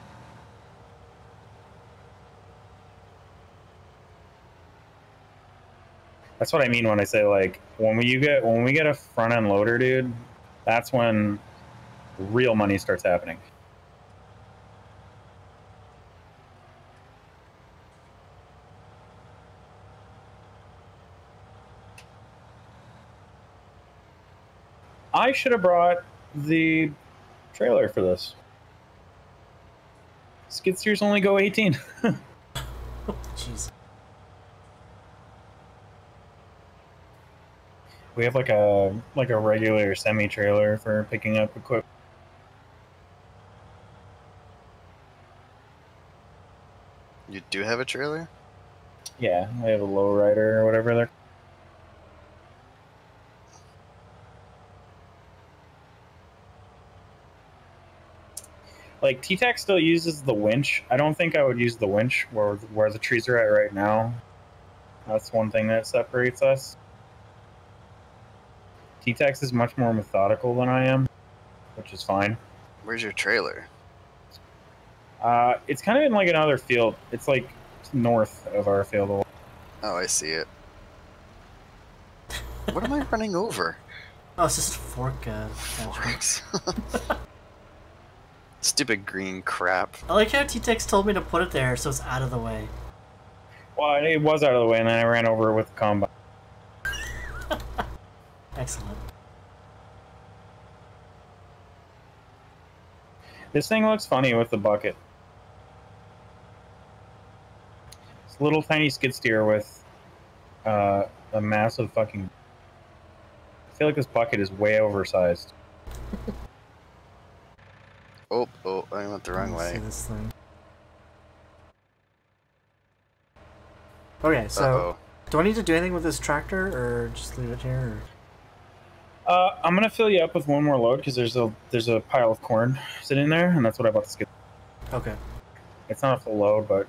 That's what I mean when I say like when we, you get when we get a front end loader, dude. That's when real money starts happening. I should have brought the trailer for this. Skid steers only go 18. Jeez. we have like a like a regular semi trailer for picking up equipment. You do have a trailer? Yeah, we have a lowrider or whatever they're. Like T-Tex still uses the winch. I don't think I would use the winch where where the trees are at right now. That's one thing that separates us. T-Tex is much more methodical than I am, which is fine. Where's your trailer? Uh, it's kind of in like another field. It's like north of our field. Oh, I see it. What am I running over? Oh, it's just fork uh, attachment. Forks. Stupid green crap. I like how T-Tex told me to put it there so it's out of the way. Well, it was out of the way, and then I ran over it with the combine. Excellent. This thing looks funny with the bucket. It's a little tiny skid steer with uh, a massive fucking. I feel like this bucket is way oversized. Oh, oh, I went the wrong Let's see way. this thing. Okay, so Uh-oh. do I need to do anything with this tractor or just leave it here? Or... Uh, I'm gonna fill you up with one more load because there's a there's a pile of corn sitting there, and that's what I bought the skid. Okay, It's not a full load, but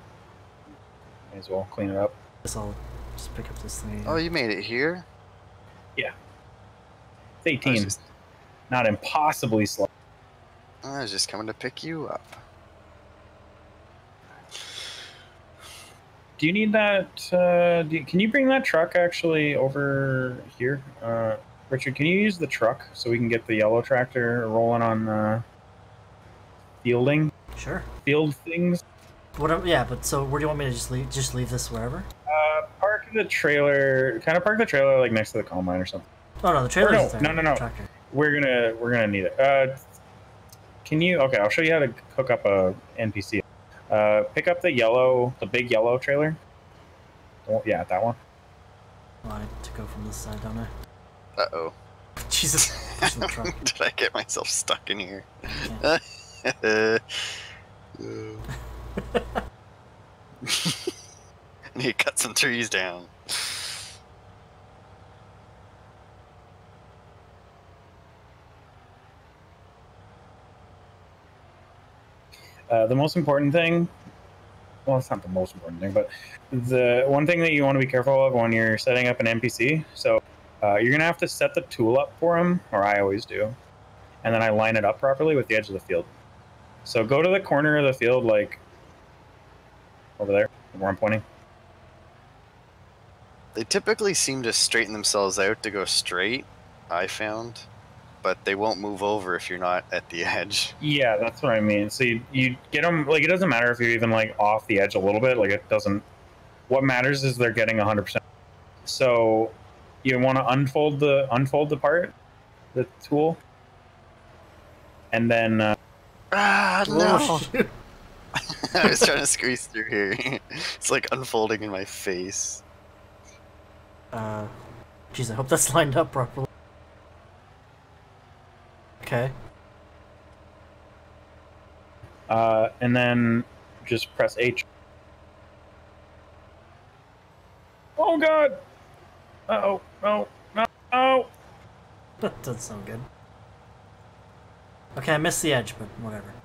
may as well clean it up. guess I'll just pick up this thing. Oh, you made it here? It's 18, just, not impossibly slow. I was just coming to pick you up. Do you need that? Uh, do you- can you bring that truck actually over here, uh, Richard? Can you use the truck so we can get the yellow tractor rolling on uh, fielding Sure. field things? What? Yeah, but so where do you want me to just leave? Just leave this wherever? Uh, park the trailer. Kind of park the trailer like next to the combine or something. Oh no, the trailer no, is there. no, no, no. Tractor. We're gonna we're gonna need it. Uh, can you? Okay, I'll show you how to hook up a NPC. Uh, pick up the yellow, the big yellow trailer. Oh, yeah, that one. Oh, I need to go from this side, don't I? Uh oh. Jesus. pushing the truck. Did I get myself stuck in here? Yeah. Uh, I need to cut some trees down. Uh, the most important thing well it's not the most important thing but the one thing that you want to be careful of when you're setting up an npc so uh, you're to have to set the tool up for him or i always do and then i line it up properly with the edge of the field. So go to the corner of the field like over there where i'm pointing. They typically seem to straighten themselves out to go straight, I found, but they won't move over if you're not at the edge. Yeah, that's what I mean. So you, you get them like it doesn't matter if you're even like off the edge a little bit. Like it doesn't. What matters is they're getting 100. percent So you want to unfold the unfold the part, the tool, and then uh, Ah, no! I was trying to squeeze through here. it's like unfolding in my face. Uh, jeez, I hope that's lined up properly. Okay. uh, and then just press H. Oh God! Uh Oh no no no! That doesn't sound good. Okay, I missed the edge, but whatever.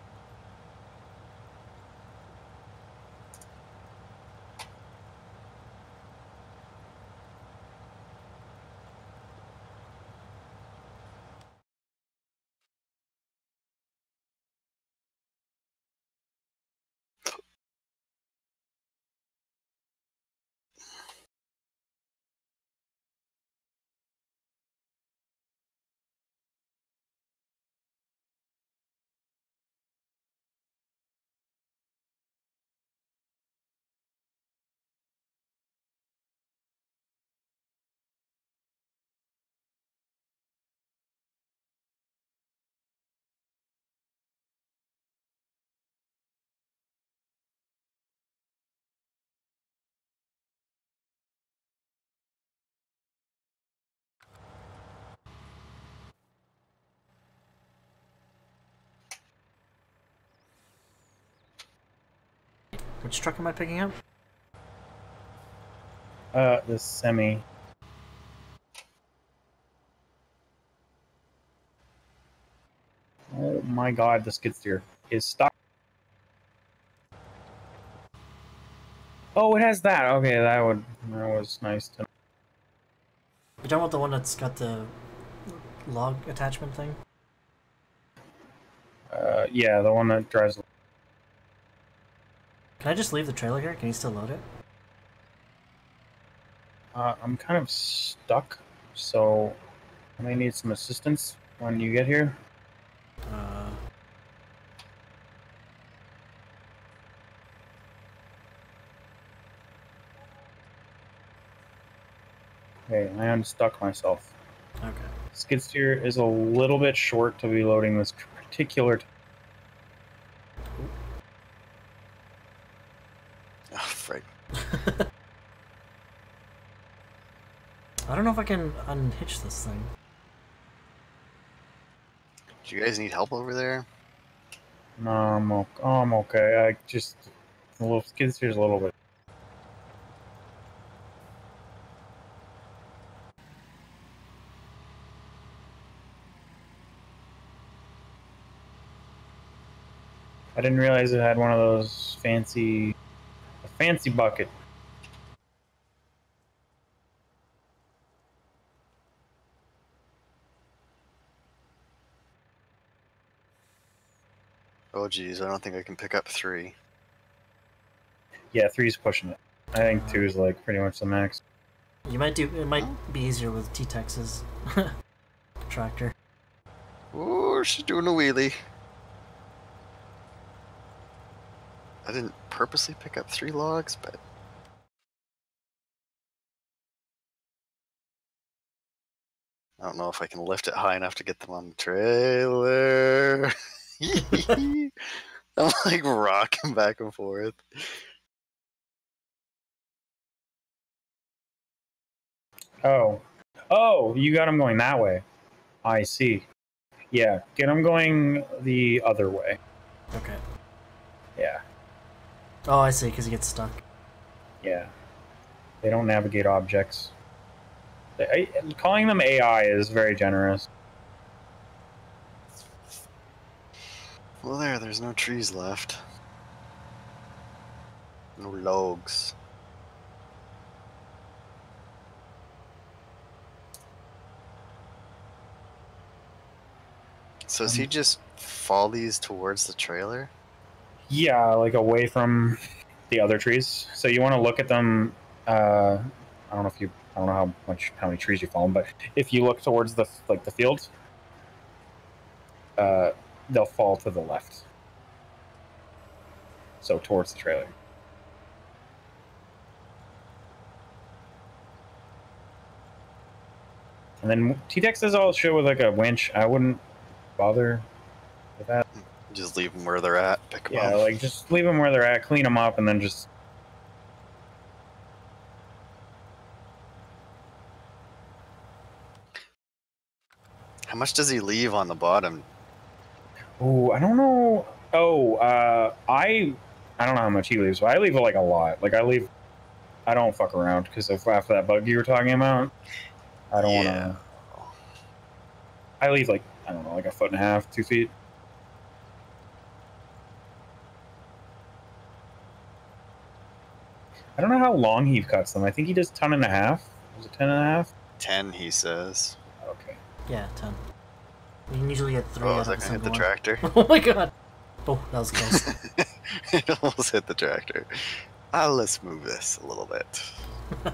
Which truck am I picking up? Uh, the semi. Oh my god, the skid steer is stuck. Oh, it has that. Okay, that would that was nice to. You talking about the one that's got the log attachment thing? Uh, yeah, the one that drives. Can I just leave the trailer here? Can you still load it? Uh, I'm kind of stuck, so I may need some assistance when you get here. Uh, Okay, I unstuck myself. okay. Skid steer is a little bit short to be loading this particular. T- Oh, frick. I don't know if I can unhitch this thing. Do you guys need help over there? no, I'm okay. Oh, I'm okay. I just a little skid steer's a little bit. I didn't realize it had one of those fancy, a fancy bucket. Oh, geez, I don't think I can pick up three. Yeah, three's pushing it. I think two is like pretty much the max. You might do. It might be easier with T-Tex's tractor. Ooh, she's doing a wheelie. I didn't purposely pick up three logs, but I don't know if I can lift it high enough to get them on the trailer. I'm like rocking back and forth. Oh, oh, you got him going that way. I see. Yeah, get him going the other way. Okay. Yeah, Oh, I see. Because he gets stuck. yeah. They don't navigate objects. They, I, calling them AI is very generous. Well, there, there's no trees left. No logs. So does he just fall these towards the trailer? Yeah, like away from the other trees. So you want to look at them. Uh, I don't know if you I don't know how much how many trees you fall in, but if you look towards the like the fields, uh, they'll fall to the left. So towards the trailer. And then T-Tex does all shit with like a winch. I wouldn't bother with that. Just leave them where they're at. Pick them Yeah, up. like just leave them where they're at, clean them up, and then just. How much does he leave on the bottom? Oh, I don't know. Oh, uh, I, I don't know how much he leaves, but I leave like a lot. Like I leave, I don't fuck around because of after that bug you were talking about, I don't Yeah. want to. I leave like I don't know, like a foot and a half, two feet. I don't know how long he cuts them. I think he does ton and a half. Was it ten and a half? Ten, he says. Okay. Yeah, ten. You can usually get three Oh, out is that gonna hit the one. tractor? Oh my god! Oh, that was close. it almost hit the tractor. Uh, let's move this a little bit.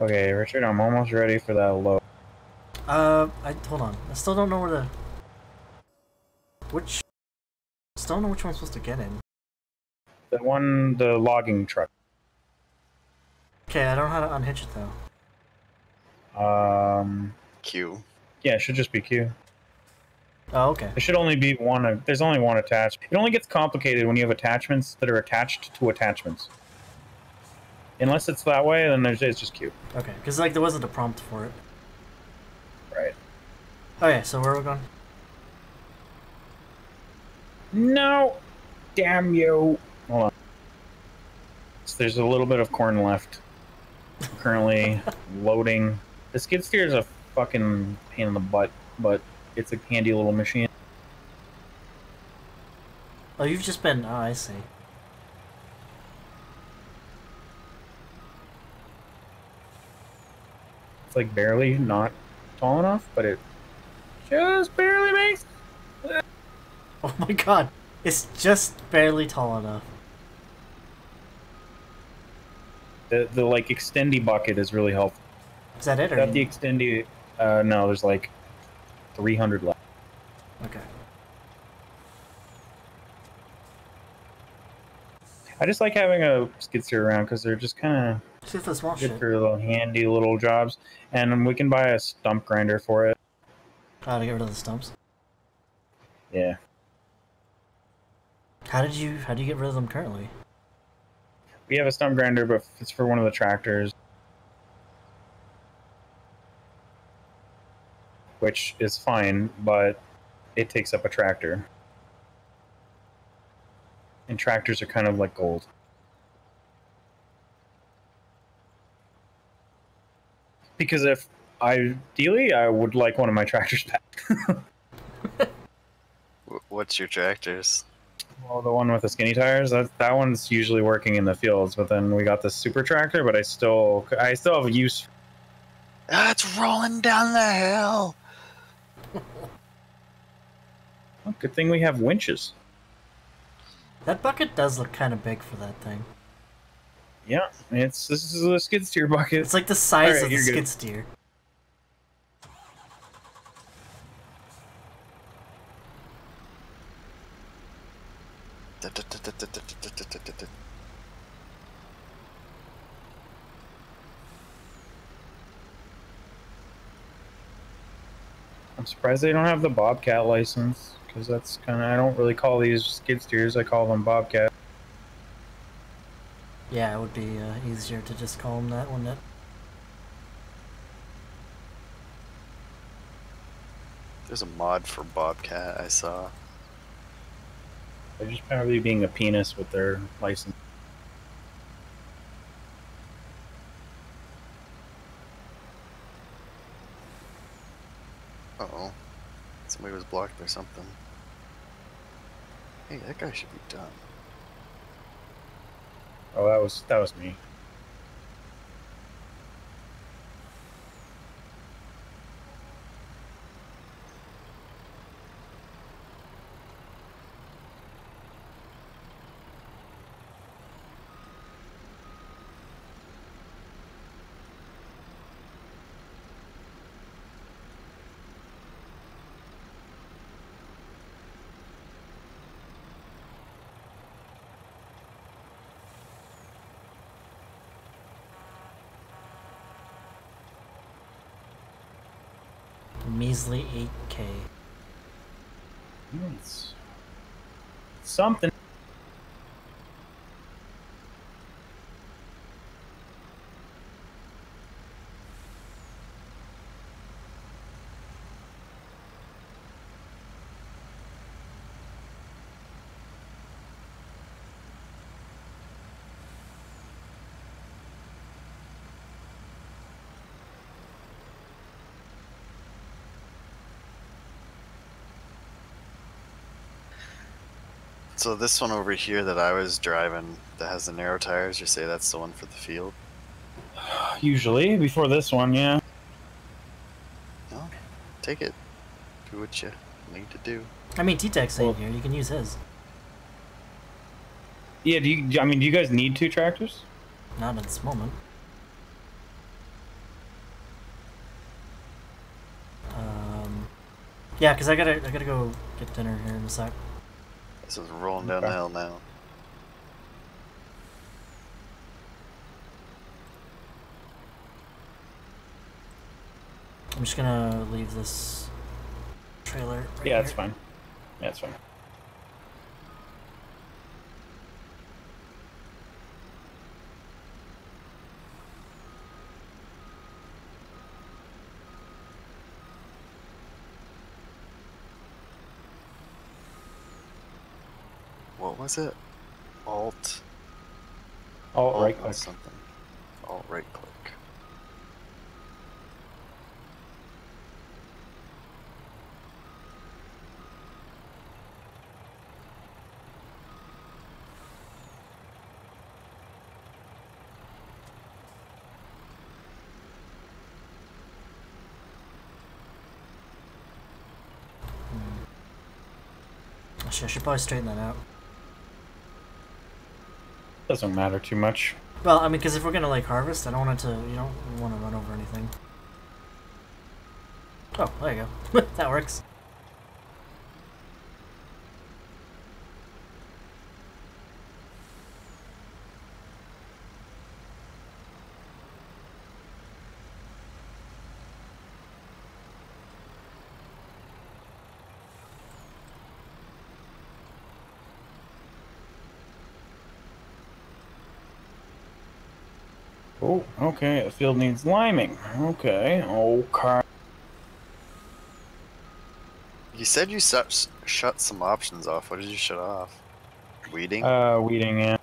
Okay, Richard, I'm almost ready for that low. uh, I hold on. I still don't know where the which. Still don't know which one I'm supposed to get in. The one, the logging truck. Okay, I don't know how to unhitch it though. Um, Q. yeah, it should just be Q. Oh, okay. There should only be one. uh, There's only one attached. It only gets complicated when you have attachments that are attached to attachments. Unless it's that way, then there's it's just cute. Okay, because like there wasn't a prompt for it. Right. Okay, so where are we going? No, damn you. Hold on. So there's a little bit of corn left. Currently loading. The skid steer is a fucking pain in the butt, but it's a handy little machine. Oh, you've just been. Oh, I see. It's like barely not tall enough, but it just barely makes. Oh my god, it's just barely tall enough. The the like extendy bucket is really helpful. Is that it, or the extendy, uh, no, there's like 300 left. okay? I just like having a skid steer around because they're just kind See if the small of good shit. for little handy little jobs, and we can buy a stump grinder for it. How to get rid of the stumps? Yeah, How did you? How do you get rid of them currently? we have a stump grinder, but it's for one of the tractors, which is fine, but it takes up a tractor, and tractors are kind of like gold. Because if ideally, I would like one of my tractors back. What's your tractors? Well, the one with the skinny tires, that that one's usually working in the fields. But then we got the super tractor, but I still I still have a use. That's rolling down the hill. Oh, good thing we have winches. That bucket does look kind of big for that thing. Yeah, it's this is a skid steer bucket. It's like the size Alright, of the skid good. steer. I'm surprised they don't have the Bobcat license because that's kind of I don't really call these skid steers. I call them Bobcat. Yeah, it would be uh, easier to just call them that, wouldn't it? There's a mod for Bobcat I saw. They're just probably being a penis with their license. Uh oh. Somebody was blocked or something. Hey, that guy should be done. Oh, that was that was me. Measly 8k. It's something. So this one over here that I was driving that has the narrow tires, you say that's the one for the field? Usually before this one, yeah. No, take it. Do what you need to do. I mean, T-Tech's Well- in here. You can use his. Yeah. Do you? I mean, do you guys need two tractors? Not at this moment. Um, yeah, cause I gotta I gotta go get dinner here in a sec. This is rolling down the hill now. I'm just gonna leave this trailer. Right Yeah, it's fine. Yeah, it's fine. What was it? Alt. Oh, alt right click. Something. Alt right click. Actually, I should probably straighten that out. Doesn't matter too much. Well, I mean, because if we're gonna like harvest, I don't want it to, you know, want to run over anything. Oh, there you go. that works. Oh, okay. The field needs liming. Okay. Okay. You said you shut shut some options off. What did you shut off? Weeding. Uh, weeding. Yeah.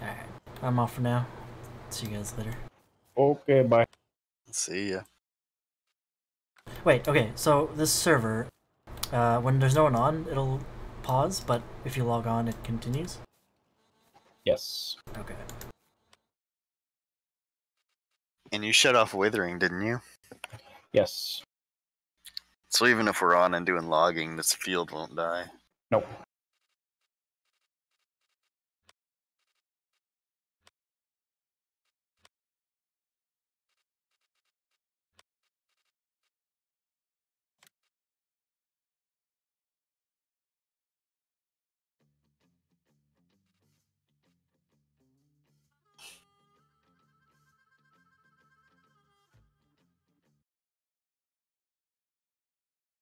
Alright, I'm off for now. See you guys later. Okay. Bye. See ya. Wait, okay, so this server, uh, when there's no one on, it'll pause, but if you log on, it continues? Yes. Okay. And you shut off withering, didn't you? Yes. So even if we're on and doing logging, this field won't die. Nope.